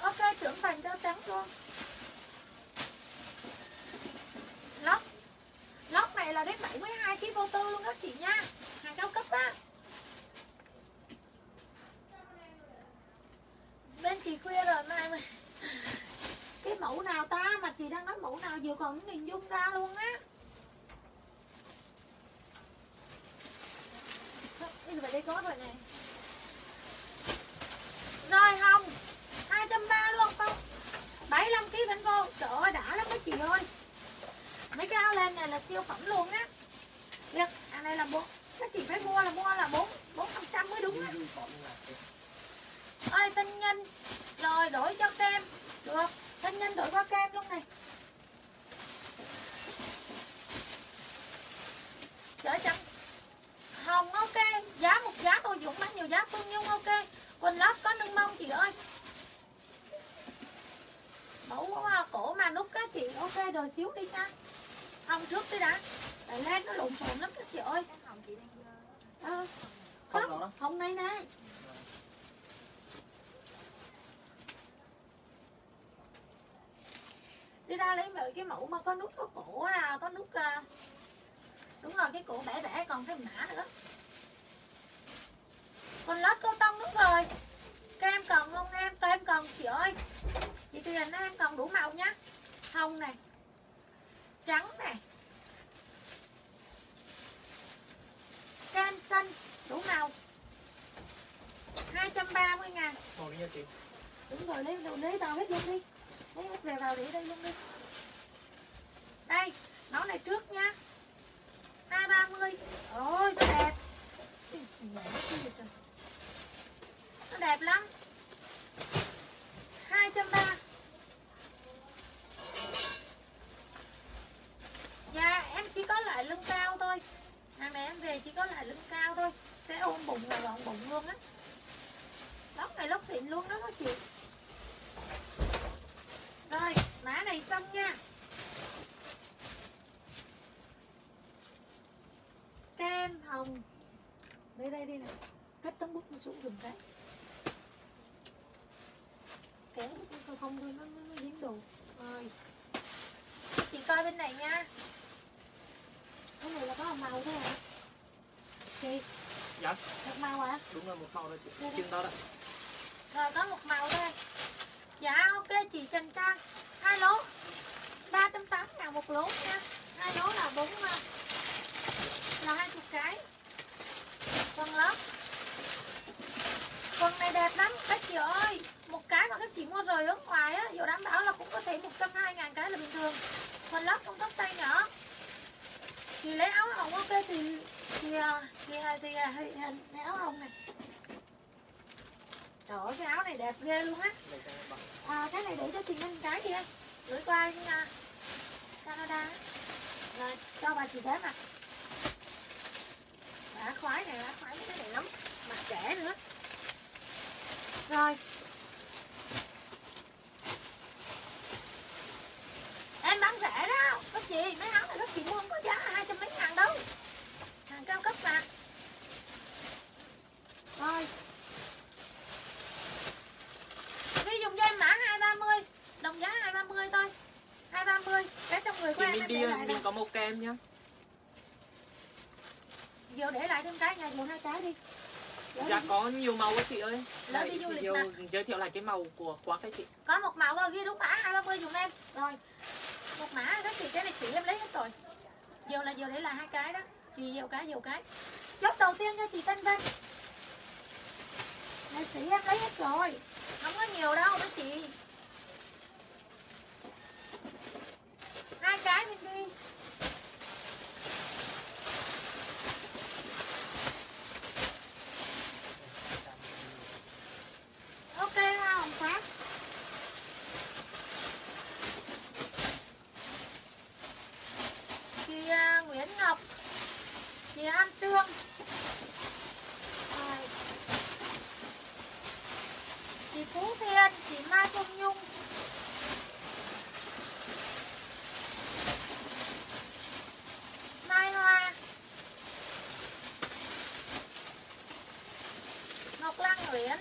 ok trưởng thành tơ trắng luôn. Lót. Lót này là đến 72 kg vô tư luôn các chị nha. Hàng cao cấp á bên chị khuya rồi, mai mà cái mẫu nào ta? Mà chị đang nói mẫu nào vừa còn hình dung ra luôn á. Bây giờ đây có rồi này Rồi không 230 luôn không 75 kg bánh vô Trời ơi, đã lắm mấy chị ơi. Mấy cái áo len này là siêu phẩm luôn á. Được anh này là bốn Các chị phải mua là mua là 4 400 mới đúng á ơi tinh nhân rồi đổi cho kem được tinh nhân đổi qua kem luôn này. Chở chẳng hồng ok. Giá một giá tôi dụng bán nhiều giá phương nhung ok. Quần lót có nâng mông chị ơi. Mẫu à, cổ mà nút á chị. Ok rồi xíu đi nha. Hồng trước đi đã. Tại lên nó lộn xộn lắm các chị ơi. Hồng chị đang ờ, Không không hồng này nè đi ra lấy mấy cái mẫu mà có nút có cổ à, có nút à. đúng rồi cái cổ bẻ bẻ còn thêm mã nữa. Còn lót cô tông đúng rồi. Các em cần không em? Các em cần chị ơi. Chị tiền em cần đủ màu nhá. Hồng này trắng này cam xanh đủ màu. 230 ngàn. Màu đi nha chị. đúng rồi lấy lấy, lấy vào hết luôn đi lấy hết về vào để đây luôn đi. Đây nó này trước nha. Hai ba mươi. Ôi, nó đẹp. Nó đẹp lắm. Hai trăm ba. Dạ em chỉ có lại lưng cao thôi. Hàng này em về chỉ có lại lưng cao thôi. Sẽ ôm bụng là gọn bụng luôn á. Lóc này lóc xịn luôn đó các chị rồi mã này xong nha. Cam hồng. Đây đây đi nè cắt tấm bút xuống dùng cái. Kéo không không thôi nó, nó, nó dính đồ. Rồi. Chị coi bên này nha. Cái này là có một màu thôi hả? Chị. Dạ, một màu hả? Đúng là một màu đó chị. Chừng đó đó. rồi có một màu thôi dạ ok chị Trần Trang hai lố 380 ngàn một lố nha hai lố là 4 là hai chục cái Phần lớp Phần này đẹp lắm các chị ơi một cái mà các chị mua rời ở ngoài á Dù đảm bảo là cũng có thể 120 ngàn cái là bình thường Phần lớp không có size nhỏ chị lấy áo hồng ok thì Chị, chị, chị, chị, chị, chị, chị, chị, thì áo hồng này Trời ơi cái áo này đẹp ghê luôn á. À, Cái này để cho chị Minh cái kia Gửi qua Canada. Rồi cho bà chị thế mà Bà khoái này bà khoái cái này lắm. Mặc trẻ nữa. Rồi. Em bán rẻ đó. Các chị mấy áo này các chị mua không có giá hai trăm mấy ngàn đâu. Hàng cao cấp mà. Rồi. Ghi dùng cho em mã 230 Đồng giá 230 thôi. 230 Cái trong người của Chị em mình em đi, lại mình có màu kem nhá. Giờ để lại thêm cái nhà dù hai cái đi. Lỡ Dạ đi- có nhiều màu á chị ơi. Lỡ đi du lịch mà. giới thiệu lại cái màu của khóa cái chị. Có một màu thôi ghi đúng mã 230 dùng em. Rồi Một mã các chị cái này xỉ em lấy hết rồi. Giờ là giờ để lại hai cái đó. Chị dầu cái dầu cái. Chốt đầu tiên cho chị Tân Vân Này xỉ em lấy hết rồi không có nhiều đâu, mấy chị. Hai cái mình đi. Ok ha Hồng Phát Nguyễn Ngọc. Chị An Trương Rồi chị Phú Thiên, chị Mai Phương Nhung. Mai Hoa. Ngọc Lan Nguyễn.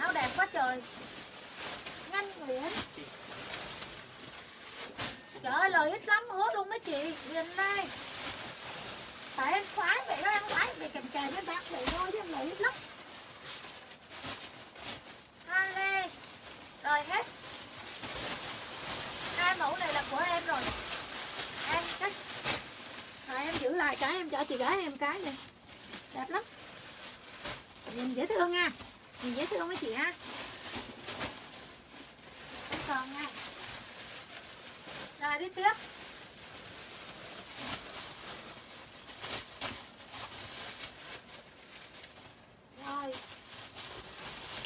Áo đẹp quá trời. Ngân Nguyễn. Trời ơi, lời ít lắm, hứa luôn mấy chị. Điền Lê Tại em khoái vậy đó, em khoái Vì kèm kèm với bác vậy thôi chứ em lời ít lắm. Hai Lê. Rồi hết. Hai mẫu này là của em rồi. Em cách Rồi em giữ lại cái em cho chị gái em cái này. Đẹp lắm. Nhìn dễ thương nha. Nhìn dễ thương với chị ha. Còn nha. Rồi đi tiếp Rồi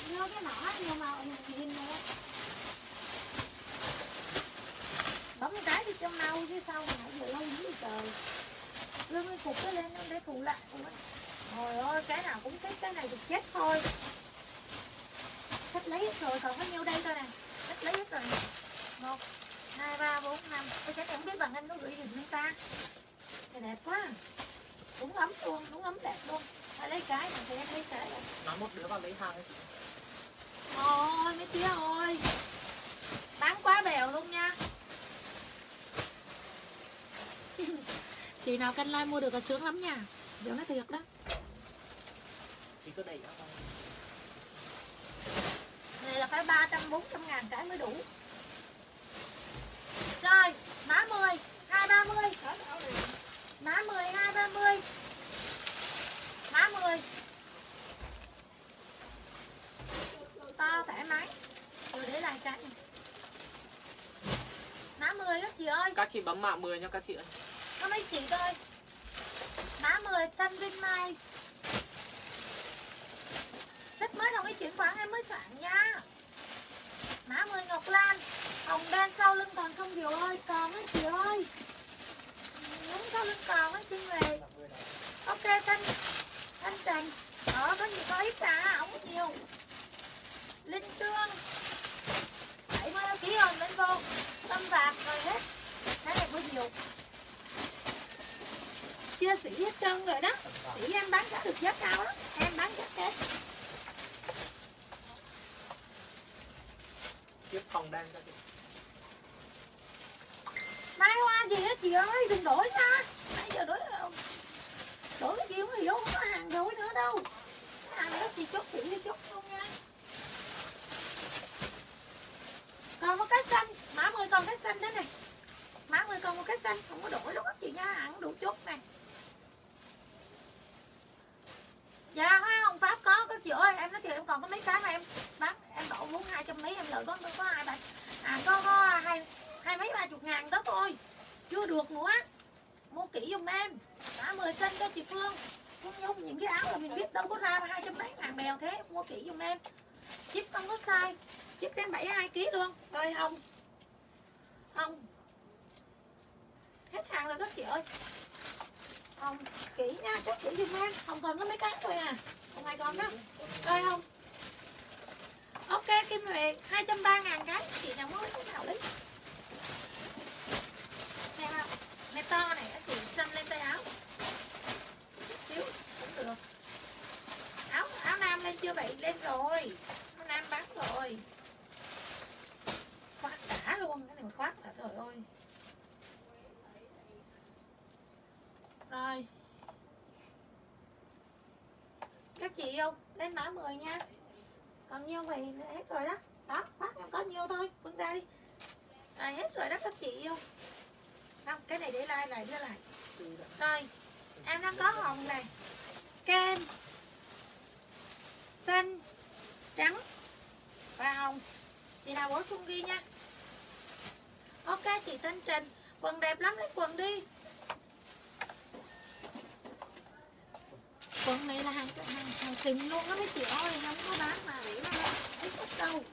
Nhớ cái nỏ nhiều màu nhìn Bấm cái thì cho mau chứ sao mà nãy giờ lâu dữ trời. Lưng cái cục cái lên để phụ lại Trời ơi, cái nào cũng cái cái này được chết thôi. Thích lấy hết rồi, còn có nhiêu đây thôi nè. Thích lấy hết rồi Một, hai, ba, bốn, năm. Tôi chắc không biết bằng anh có gửi gì chúng ta? Thì đẹp quá. Đúng ấm luôn, đúng ấm đẹp luôn. Phải lấy cái thì em lấy cái rồi nói một đứa vào lấy hàng chị ôi mấy tía ơi bán quá bèo luôn nha. Chị nào canh like mua được là sướng lắm nha. Giờ nói thiệt đó. Chỉ có đó thôi này là phải ba trăm bốn trăm ngàn cái mới đủ. Rồi, má 10, 230 Má 10, 230 Má 10 To thoải mái. Rồi để lại cái. Má 10 đó chị ơi. Các chị bấm mạ 10 nha các chị ơi. Có mấy chị thôi. Má 10 Thanh Vinh Mai. Thích mới đồng cái chuyển khoản em mới soạn nha. Má 10 Ngọc Lan. Hồng đen sau lưng còn không Diệu ơi Còn á chị ơi. Đúng sau lưng còn á chị về. Ok Thanh Thanh Trần Đó có gì có ít à Không có nhiều Linh Đẩy mới đăng ký hơn lên vô Tâm vạc rồi hết. Cái này có nhiều Chia sỉ hết trơn rồi đó. Sỉ em bán giá được giá cao lắm. Em bán giá hết tiếp phòng cho chị. Mai hoa gì á chị ơi? Đừng đổi nha. Nãy giờ đổi đổi cái gì không hiểu không có hàng đổi nữa đâu. Cái hàng này chị chốt chị đi chốt luôn nha còn một cái xanh. Má mười còn cái xanh đấy này má mười còn một cái xanh. Không có đổi lúc các chị nha. Hàng đủ chốt này dạ hoa hồng pháp có. Các chị ơi, em nói thiệt, em còn có mấy cái mà em bán. Em đổ vốn hai trăm mấy, em lợi có có hai bạn à có có hai hai mấy, ba chục ngàn đó thôi. Chưa được nữa. Mua kỹ giùm em. Đã mười xanh cho chị Phương. Cũng Nhung những cái áo là mình biết đâu có ra hai trăm mấy ngàn bèo thế. Mua kỹ giùm em. Chip không có sai chip đến 72 kg luôn. Ơi không không hết hàng rồi các chị ơi. Không kỹ nha các chị giùm em. Không còn có mấy cái thôi à. Hôm nay còn đó. Coi không? ok, kim huyền 230 ngàn cái. Chị nào muốn lấy cái nào lấy? Xem không à, mẹ to này chị xanh lên tay áo. Chút xíu, cũng được. Áo áo nam lên chưa vậy lên rồi. Áo nam bán rồi luôn, cái này mà khoát là rồi ơi. Rồi. Các chị không lên mã 10 nha. Còn nhiêu thì hết rồi đó. Đó, khoát em có nhiêu thôi vứt ra đi. Rồi, hết rồi đó các chị yêu. Không, cái này để like lại đưa lại. Rồi, em đang có hồng này kem. Xanh. Trắng. Và hồng. Chị nào bổ sung ghi nha ok chị tên Trình quần đẹp lắm lấy quần đi. Quần này là hàng hàng, hàng xịn luôn á mấy chị ơi không có bán mà để mà ít đâu.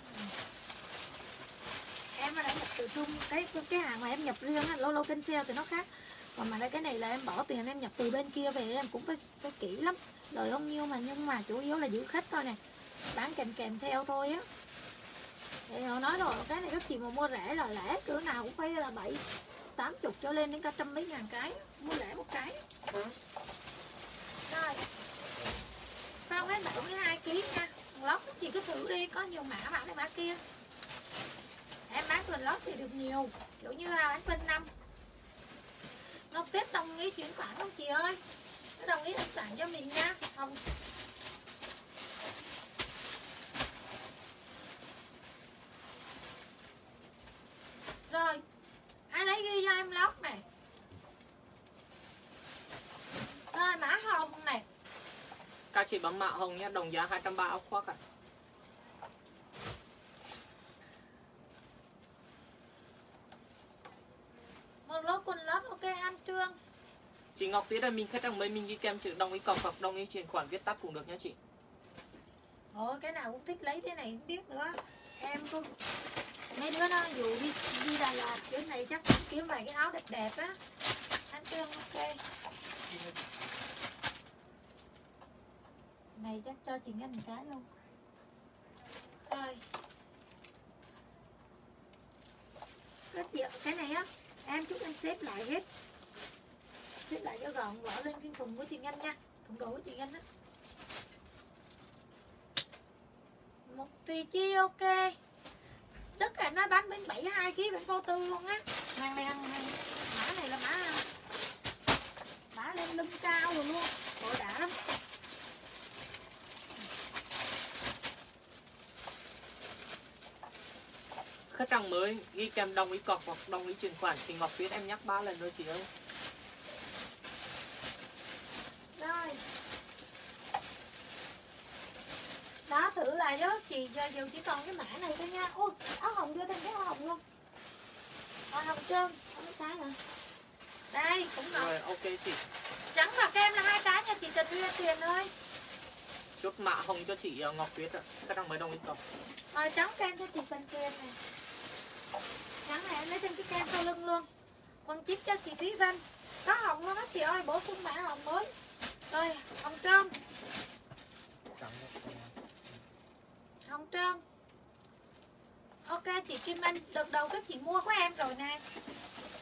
Em đã nhập từ trung cái cái hàng mà em nhập riêng á lâu lâu kênh sale thì nó khác. Còn mà đây cái này là em bỏ tiền em nhập từ bên kia về em cũng phải phải kỹ lắm. Lời không nhiêu mà nhưng mà chủ yếu là giữ khách thôi nè. Bán kèm kèm theo thôi á thì họ nói rồi cái này các chị mà mua rẻ là lẻ cỡ nào cũng phải là bảy tám chục cho lên đến cả trăm mấy ngàn cái mua lẻ một cái. Rồi. Phong đến 72 kg nha? Lót chị cứ thử đi có nhiều mã mã này mã kia. Em bán quần lót thì được nhiều kiểu như là bán phân năm. Ngọc Tuyết đồng ý chuyển khoản không chị ơi? Đồng ý thanh sản cho mình nha Không Rồi. Ai lấy ghi cho em lót này Rồi mã hồng này Các chị bấm mạ hồng nhé, đồng giá 230 áo khoác ạ. Một lốt quần lót ok anh Trương. Chị Ngọc Tuyết ơi, mình khách hàng mới mình ghi kèm chữ đồng ý cọc hoặc đồng ý chuyển khoản viết tắt cũng được nhé chị. Ôi cái nào cũng thích lấy thế này không biết nữa. Em cũng Mấy đứa nó dù đi đi Đà Lạt Chỗ này chắc kiếm vài cái áo đẹp đẹp á. Anh Trương ok. Này chắc cho chị Ngân một cái luôn. Rồi. Các chị cái này á, Em chúc anh xếp lại hết. Xếp lại cho gọn, bỏ lên cái thùng của chị Ngân nha, Thùng đồ của chị Ngân á. Một tùy chi, ok tất cả nó bán đến 72 kg bên cô tư luôn á. Hàng này hàng này mã này là mã mã lên lưng cao rồi luôn. Ôi đã lắm. Khách hàng mới ghi kèm đồng ý cọc hoặc đồng ý chuyển khoản chị Ngọc Tuyết em nhắc ba lần rồi chị ơi. rồi đó thử lại đó. Chị giờ giờ chỉ còn cái mã này thôi nha. Ôi áo hồng đưa thêm cái áo hồng luôn. Áo hồng trơn mấy cái hả đây cũng ngọc Rồi ok chị. trắng và kem là hai cái nha chị Trần Duyên tiền ơi. Chốt mạ hồng cho chị ờ, Ngọc Tuyết ạ. Khách hàng mới đồng ý cọc. Rồi trắng kem cho chị Trần kem này Trắng này em lấy thêm cái kem sau lưng luôn. Quần chip cho chị Thúy Vân. Có hồng luôn á chị ơi, bổ sung mã hồng mới. Rồi, hồng trơn. Hồng trơn. Ok chị Kim Anh, đợt đầu các chị mua của em rồi nè.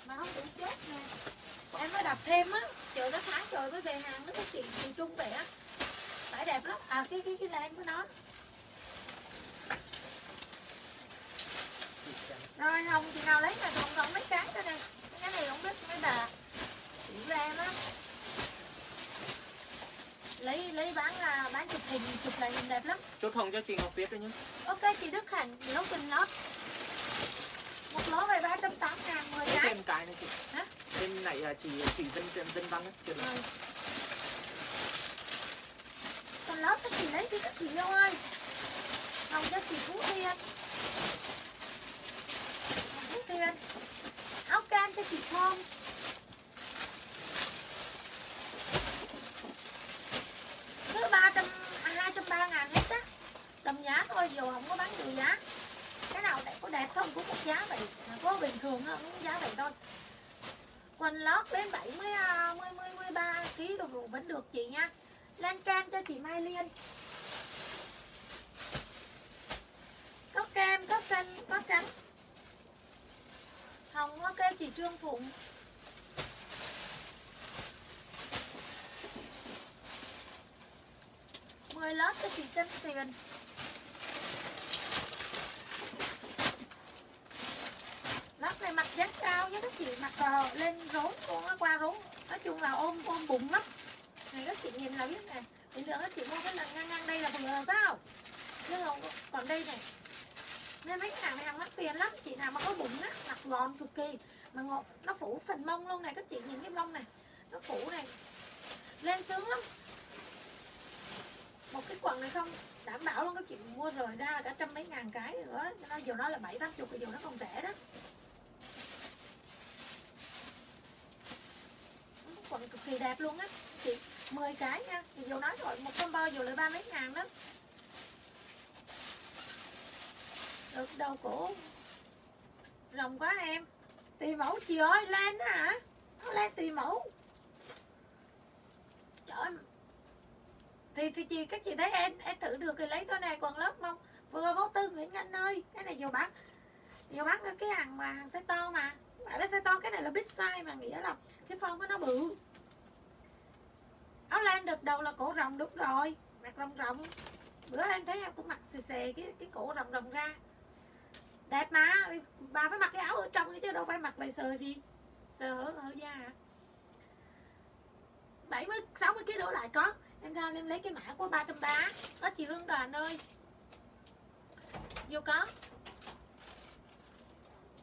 Mà không đủ chết nè. Em mới đặt thêm á. Chờ nó tháng rồi mới về hàng đó các chị từ Trung về á. Phải đẹp lắm. À cái cái cái lan của nó Rồi Hồng chị nào lấy này hồng còn mấy cái thôi nè. Cái này không biết mấy bà Chị của em á. Lấy lấy bán là bán chụp hình chụp lại hình đẹp lắm Chốt hồng cho chị Ngọc Tuyết đấy nhé. Ok chị Đức Hạnh nấu quỳnh lót Một ló về 380 ngàn 10 Có cái thêm cái này chị. Hả? Bên này là chị chị Vân Vân, Vân Văn ấy. Được. Rồi Còn lót các chị lấy đi các chị đâu ơi Hồng cho chị Phú Hồng Phú Thiên Áo cam cho chị Thơm có 300, à, 230 ngàn hết á. Tầm giá thôi, dù không có bán nhiều giá. Cái nào đẹp có đẹp không cũng một giá vậy. Có bình thường không cũng giá vậy thôi. Quần lót đến 70, 13 kg đồ vẫn được chị nha. Lan cam cho chị Mai Liên. Có cam, có xanh, có trắng. Hồng ok chị Trương Phụng. Mươi lót cho chị Trân Tiền. Lót này mặc dáng cao với các chị mặc uh, lên rốn luôn á qua rốn. Nói chung là ôm ôm bụng lắm. Này các chị nhìn là biết nè. Bình thường các chị mua cái là ngang ngang đây là vừa sao? Nhưng mà còn đây này nên mấy cái hàng này hàng mắc tiền lắm. Chị nào mà có bụng á mặc gọn cực kỳ. Mà ngọt nó phủ phần mông luôn này các chị nhìn cái mông này nó phủ này. Lên sướng lắm một cái quần này không? Đảm bảo luôn các chị mua rời ra là cả trăm mấy ngàn cái nữa. Cho nó dù nó là bảy, tám chục dù nó không rẻ đó. Quần cực kỳ đẹp luôn á. Chị 10 cái nha. Thì dù nói rồi một combo dù lại ba mấy ngàn đó. Được đầu cổ rộng quá em. Tùy mẫu chị ơi lên hả? Nó lên tùy mẫu. Trời ơi thì thì chị các chị thấy em em thử được thì lấy thôi này còn lớp không vừa vô tư Nguyễn Anh ơi, cái này nhiều bán nhiều bán cái hàng mà, hàng size to mà. Phải là size to, cái này là big size mà, nghĩa là cái phong của nó bự. Áo len đợt đầu là cổ rộng đúng rồi. Mặc rộng rộng. Bữa em thấy em cũng mặc xì xề cái cái cổ rộng rộng ra. Đẹp mà bà phải mặc cái áo ở trong chứ, đâu phải mặc vậy sờ gì. Sờ hở hở da. Hả 70 60 kg đổ lại có em ra em lấy cái mã của 330 có chị Hương Đoàn ơi. Vô có.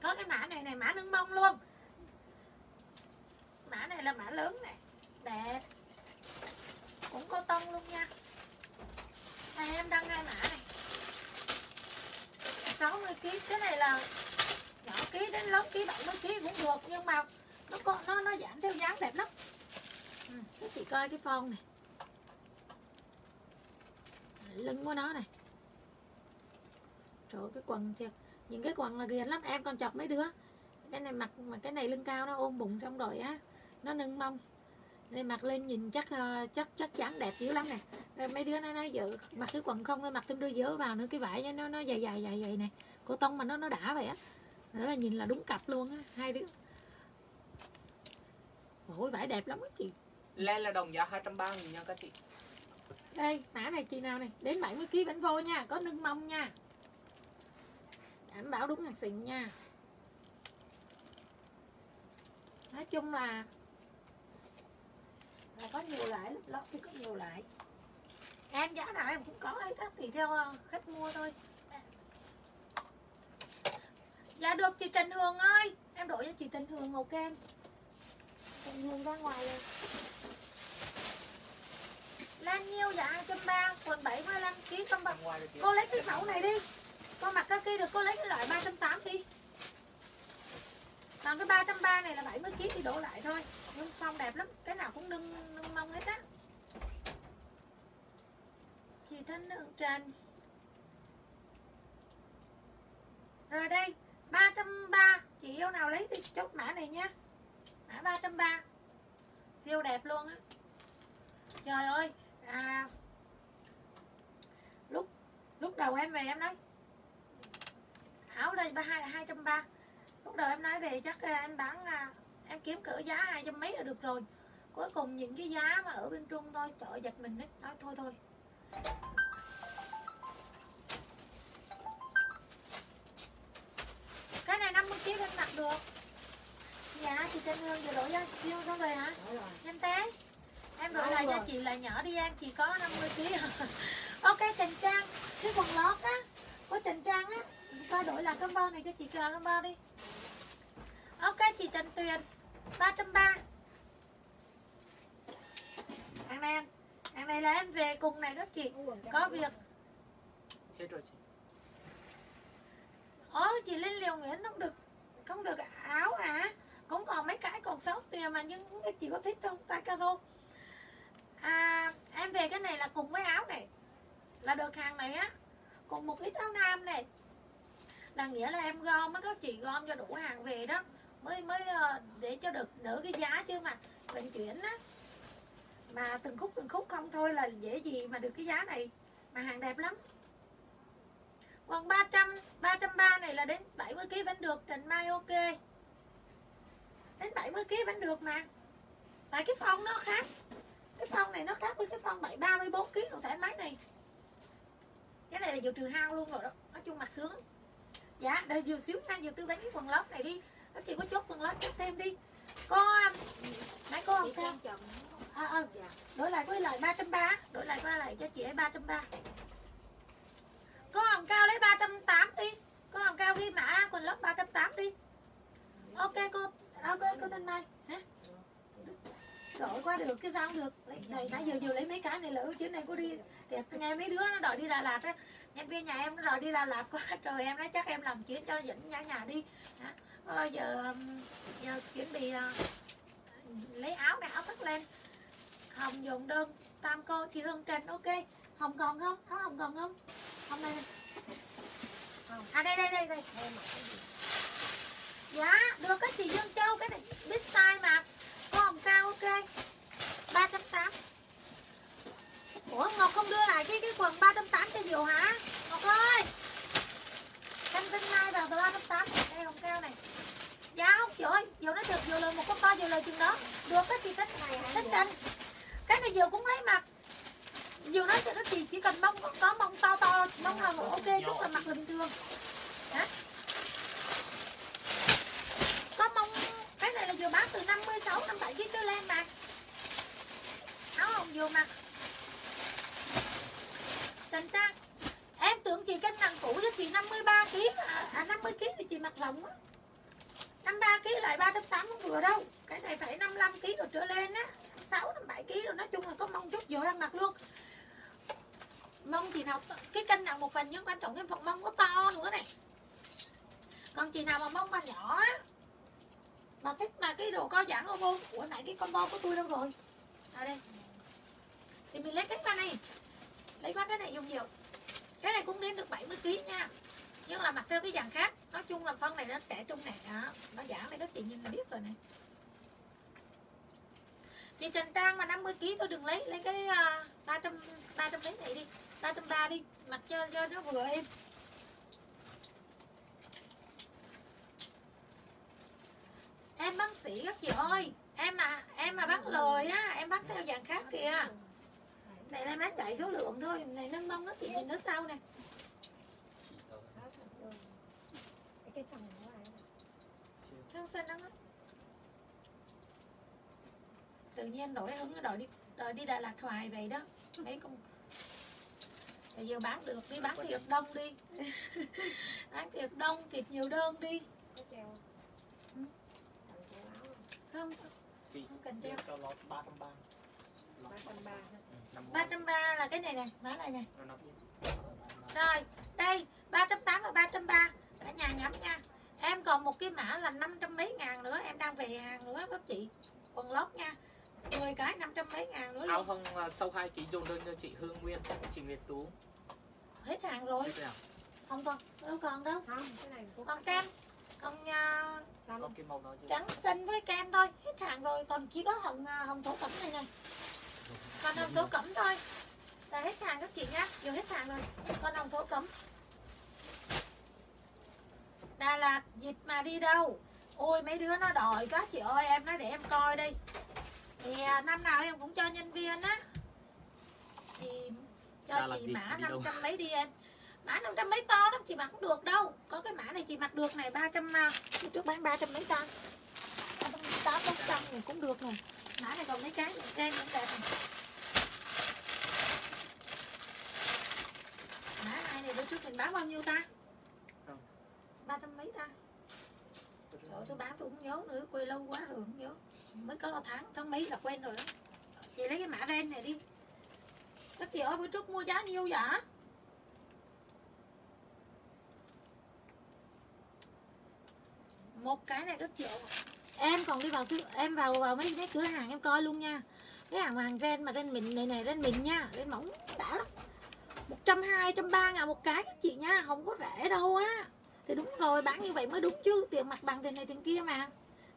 Có cái mã này này mã nâng mông luôn. Mã này là mã lớn này đẹp. Cũng có tông luôn nha. Này em đăng hai mã này. 60 kg cái này là nhỏ ký đến lớn ký 70 kg cũng được nhưng mà nó có nó nó giảm theo dáng đẹp lắm. Ừ, các chị coi cái phong này lưng của nó này. Trời ơi, cái quần thiệt. Những cái quần là ghiền lắm. Em còn chọc mấy đứa. Cái này mặc mà cái này lưng cao nó ôm bụng xong rồi á nó nâng mông. Nên mặc lên nhìn chắc ờ, chắc chắc chắn đẹp dữ lắm nè. Mấy đứa nó nói dự mặc cái quần không nó mặc thêm đôi dớ vào nữa cái vải nó nó dài dài dài dài nè. Cô tông mà nó nó đã vậy á. Đó là nhìn là đúng cặp luôn á hai đứa. Ôi vải đẹp lắm á chị. Len là đồng giá 230 nghìn nha các chị đây, mã này chị nào này? Đến 70 kg vẫn vô nha, có nâng mông nha. Đảm bảo đúng hàng xịn nha. Nói chung là là có nhiều loại lót thì có nhiều loại. Em giá nào em cũng có hết á tùy theo ờ, khách mua thôi. Dạ được chị Trần Hương ơi, em đổi cho chị Trần Hương màu kem Trần Hương ra ngoài rồi. Lan nhiêu dạ 230 quần 75 kg con bạc cô lấy cái mẫu này đi. Con mặc cái kia được, cô lấy cái loại 380 đi. Còn cái 330 này là 70 kg thì đổ lại thôi. Nhưng phong đẹp lắm, cái nào cũng nâng nâng mông hết á. Chị thanh lượng trần. Rồi đây 330 chị yêu nào lấy thì chốt mã này nha. Mã 330 siêu đẹp luôn á. Trời ơi à lúc lúc đầu em về em nói áo đây ba hai hai trăm ba. Lúc đầu em nói về chắc à, em bán em kiếm cỡ giá hai trăm mấy là được rồi. Cuối cùng những cái giá mà ở bên trung thôi trời giật mình đấy. Nói thôi thôi. Cái này 50 kg em mặc được. Dạ chị Trinh Hương vừa đổi cho siêu xong rồi hả? Nhanh té em đổi lại cho chị là nhỏ đi em chỉ có 50 kg ok Trần Trang cái quần lót á. Của Trần Trang á ta đổi lại combo này cho chị cờ combo đi. Ok chị Trần Tuyền 330 hàng này hàng này là em về cùng này đó chị. Có việc. Hết rồi chị. Ồ chị Linh Liều Nguyễn không được không được áo hả? Cũng còn mấy cái còn sót kìa mà nhưng cái chị có thích trong tay caro à, em về cái này là cùng với áo này. Là được hàng này á. Cùng một ít áo nam này. Là nghĩa là em gom á các chị gom cho đủ hàng về đó. Mới mới ờ, để cho được đỡ cái giá chứ mà. Vận chuyển á. Mà từng khúc từng khúc không thôi là dễ gì mà được cái giá này. Mà hàng đẹp lắm. Quần 300 330 này là đến 70 kg vẫn được. Trần Mai ok. Đến 70 kg vẫn được mà. Tại cái phong nó khác. Cái phong này nó khác với cái phong 7 34 kg đồ thoải mái này. Cái này là vừa trừ hao luôn rồi đó. Nói chung mặc sướng. Dạ đây vừa xíu nha vừa tư vấn cái quần lót này đi. Các chị có chốt quần lót chốt thêm đi. Có Nãy cô chị không cao à, à, dạ. Đổi lại với lại 330 đổi lại qua lại cho chị ấy 330 có hồng cao lấy 380 đi. Có hồng cao ghi mã quần lót 380 đi. Ok cô. Ok cô tên này hả đổi qua được cái sao không được? Này nãy giờ vừa lấy mấy cái này lỡ chứ này có đi. Thì nghe mấy đứa nó đòi đi Đà Lạt á nhân viên nhà em nó đòi đi Đà Lạt quá trời em nói chắc em làm chuyến cho dẫn nhà nhà đi? Ờ, giờ giờ chuẩn bị uh, lấy áo này áo tất lên. Hồng dùng đơn tam cô chị hương trần ok. Hồng còn không? Áo hồng còn không? Hồng. Này à đây đây đây đây. Dạ, được các chị Dương Châu Cái này biết size mà Có hồng cao ok. 380 Ủa Ngọc không đưa lại cái cái quần 380 cho Diệu hả? Ngọc ơi! Canh tinh hai vào từ 380 Đây hồng cao này. Dạ không chị ơi Diệu nói được Diệu lời một con to Diệu lời chừng đó. Được các chị tích tích tranh. Cái này Diệu cũng lấy mặt. Diệu nói cho các chị chỉ cần mông có, có mông to to Mông là ok chút là mặc là bình thường. Hả có mong cái vừa bán từ 56 57 kg trở lên mà. Áo hồng vừa mặc Trần Trang em tưởng chị cân nặng cũ với chị 53 kg à, à 50 kg thì chị mặc rộng á. 53 kg lại 380 không vừa đâu. Cái này phải 55 kg rồi trở lên á. 6 57 kg rồi nói chung là có mong chút vừa đang mặc luôn. Mông chị nào cái cân nặng một phần nhưng quan trọng cái phần mông có to nữa này. Còn chị nào mà mông mà nhỏ á mà thích mà cái đồ co giãn không ủa nãy cái combo của tôi đâu rồi? À đây. Thì mình lấy cái qua này. Lấy qua cái này dùng nhiều. Cái này cũng đến được 70 kg nha. Nhưng là mặc theo cái dạng khác. Nói chung là phân này nó trẻ trung này đó nó giãn này các chị nhìn là biết rồi này chị Trần Trang mà 50 kg tôi đừng lấy. Lấy cái uh, 300 300 mấy này đi. 330 đi. Mặc cho cho nó vừa em. Em bác sĩ các chị ơi. Em mà em mà bắt lời á em bắt theo dạng khác kìa. Này là má chạy số lượng thôi. Này nâng mông các chị nhìn nó sau nè. Cái sòng của ai Răng xanh đó tự nhiên đổi hứng nó đòi đi đòi đi Đà Lạt hoài vậy đó. Mấy con bây giờ bán được đi bán thiệt đông đi. Bán thiệt đông thiệt nhiều đơn đi có treo Ừ. Tặng treo áo không Chị không cần treo cho lót 330 ba. Trăm ba ba trăm ba là cái này nè bán này nè. Nó nó biết. Rồi, đây 380 và 330 Cả nhà nhắm nha. Em còn một cái mã là 500 mấy ngàn nữa Em đang về hàng nữa các chị. Quần lót nha. 10 cái 500 mấy ngàn nữa Áo luôn. hông à, sau 2 kg dồn đơn cho chị Hương Nguyên, chị Nguyệt Tú. Hết hàng rồi. Biết nào? Không còn, đâu còn đâu. Không cái này Còn kem Còn uh, Có cái màu đó chưa? trắng xanh với kem thôi. Hết hàng rồi Còn chỉ có hồng à, hồng thổ cẩm này nè Còn hồng thổ cẩm thôi. Là hết hàng các chị nha Vừa hết hàng rồi. Còn hồng thổ cẩm. Đà Lạt dịch mà đi đâu? Ôi mấy đứa nó đòi quá chị ơi. Em nói để em coi đi Thì à, năm nào em cũng cho nhân viên á. Thì cho Đà chị mã mà đi đâu? 500 mấy đi em Mã 500 mấy to lắm chị mặc không được đâu. Có cái mã này chị mặc được này 300 à, Trước bán 300 mấy ta 308 400 này cũng được nè. Mã này còn mấy cái đen cũng đẹp này Mã này này bữa trước mình bán bao nhiêu ta? Ba trăm mấy ta? Trời ơi, tôi bán tôi không nhớ nữa quê lâu quá rồi không nhớ. Mới có tháng tháng mấy là quen rồi đó. Chị lấy cái mã ren này đi. Các chị ơi bữa trước mua giá nhiêu vậy một cái này các triệu em còn đi vào em vào vào mấy cái cửa hàng em coi luôn nha. Cái hàng mà hàng ren mà ren mịn này này ren mịn nha. Ren mỏng đã lắm. Một trăm hai trăm ba ngàn một cái các chị nha. Không có rẻ đâu á. Thì đúng rồi bán như vậy mới đúng chứ. Tiền mặt bằng tiền này tiền kia mà.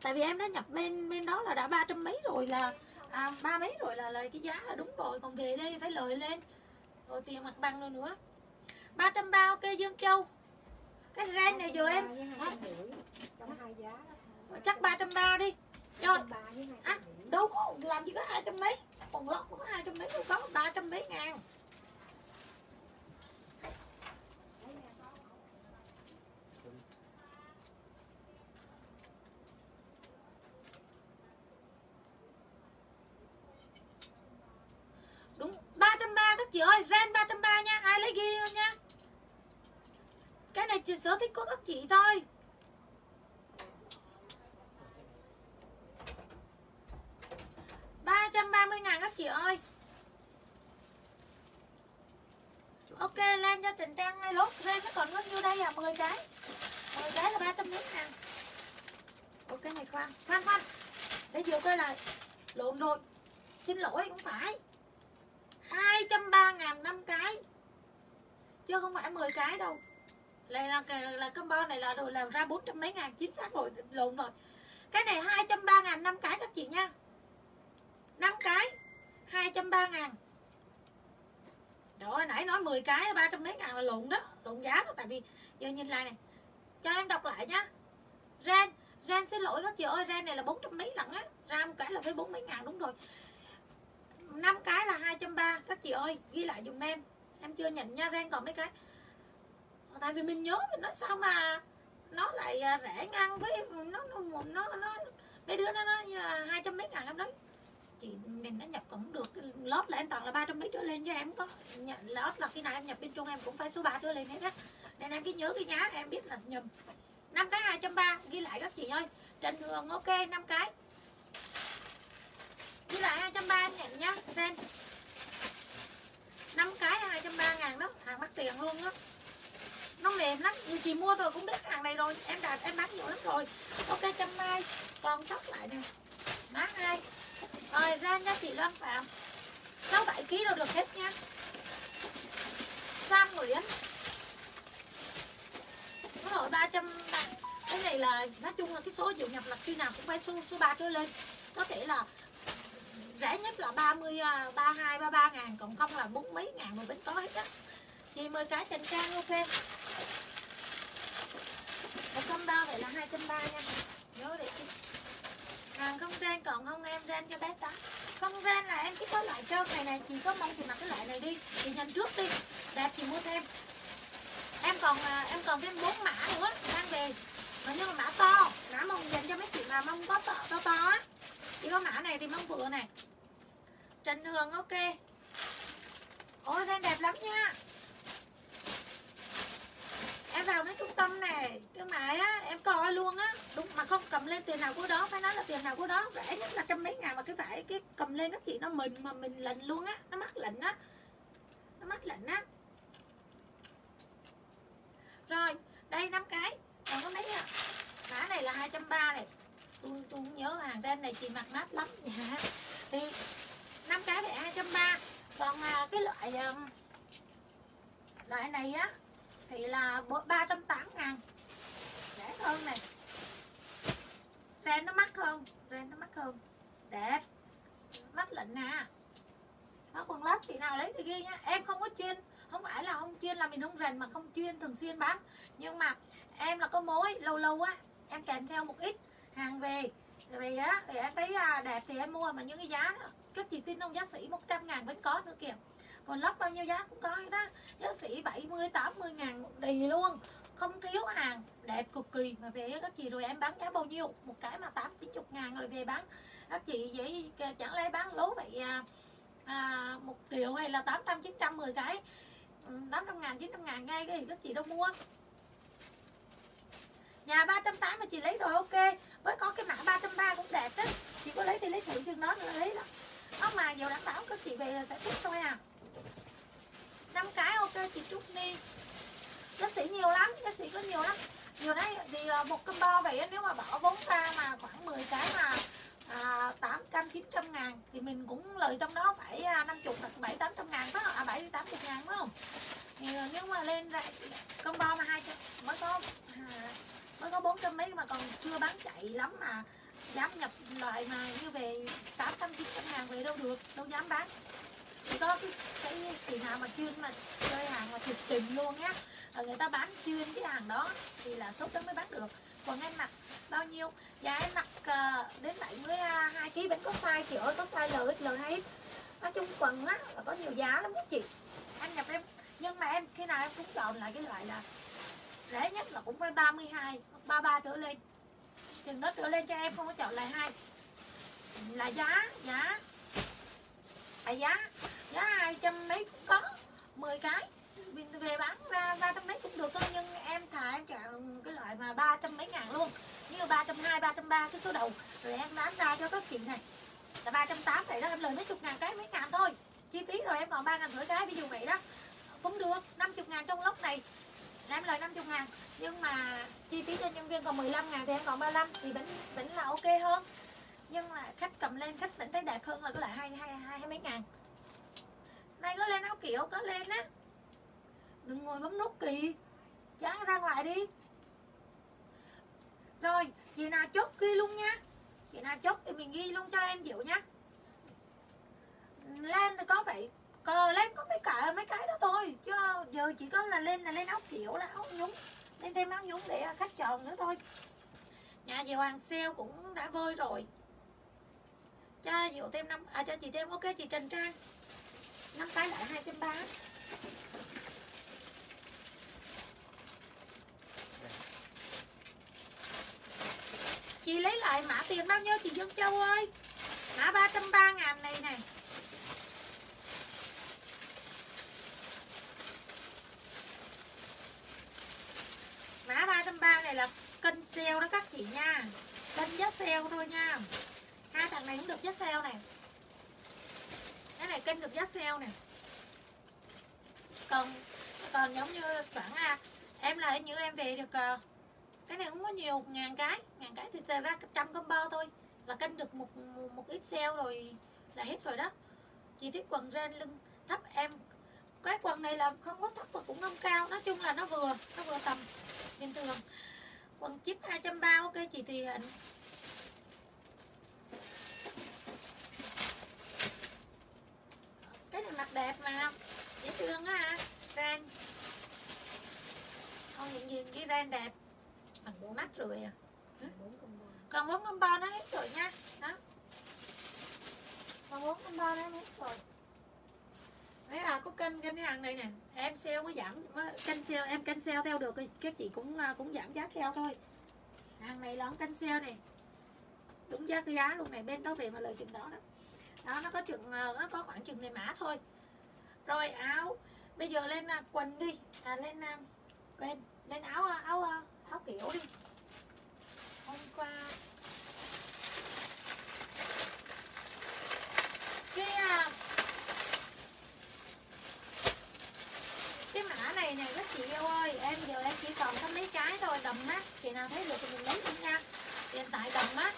Tại vì em đã nhập bên bên đó là đã ba trăm mấy rồi là à, ba mấy rồi là lời cái giá là đúng rồi. Còn về đây phải lời lên. Rồi tiền mặt bằng rồi nữa. Ba trăm ba ok dương châu cái ren này vừa em. Chắc ba trăm ba đi. Rồi À, đâu có làm gì có hai trăm mấy. Còn lót có hai trăm mấy đâu có ba trăm mấy ngàn. Đúng ba trăm ba các chị ơi ren ba trăm ba nha. Ai lấy ghi luôn nha cái này chỉ sở thích của các chị thôi. ba trăm ba mươi ngàn các chị ơi. Ok, lên cho tình Trang ngay lốt Lên nó còn có nhiêu đây à? 10 cái. 10 cái là ba trăm bốn ngàn. Ok này, khoan. Khoan khoan. Để chiều coi lại. Lộn rồi. Xin lỗi cũng phải. 230 ngàn năm cái. Chứ không phải 10 cái đâu. Này là là, là combo này là đồ làm ra bốn trăm mấy ngàn chính xác rồi lộn rồi. Cái này hai trăm ba ngàn năm cái các chị nha. Năm cái hai trăm ba ngàn. Trời ơi, nãy nói 10 cái ba trăm mấy ngàn là lộn đó Lộn giá đó Tại vì giờ nhìn lại này Cho em đọc lại nhá. Ren Ren xin lỗi các chị ơi Ren này là bốn trăm mấy lần á Ra một cái là phải bốn mấy ngàn đúng rồi. Năm cái là hai trăm ba Các chị ơi ghi lại dùm em. Em chưa nhận nha Ren còn mấy cái. Ờ, tại vì mình nhớ mình nói sao mà Nó lại à, rẻ ngang với Nó nó nó, nó Mấy đứa nó nói hai trăm mấy ngàn em nói chị mình nó nhập cũng được lót là em toàn là ba trăm mấy trở lên cho em có nhận lót là khi nào em nhập bên trong em cũng phải số 3 trở lên hết á. Nên em cứ nhớ cái giá em biết là nhầm. Năm cái hai trăm ba ghi lại các chị ơi. Trần hường ok năm cái. Ghi lại hai trăm ba em nhận nhá sen năm cái hai trăm ba ngàn đó hàng mắc tiền luôn đó nó mềm lắm như chị mua rồi cũng biết hàng này rồi. Em đạt em bán nhiều lắm rồi. Ok, trăm mai còn sót lại nè. Má hai. Rồi, ra nha chị Loan Phạm. 6 7 kg đâu được hết nha. Sam Nguyễn. Nó rồi 300 Cái này là, nói chung là cái số dự nhập là khi nào cũng phải số số ba trở lên. Có thể là rẻ nhất là 30 32 33 ngàn, còn không là bốn mấy ngàn mà vẫn có hết á. Chị mời cái trên trang, ok một công bao vậy là hai trăm ba nha. Nhớ để chị. Hàng không ren còn không em ren cho bé tá không ren là em chỉ có loại trơn này này chị có mong chị mặc cái loại này đi. Chị nhận trước đi. Đẹp chị mua thêm. Em còn à, em còn thêm bốn mã nữa mang về. Mà nhưng mà mã to mã mong dành cho mấy chị mà mong có to to, to á. Chỉ có mã này thì mong vừa này. Trần Hường ok. Ôi ren đẹp lắm nha em vào mấy trung tâm này cái mà á em coi luôn á. Đúng mà không cầm lên tiền nào của đó phải nói là tiền nào của đó rẻ nhất là trăm mấy ngàn mà cái phải cái cầm lên nó chị nó mình mà mình lạnh luôn á. Nó mắc lạnh á. Nó mắc lạnh á. Rồi đây năm cái. Còn có mấy à mã này là hai trăm ba này. Tôi tôi cũng nhớ hàng trên này chị mặc mát lắm dạ thì năm cái thì hai trăm ba. Còn à, cái loại à, loại này á thì là 380 ngàn. Rẻ hơn này ren nó mắc hơn, ren nó mắc hơn. Đẹp. Mắt lệnh nè. Nó quần lót chị nào lấy thì ghi nha em không có chuyên, không phải là không chuyên là mình không rành mà không chuyên thường xuyên bán. Nhưng mà em là có mối, lâu lâu á, em kèm theo một ít hàng về. Vì á, thì em thấy à, đẹp thì em mua, mà những cái giá đó các chị tin không giá sĩ 100 ngàn vẫn có nữa kìa còn lót bao nhiêu giá cũng có hết đó giá sĩ 70 80 ngàn đì luôn. Không thiếu hàng. Đẹp cực kỳ. Mà về các chị rồi em bán giá bao nhiêu? Một cái mà tám chín chục ngàn rồi về bán. Các chị vậy chẳng lẽ bán lố vậy à, à, một triệu hay là tám trăm chín trăm mười cái? Ừ, tám trăm ngàn chín trăm ngàn ngay cái thì các chị đâu mua. Nhà 380 mà chị lấy rồi ok. Với có cái mã 330 cũng đẹp đấy chị có lấy thì lấy thử chừng đó nữa lấy đó. Đó mà giờ đảm bảo các chị về là sẽ thích thôi à năm cái ok chị trúc đi. Giá sĩ nhiều lắm giá sĩ có nhiều lắm. Nhiều đấy thì ờ, một combo vậy nếu mà bỏ vốn ra mà khoảng 10 cái mà à, 800 900 ngàn thì mình cũng lời trong đó phải à, 50 hoặc 7 800 ngàn đó à 7 80 ngàn phải không? Thì ờ, nếu mà lên ra combo mà 200 mới có à, mới có 400 mấy mà còn chưa bán chạy lắm mà dám nhập loại mà như về 800 900 ngàn về đâu được đâu dám bán có cái cái kỳ nào mà chuyên mà chơi hàng mà thịt sừng luôn á người ta bán chuyên cái hàng đó thì là sốt đó mới bán được. Còn em mặc bao nhiêu? Dạ em mặc uh, đến 72 à, kg vẫn có size chị ơi có size L XL hay nói chung quần á là có nhiều giá lắm chị. Em nhập em nhưng mà em khi nào em cũng chọn lại cái loại là rẻ nhất là cũng phải 32 33 trở lên. Chừng đó trở lên cho em không có chọn lại hai. Là giá giá à, giá giá hai trăm mấy cũng có 10 cái. Mình về bán ra ba trăm mấy cũng được thôi nhưng em thà em chọn cái loại mà ba trăm mấy ngàn luôn. Như ba trăm hai ba trăm ba cái số đầu. Rồi em bán ra cho các chị này. Là ba trăm tám vậy đó em lời mấy chục ngàn cái mấy ngàn thôi. Chi phí rồi em còn ba ngàn rưỡi cái ví dụ vậy đó. Cũng được 50 ngàn trong lốc này. Là em lời 50 ngàn. Nhưng mà chi phí cho nhân viên còn 15 ngàn thì em còn 35 thì vẫn vẫn là ok hơn nhưng là khách cầm lên, khách vẫn thấy đẹp hơn là có lại hai hai hai mấy ngàn. Này có lên áo kiểu có lên á. Đừng ngồi bấm nút kỳ chán ra ngoài đi. Rồi, chị nào chốt ghi luôn nha. Chị nào chốt thì mình ghi luôn cho em dịu nha. Lên thì có vậy còn lên có mấy cái mấy cái đó thôi. Chứ giờ chỉ có là lên là lên áo kiểu, là áo nhúng. Lên thêm áo nhúng để khách chọn nữa thôi. Nhà diệu hoàng sale cũng đã vơi rồi cho diệu thêm năm à cho chị thêm, ok, chị trần trang. Năm cái lại hai trăm ba. Chị lấy lại mã tiền bao nhiêu, chị dân châu ơi? Mã ba trăm ba ngàn này này mã 330 này là cân sale đó các chị nha. Cân giá sale thôi nha hai thằng này cũng được giá sale này cái này kênh được giá sale này còn còn giống như khoảng à, em là như em về được à, cái này cũng có nhiều ngàn cái ngàn cái thì ra trăm combo thôi. Là kênh được một một ít sale rồi là hết rồi đó. Chị thích quần ren lưng thấp em. Cái quần này là không có thấp và cũng không cao nói chung là nó vừa nó vừa tầm. Bình thường quần chip 230 ok chị thì Hạnh cái này mặt đẹp mà. Dễ thương á ren không nhìn nhìn cái ren đẹp. Bằng bốn nách rồi à. Còn bốn combo nó hết rồi nha. Đó. Còn bốn combo nó hết rồi. Đấy à có kênh kênh hàng này nè. Em sale có giảm kênh sale, em kênh sale theo được các chị cũng à, cũng giảm giá theo thôi. Hàng này là kênh sale này đúng giá, cái giá luôn này bên đó về mà lời chừng đó đó đó, nó có chừng ờ, nó có khoảng chừng này mã thôi. Rồi, áo. Bây giờ lên à, quần đi. À lên à, lên lên áo à, áo áo kiểu đi. Hôm qua. Cái cái mã này này các chị yêu ơi, em giờ em chỉ còn có mấy cái thôi, đầm mắt. Chị nào thấy được thì mình lấy luôn nha. Hiện tại đầm mắt.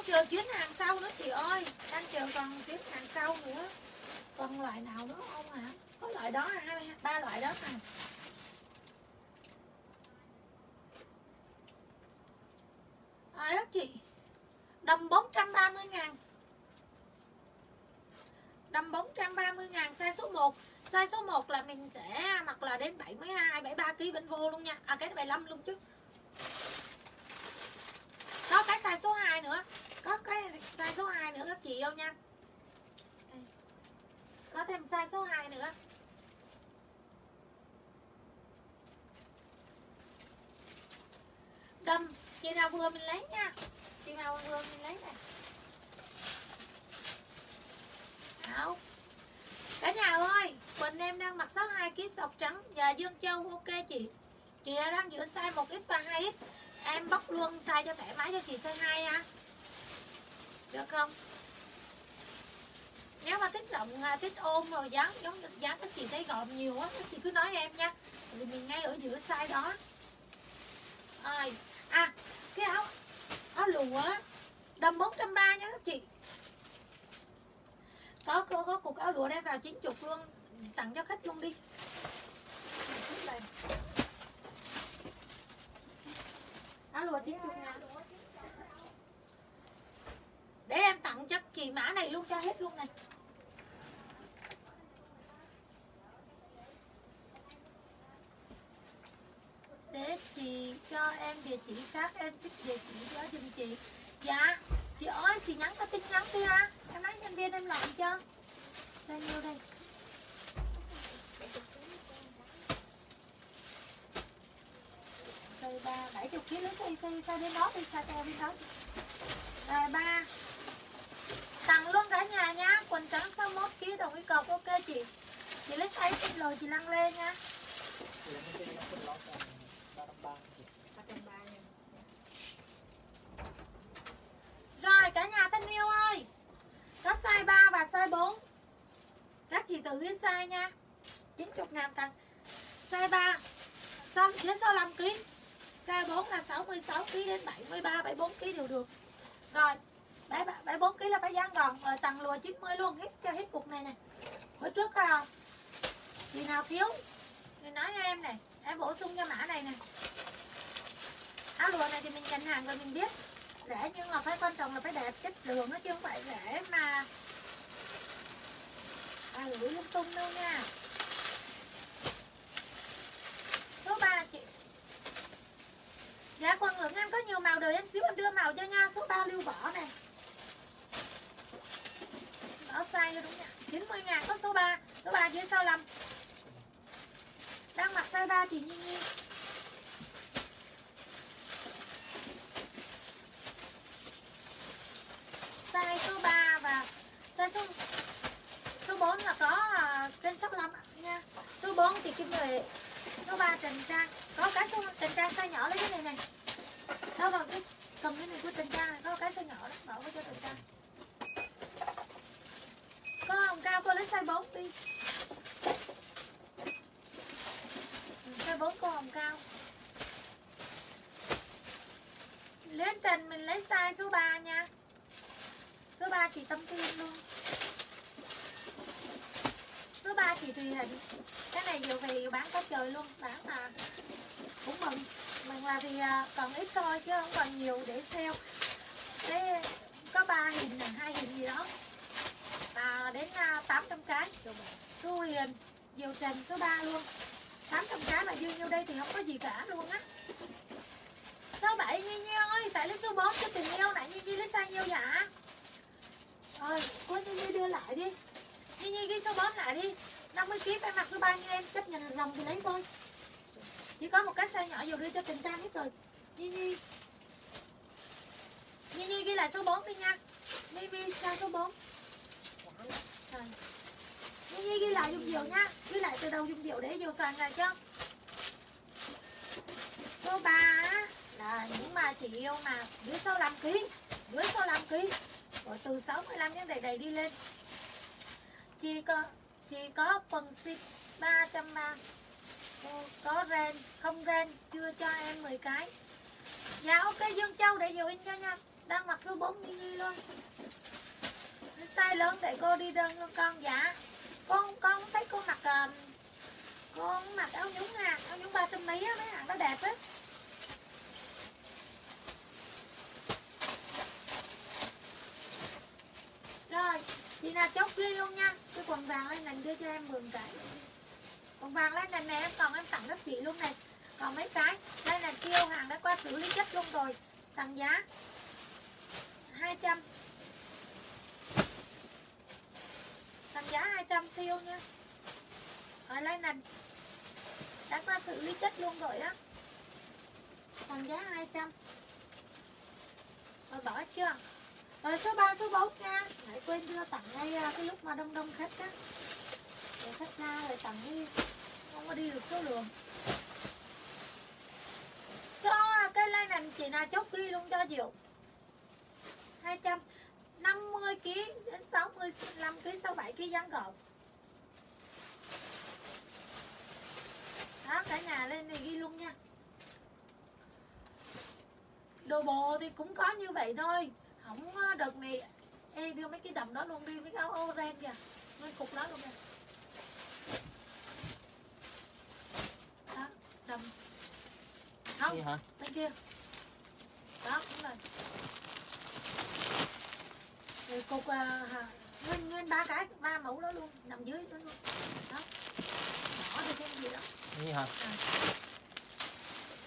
Đang chờ chuyến hàng sau nữa chị ơi. Đang chờ còn chuyến hàng sau nữa. Còn loại nào nữa không hả? Có loại đó hai, ba loại đó à à đó chị? Đầm 430 ngàn. Đầm 430 ngàn, size số 1 size số 1 là mình sẽ mặc là đến 72 73 kg bên vô luôn nha. À cái 75 luôn chứ. Đó cái size số 2 nữa có cái size số 2 nữa các chị yêu nha. Có thêm size số 2 nữa. Đâm, chị nào vừa mình lấy nha. Chị nào vừa mình lấy này. Áo cả nhà ơi, quỳnh em đang mặc 62 kg sọc trắng, và dương châu ok chị. Chị đang giữa size 1x và 2x em bóc luôn size cho thoải mái cho chị size 2 nha được không? Nếu mà thích rộng à, thích ôm rồi dán giống dán các chị thấy gọn nhiều quá, các chị cứ nói em nha. Vì mình ngay ở giữa sai đó. Rồi à cái áo áo lụa đầm 430 nha các chị. Có có, có cục áo lụa đem vào 90 luôn tặng cho khách luôn đi. Áo lụa 90 ngàn để em tặng cho kỳ mã này luôn, cho hết luôn này. Để chị cho em địa chỉ khác, em xích địa chỉ đó cho chị. Dạ chị ơi, chị nhắn có tin nhắn đi ha. Em nói nhân viên em làm cho. Sao nhiêu đây? Xây ba, bảy chục kg lấy xây xây xây đến đó đi xây cho bên đó rồi ba tặng luôn cả nhà nha, quần trắng 61 kg đồng ý cọc ok chị. Chị lấy size ít rồi chị lăn lên nha. Rồi, cả nhà thân yêu ơi. Có size 3 và size 4 Các chị tự ghi size nha. 90 ngàn tặng. Size 3 xong Dưới 65 kg Size 4 là 66 kg đến 73 74 kg đều được. Rồi. 74 kg là phải dán gọn Rồi tặng lùa 90 luôn Hết cho hết cục này nè. Bữa trước à, chị nào thiếu thì nói với em này em bổ sung cho mã này nè. Áo lùa này thì mình nhận hàng rồi mình biết. Rẻ nhưng mà phải quan trọng là phải đẹp chất lượng nó chứ không phải rẻ mà. À gửi lung tung đâu nha. Số 3 chị. Dạ quần lượng em có nhiều màu đời em xíu em đưa màu cho nha. Số 3 lưu vỏ nè size cho đúng nha. 90 ngàn có số 3 Số 3 dưới 65 Đang mặc size 3 chị Nhi Nhi. Size số 3 và size số số 4 là có à, trên 65 nha. Số 4 thì Kim Huệ Số 3 Trần Trang. Có cái số Trần Trang size nhỏ lấy cái này này Đó vào cái cầm cái này của Trần Trang Có cái size nhỏ đó Bỏ vào cho Trần Trang. Có hồng cao cô lấy size 4 đi. Size 4 cô hồng cao. Lên Trần mình lấy size số 3 nha. Số 3 chị Tâm kim luôn. Số 3 chị Thùy hình Cái này vừa về bán có trời luôn Bán mà cũng mừng. Mừng là thì à, còn ít thôi chứ không còn nhiều để sale. Cái có ba hình này, hai hình gì đó à, Đến à, 800 cái. Thu Hiền, Diệu Trần số 3 luôn. 800 cái mà dư nhiêu đây thì không có gì cả luôn á. Số 7 Nhi Nhi ơi Tại lấy số 4 cho tình yêu Nãy Nhi Nhi lấy sai nhiêu dạ Rồi, cô Nhi Nhi đưa lại đi. Nhi Nhi ghi số 4 lại đi. 50 kg phải mặc số 3 như em Chấp nhận rồng thì lấy thôi. Chỉ có một cái size nhỏ vừa đưa cho tình trang hết rồi. Nhi Nhi. Nhi Nhi ghi lại số 4 đi nha. Nhi Nhi size số 4 rồi Nhi Nhi ghi lại dùng diệu nhá Ghi lại từ đầu dùng diệu để vô soàn này chứ Số 3 á, là những mà chị yêu mà dưới 65 kg dưới 65 kg rồi từ 65 đến đầy đầy đi lên. Chị có chị có phần ship 330 Cô có ren không ren chưa cho em 10 cái. Dạ ok Dương Châu để dùi in cho nha. Đang mặc số 4 mini luôn size lớn để cô đi đơn luôn con dạ. Con con thấy cô mặc uh, con mặc áo nhúng à áo nhúng ba trăm mấy á mấy hàng đó đẹp á rồi chị nào chốt ghi luôn nha. Cái quần vàng lên nành đưa cho em mượn cái quần vàng lên nành này em còn em tặng các chị luôn này còn mấy cái đây là kêu hàng đã qua xử lý chất luôn rồi. Tặng giá 200 tặng giá 200 tiêu nha. Rồi lấy nành đã qua xử lý chất luôn rồi á. Tặng giá 200 rồi bỏ chưa? Rồi số 3, số 4 nha. Hãy quên đưa tặng ngay à, cái lúc mà đông đông khách á. Để khách ra rồi tặng đi. Không có đi được số lượng. Số à, cái line nành chị nào chốt ghi luôn cho Diệu. 200 250 kg đến 65 kg 67 kg dán gọn Đó cả nhà lên này ghi luôn nha. Đồ bộ thì cũng có như vậy thôi. Không đợt này Ê đưa mấy cái đầm đó luôn đi với áo orange kìa. Nguyên cục đó luôn kìa Đó đầm. Không bên kia. Đó đúng rồi Cục à, hả, nguyên nguyên ba cái ba mẫu đó luôn nằm dưới đó luôn. Đó. Bỏ được thêm gì đó. Gì hả?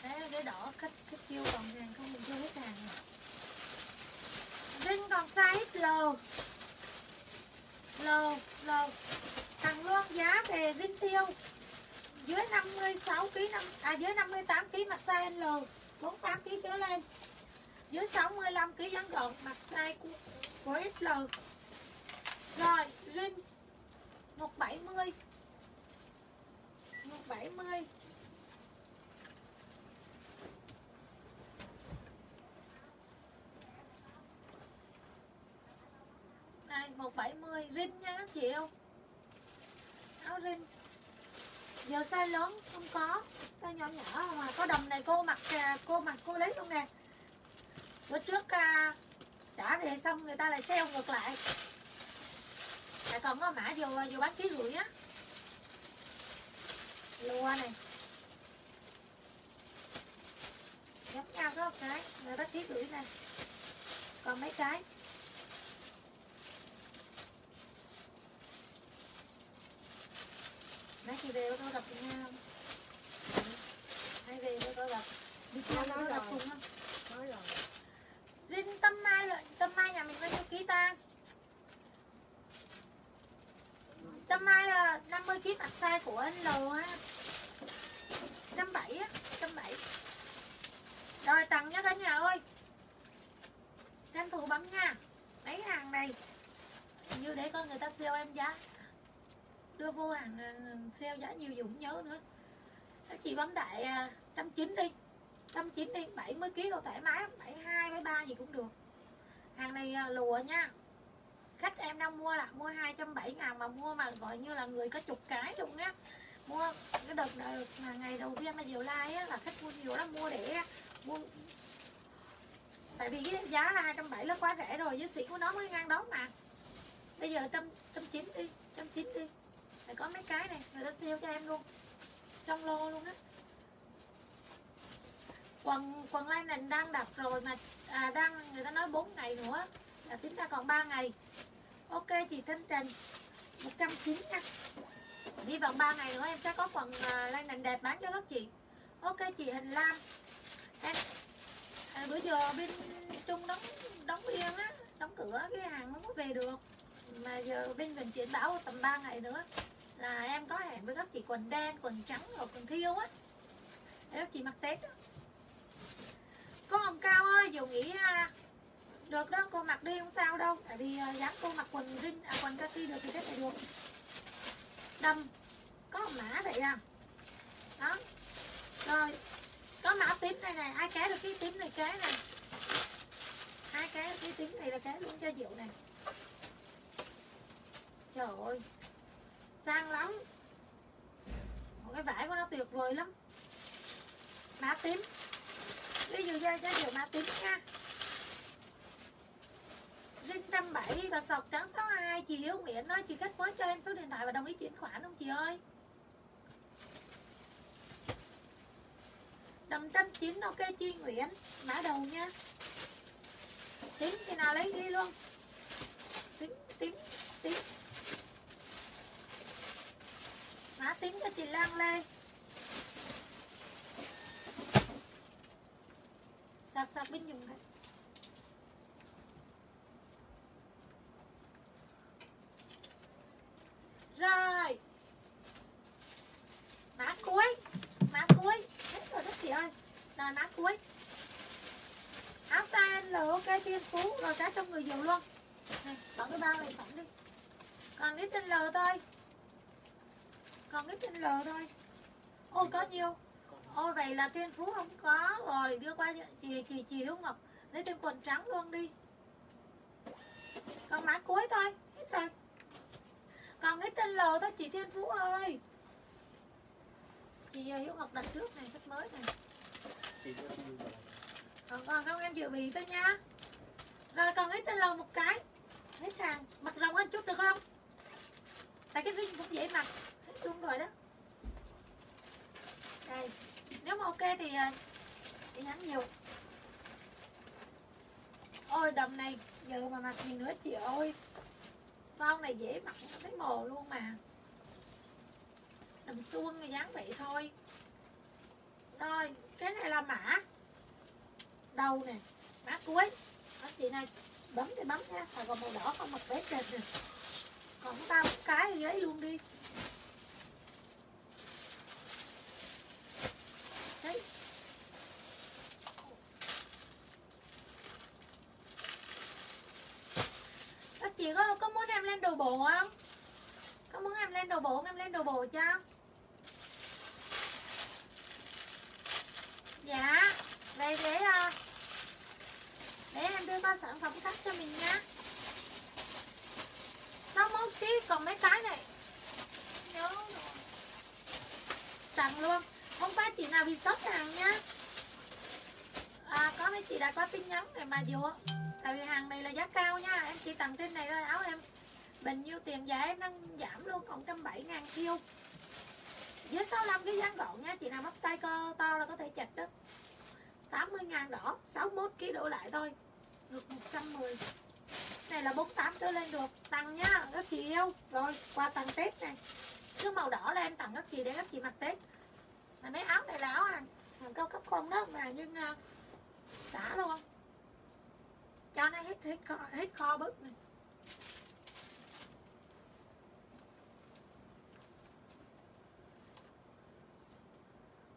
cái cái đỏ khách khách kêu còn hàng không mình chưa hết hàng rồi. Vinh còn size L. L L. Thằng luôn giá về Vinh tiêu Dưới 56 kg năm À dưới 58 kg mặc size L. 48 kg trở lên. Dưới 65 kg ngắn gọn mặc size của, XL Rồi Linh. 170 170 Đây, 170 rin nha các chị yêu Áo rin. Giờ size lớn không có. Size nhỏ nhỏ mà. Có đầm này cô mặc cô mặc cô lấy không nè. Bữa trước à, trả về xong người ta lại sale ngược lại. Lại còn có mã vừa vừa bán ký gửi á. Lùa này. Giống nhau có một cái người bác ký gửi này. Còn mấy cái? Mấy chị đều tôi gặp nhau. Hai về tôi có gặp đi chơi tôi gặp cùng không nói rồi Rin tâm mai là tâm mai nhà mình bao nhiêu ký ta? Tâm mai là 50 ký mặt size của anh L á. Trăm bảy á trăm bảy. Rồi tặng nha cả nhà ơi. Tranh thủ bấm nha. Mấy hàng này như để coi người ta sale em giá. Đưa vô hàng ờ, sale giá nhiều dùng nhớ nữa. Các chị bấm đại à, trăm chín đi trăm chín đi 70 kg đồ thoải mái 72 73 gì cũng được. Hàng này à, lùa nha. Khách em đang mua là mua 270 ngàn mà mua mà gọi như là người có chục cái luôn á. Mua cái đợt, đợt mà ngày đầu tiên mà nhiều like á là khách mua nhiều lắm mua để mua. Tại vì cái giá là 270 nó quá rẻ rồi với sĩ của nó mới ngang đó mà. Bây giờ trăm trăm chín đi trăm chín đi. Phải có mấy cái này người ta sale cho em luôn. Trong lô luôn á quần quần line này đang đặt rồi mà à, đang người ta nói 4 ngày nữa là tính ra còn 3 ngày. Ok chị Thanh Trần 190 nha. Hy vọng 3 ngày nữa em sẽ có quần à, line này đẹp bán cho các chị. Ok chị Hình Lam. Em à, bữa giờ bên Trung đóng đóng yên á đóng cửa cái hàng không có về được. Mà giờ bên mình chuyển bảo tầm 3 ngày nữa là em có hẹn với các chị quần đen quần trắng hoặc quần thiêu á. Để các chị mặc tết á có ông cao ơi dù nghĩ à, được đó cô mặc đi không sao đâu. Tại vì à, dám cô mặc quần jean à, quần kaki được thì cái này được. Đầm có mã vậy à? Đó. Rồi có mã tím này này ai kéo được cái tím này kéo này ai kéo cái tím này là kéo luôn cho diệu này trời ơi sang lắm. Một cái vải của nó tuyệt vời lắm. Mã tím ví dụ cho cho điều mã tím nha. Rin trăm bảy và sọc trắng 62 Chị Hiếu Nguyễn ơi Chị khách mới cho em số điện thoại và đồng ý chuyển khoản không chị ơi? Đầm trăm chín ok Chi Nguyễn, Mã đầu nha. Tím khi nào lấy ghi luôn. Tím tím tím Mã tím cho chị Lan Lê. Sạc sạc bên dùng cái Rồi. Má cuối má cuối. Hết rồi đó chị ơi. Là má cuối. Áo size L ok thiên phú Rồi cá trong người dùng luôn. Này, Bỏ cái bao này sẵn đi. Còn ít trên L thôi. Còn ít trên L thôi. Ôi có nhiều. Ôi vậy là Thiên phú không có Rồi. Đưa qua chị chị chị Hiếu Ngọc, Lấy thêm quần trắng luôn đi. Còn mã cuối thôi, Hết rồi. Còn ít trên lờ thôi, chị Thiên Phú ơi. Chị ờ, Hiếu Ngọc đặt trước này sách mới này. Còn còn không, em dự bị thôi nha. Rồi, còn ít trên lầu một cái. Hết hàng, Mặc rộng hơn chút được không? Tại cái riêng cũng dễ mặc. Hết luôn rồi đó. Đây. Nếu mà ok thì à, Thì nhắn nhiều. Ôi đầm này Giờ mà mặc gì nữa chị ơi. Phong này dễ mặc thấy mồ luôn mà. Đầm suông thì dáng vậy thôi. Rồi Cái này là mã. Đầu nè Mã cuối. Đó, Chị này? Bấm thì bấm nha Phải còn màu đỏ không mặc vết trên nè. Còn ta một cái thì giấy luôn đi Đấy các chị có có muốn em lên đồ bộ không? Có muốn em lên đồ bộ không? em lên đồ bộ cho. Dạ đây để ờ, để em đưa qua sản phẩm khách cho mình nha. 61 kg còn mấy cái này. Nhớ tặng luôn. Không phải chị nào bị sốt hàng nha. À, có mấy chị đã có tin nhắn này mà vô tại vì hàng này là giá cao nha em chỉ tặng trên này thôi. Áo em bình nhiêu tiền giá em đang giảm luôn còn trăm bảy ngàn kêu. Dưới 65 cái dáng gọn nha chị nào bắp tay co to là có thể chặt đó 80 ngàn đỏ 61 kg đổ lại thôi. Được 110 này là 48 trở lên được. Tăng nhá các chị yêu. Rồi qua tặng tết này. Cứ màu đỏ là em tặng các chị để các chị mặc tết. Mấy áo này là áo hàng hàng cao cấp không đó mà nhưng uh, xả luôn cho nó hết hết kho hết kho bớt này.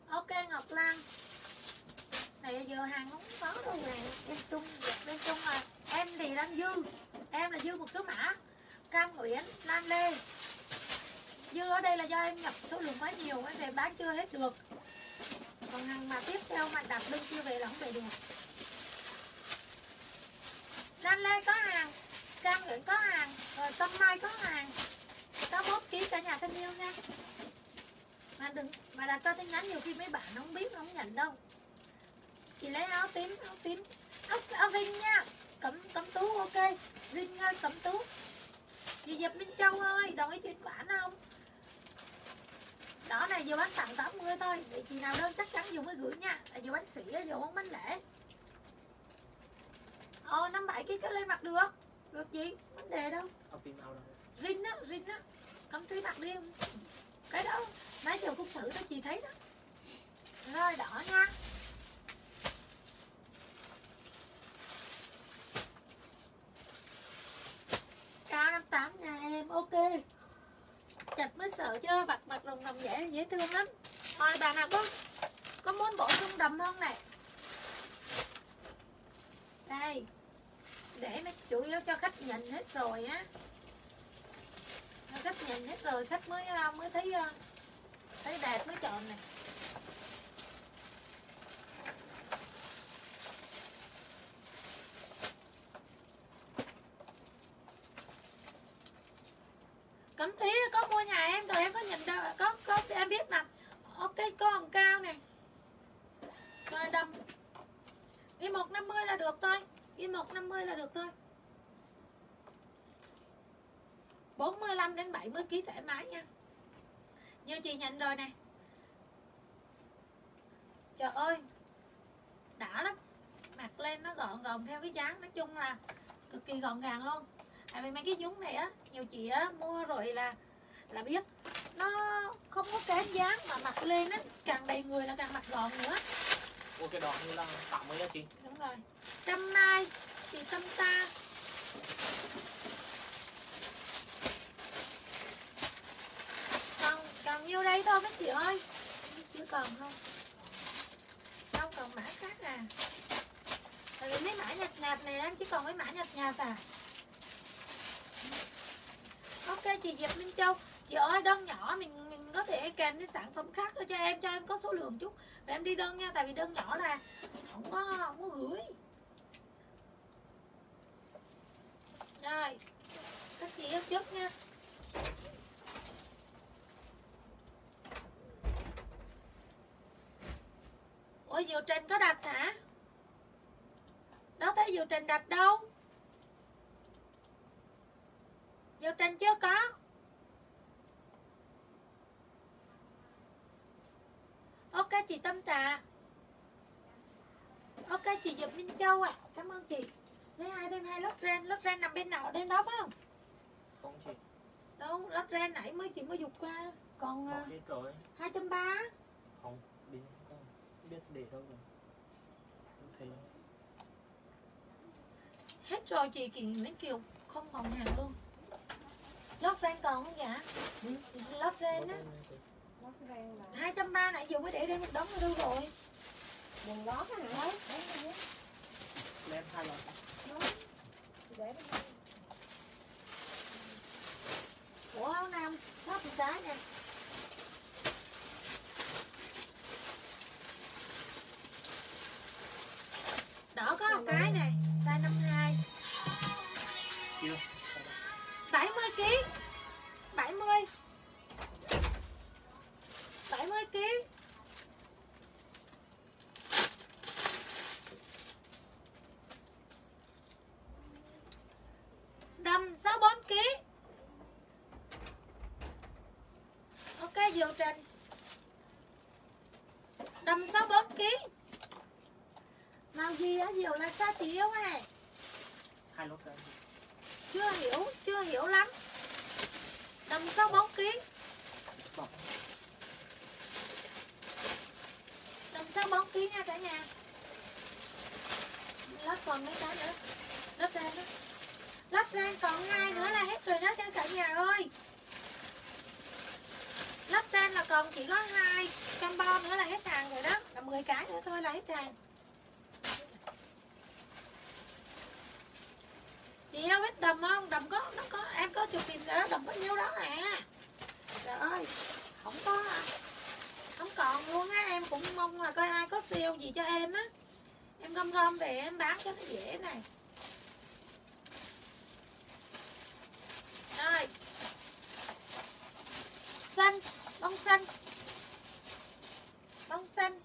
Ok ngọc lan. Này giờ hàng không có đâu nè bên trung. Bên trung là em thì đang dư. Em là dư một số mã. Cam nguyễn lan lê. Dư ở đây là do em nhập số lượng quá nhiều em về bán chưa hết được. Còn hàng mà tiếp theo mà đặt lưng chưa về là không về được lan lê có hàng cam nguyễn có hàng rồi tâm mai có hàng. Có bốt ký cả nhà thân yêu nha. Mà đừng mà đặt cho tin nhắn nhiều khi mấy bạn không biết không nhận đâu. Chị lấy áo tím áo tím áo, áo vinh nha. Cẩm cẩm tú ok. Vinh ơi ờ, cẩm tú. Chị Diệp Minh Châu ơi đồng ý chuyển khoản không? Đó này vừa bán tặng 80 thôi Vậy chị nào đơn chắc chắn vừa mới gửi nha. Là vừa bán sỉ vừa bán bán lễ ờ năm bảy ký trở lên mặt được. Được gì? Vấn đề đâu. Đâu? Rin á rin á. Cẩm túy mặt đi cái đó nãy giờ cũng thử đó chị thấy đó. Rồi đỏ nha. Cao 58 nhà em ok. Chặt mới sợ chưa bạc bạc đồng đồng dễ dễ thương lắm. Thôi bà nào có có muốn bổ sung đầm không này đây để nó chủ yếu cho khách nhìn hết rồi á. Khách nhìn hết rồi, khách mới ờ, mới thấy ờ, thấy đẹp, mới chọn này cẩm thí có mua nhà em rồi em có nhìn đâu có có em biết nè ok có hồng cao này rồi đầm ghi một năm mươi là được thôi ghi một năm mươi là được thôi 45 đến 70 kg thoải mái nha. Như chị nhận rồi nè. Trời ơi Đã lắm. Mặc lên nó gọn gọn theo cái dáng Nói chung là cực kỳ gọn gàng luôn. Tại vì mấy cái nhúng này á Nhiều chị á mua rồi là Là biết. Nó không có kém dáng Mà mặc lên á Càng đầy người là càng mặc gọn nữa. Ủa cái đỏ như là 80 á chị. Đúng rồi. Trăm nai Chị tâm ta còn còn nhiêu đây thôi các chị ơi? Chứ còn không? Đâu còn mã khác à? Tại vì mấy mã nhạt nhạt này em chỉ còn mấy mã nhạt nhạt à? Ok, chị Diệp Minh Châu. Chị ơi, đơn nhỏ, mình mình có thể kèm thêm sản phẩm khác cho em cho em có số lượng chút. Để em đi đơn nha, tại vì đơn nhỏ là không có không có gửi. Rồi, các chị yêu trước nha. Ủa Diệu Trình có đặt hả? Đâu thấy Diệu Trình đặt đâu? Diệu Trình chưa có. Ok chị Tâm Trà Ok chị Diệp Minh Châu ạ. À. Cảm ơn chị. Lấy hai thêm hai lót ren Lót ren nằm bên nào bên đó phải không? Không chị. Đâu lót ren nãy mới chị mới dục qua. Còn Bỏ uh, hết rồi 230 Không đi không biết để đâu rồi. Không thấy. Hết rồi chị Kỳ Nguyễn Kiều. Không còn hàng luôn. Lót ren còn không dạ? Lót ren á. ren là 230 nãy giờ mới để đây một đống ở đâu rồi? Quần lót hả? Đấy. Lên hai để đây. Ủa áo nam Lót một cái nè Đỏ có một cái này Size 52 70 kg 70 70 kg Đầm 64 kg Ok Diệu Trình. Đầm 64 gì á diệu là sao chị yêu này? Hai lốt rồi. Chưa hiểu chưa hiểu lắm. Tầm 64 kg Bỏ. tầm 64 kg nha cả nhà. Lắp còn mấy cái nữa. Lắp ra đó. Lắp ra còn hai nữa là hết rồi đó cho cả nhà ơi. Lắp trên là còn chỉ có hai trăm bo nữa là hết hàng rồi đó. Là 10 cái nữa thôi là hết hàng chị đâu biết đầm không? Đầm có, nó có, em có chụp hình đó, đầm có nhiêu đó à. Trời ơi, không có à. không còn luôn á, em cũng mong là coi ai có siêu gì cho em á. Em gom gom về, em bán cho nó dễ này. Rồi. Xanh, bông xanh bông xanh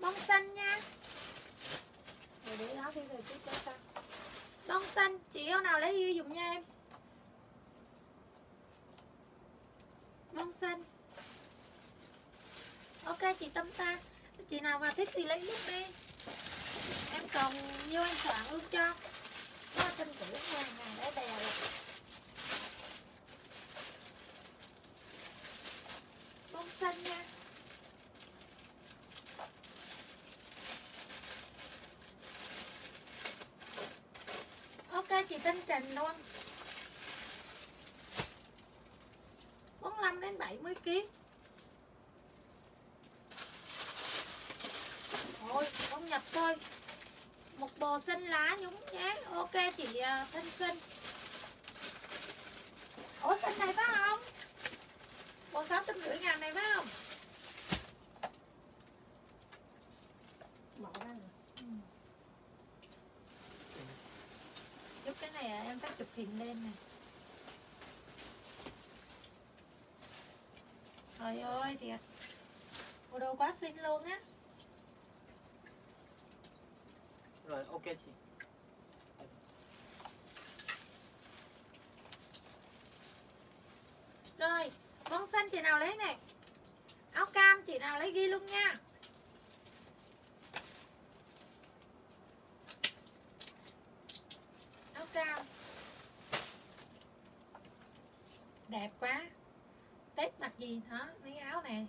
bông xanh nha rồi để đó đi rồi chút cho xanh bông xanh chị yêu nào lấy đi dùng nha em bông xanh ok chị tâm ta biết thì lấy nước đi. Em còn nhiêu anh soạn luôn cho? Có trăm rưỡi nha hàng đã đè rồi. Bông xanh nha. Ok, chị tinh trình luôn. 45 đến 70 kg Thôi không nhập thôi Một bò xanh lá nhúng Ok chị à, Thanh Xuân Ủa xanh này phải không? Bò 650 ngàn này phải không? Mở ra rồi. Giúp cái này à, em phát chụp hình lên này Trời ơi thiệt Bộ đồ quá xinh luôn á rồi ok chị Rồi bông xanh chị nào lấy này. Áo cam chị nào lấy ghi luôn nha. Áo cam. Đẹp quá. Tết mặc gì hả? Mấy áo này.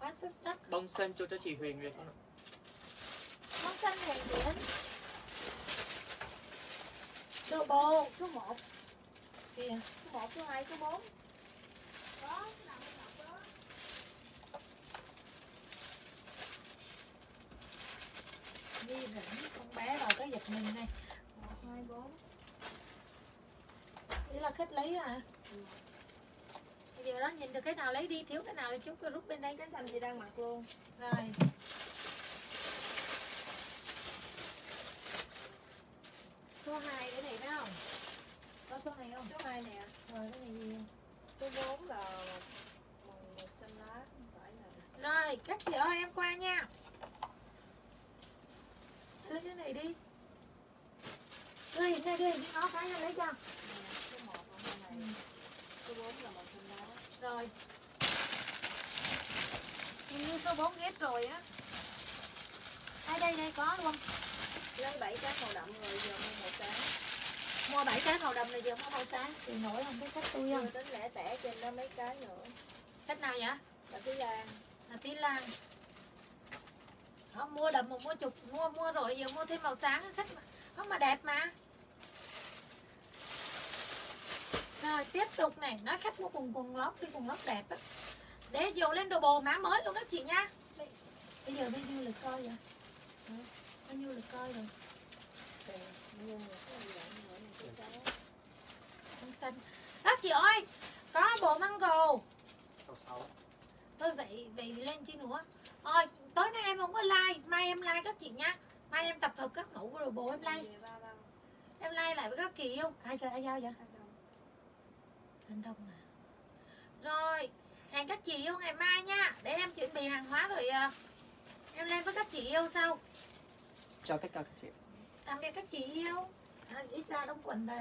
Quá xuất sắc. Bông xanh cho cho chị Huyền Nguyệt không ạ? Bông xanh hèn biển Đồ bồ số 1 Kìa Số 1, số 2, số 4. Đó, nằm bên cạnh đó. Di rỉnh con giật mình này 1, 2, 4. Đây là khách lấy hả? Bây giờ đó nhìn được cái nào lấy đi, thiếu cái nào thì chúng tôi rút bên đây Cái xanh chị đang mặc luôn. Rồi Số 2 cái này phải không? Có số này không? Số 2 nè. Rồi cái này gì? Số 4 là màu màu xanh lá. Phải là... Rồi, các chị ơi em qua nha Lấy cái này đi Đưa đưa hình ngó cái em lấy cho Nè, số 1 là màu này. Số 4 là màu xanh lá. Rồi Hình như số 4 ghép rồi á Đây đây đây có luôn Lấy 7 cái màu đậm rồi giờ mua màu sáng. Mua 7 cái màu đậm này giờ mua màu sáng Thì nổi không cái khách tôi không tính lẻ tẻ trên đó mấy cái nữa. Khách nào vậy? Là Thúy Lan. Là Tí Lan Không mua đậm một mua chục Mua mua rồi giờ mua thêm màu sáng khách mà Không mà đẹp mà. Rồi tiếp tục này. Nói khách mua quần quần lót đi quần lót đẹp á. Để dồn lên đồ bồ má mới luôn các chị nha. Bây giờ bao nhiêu lượt coi vậy? Hả? Bao nhiêu lượt coi rồi. Không xanh. Các chị ơi Có bộ mango sáu sáu Thôi vậy vậy lên chi nữa. Thôi tối nay em không có like Mai em like các chị nha Mai em tập hợp các mẫu rồi bố em like bao, Em like lại với các chị yêu Ai kêu ai giao vậy. Anh Đông à. Rồi Hẹn các chị yêu ngày mai nha. Để em chuẩn bị hàng hóa rồi à, Em lên với các chị yêu sau. Chào tất cả các chị. Tạm biệt các chị yêu. À, Ít ra đóng quần đây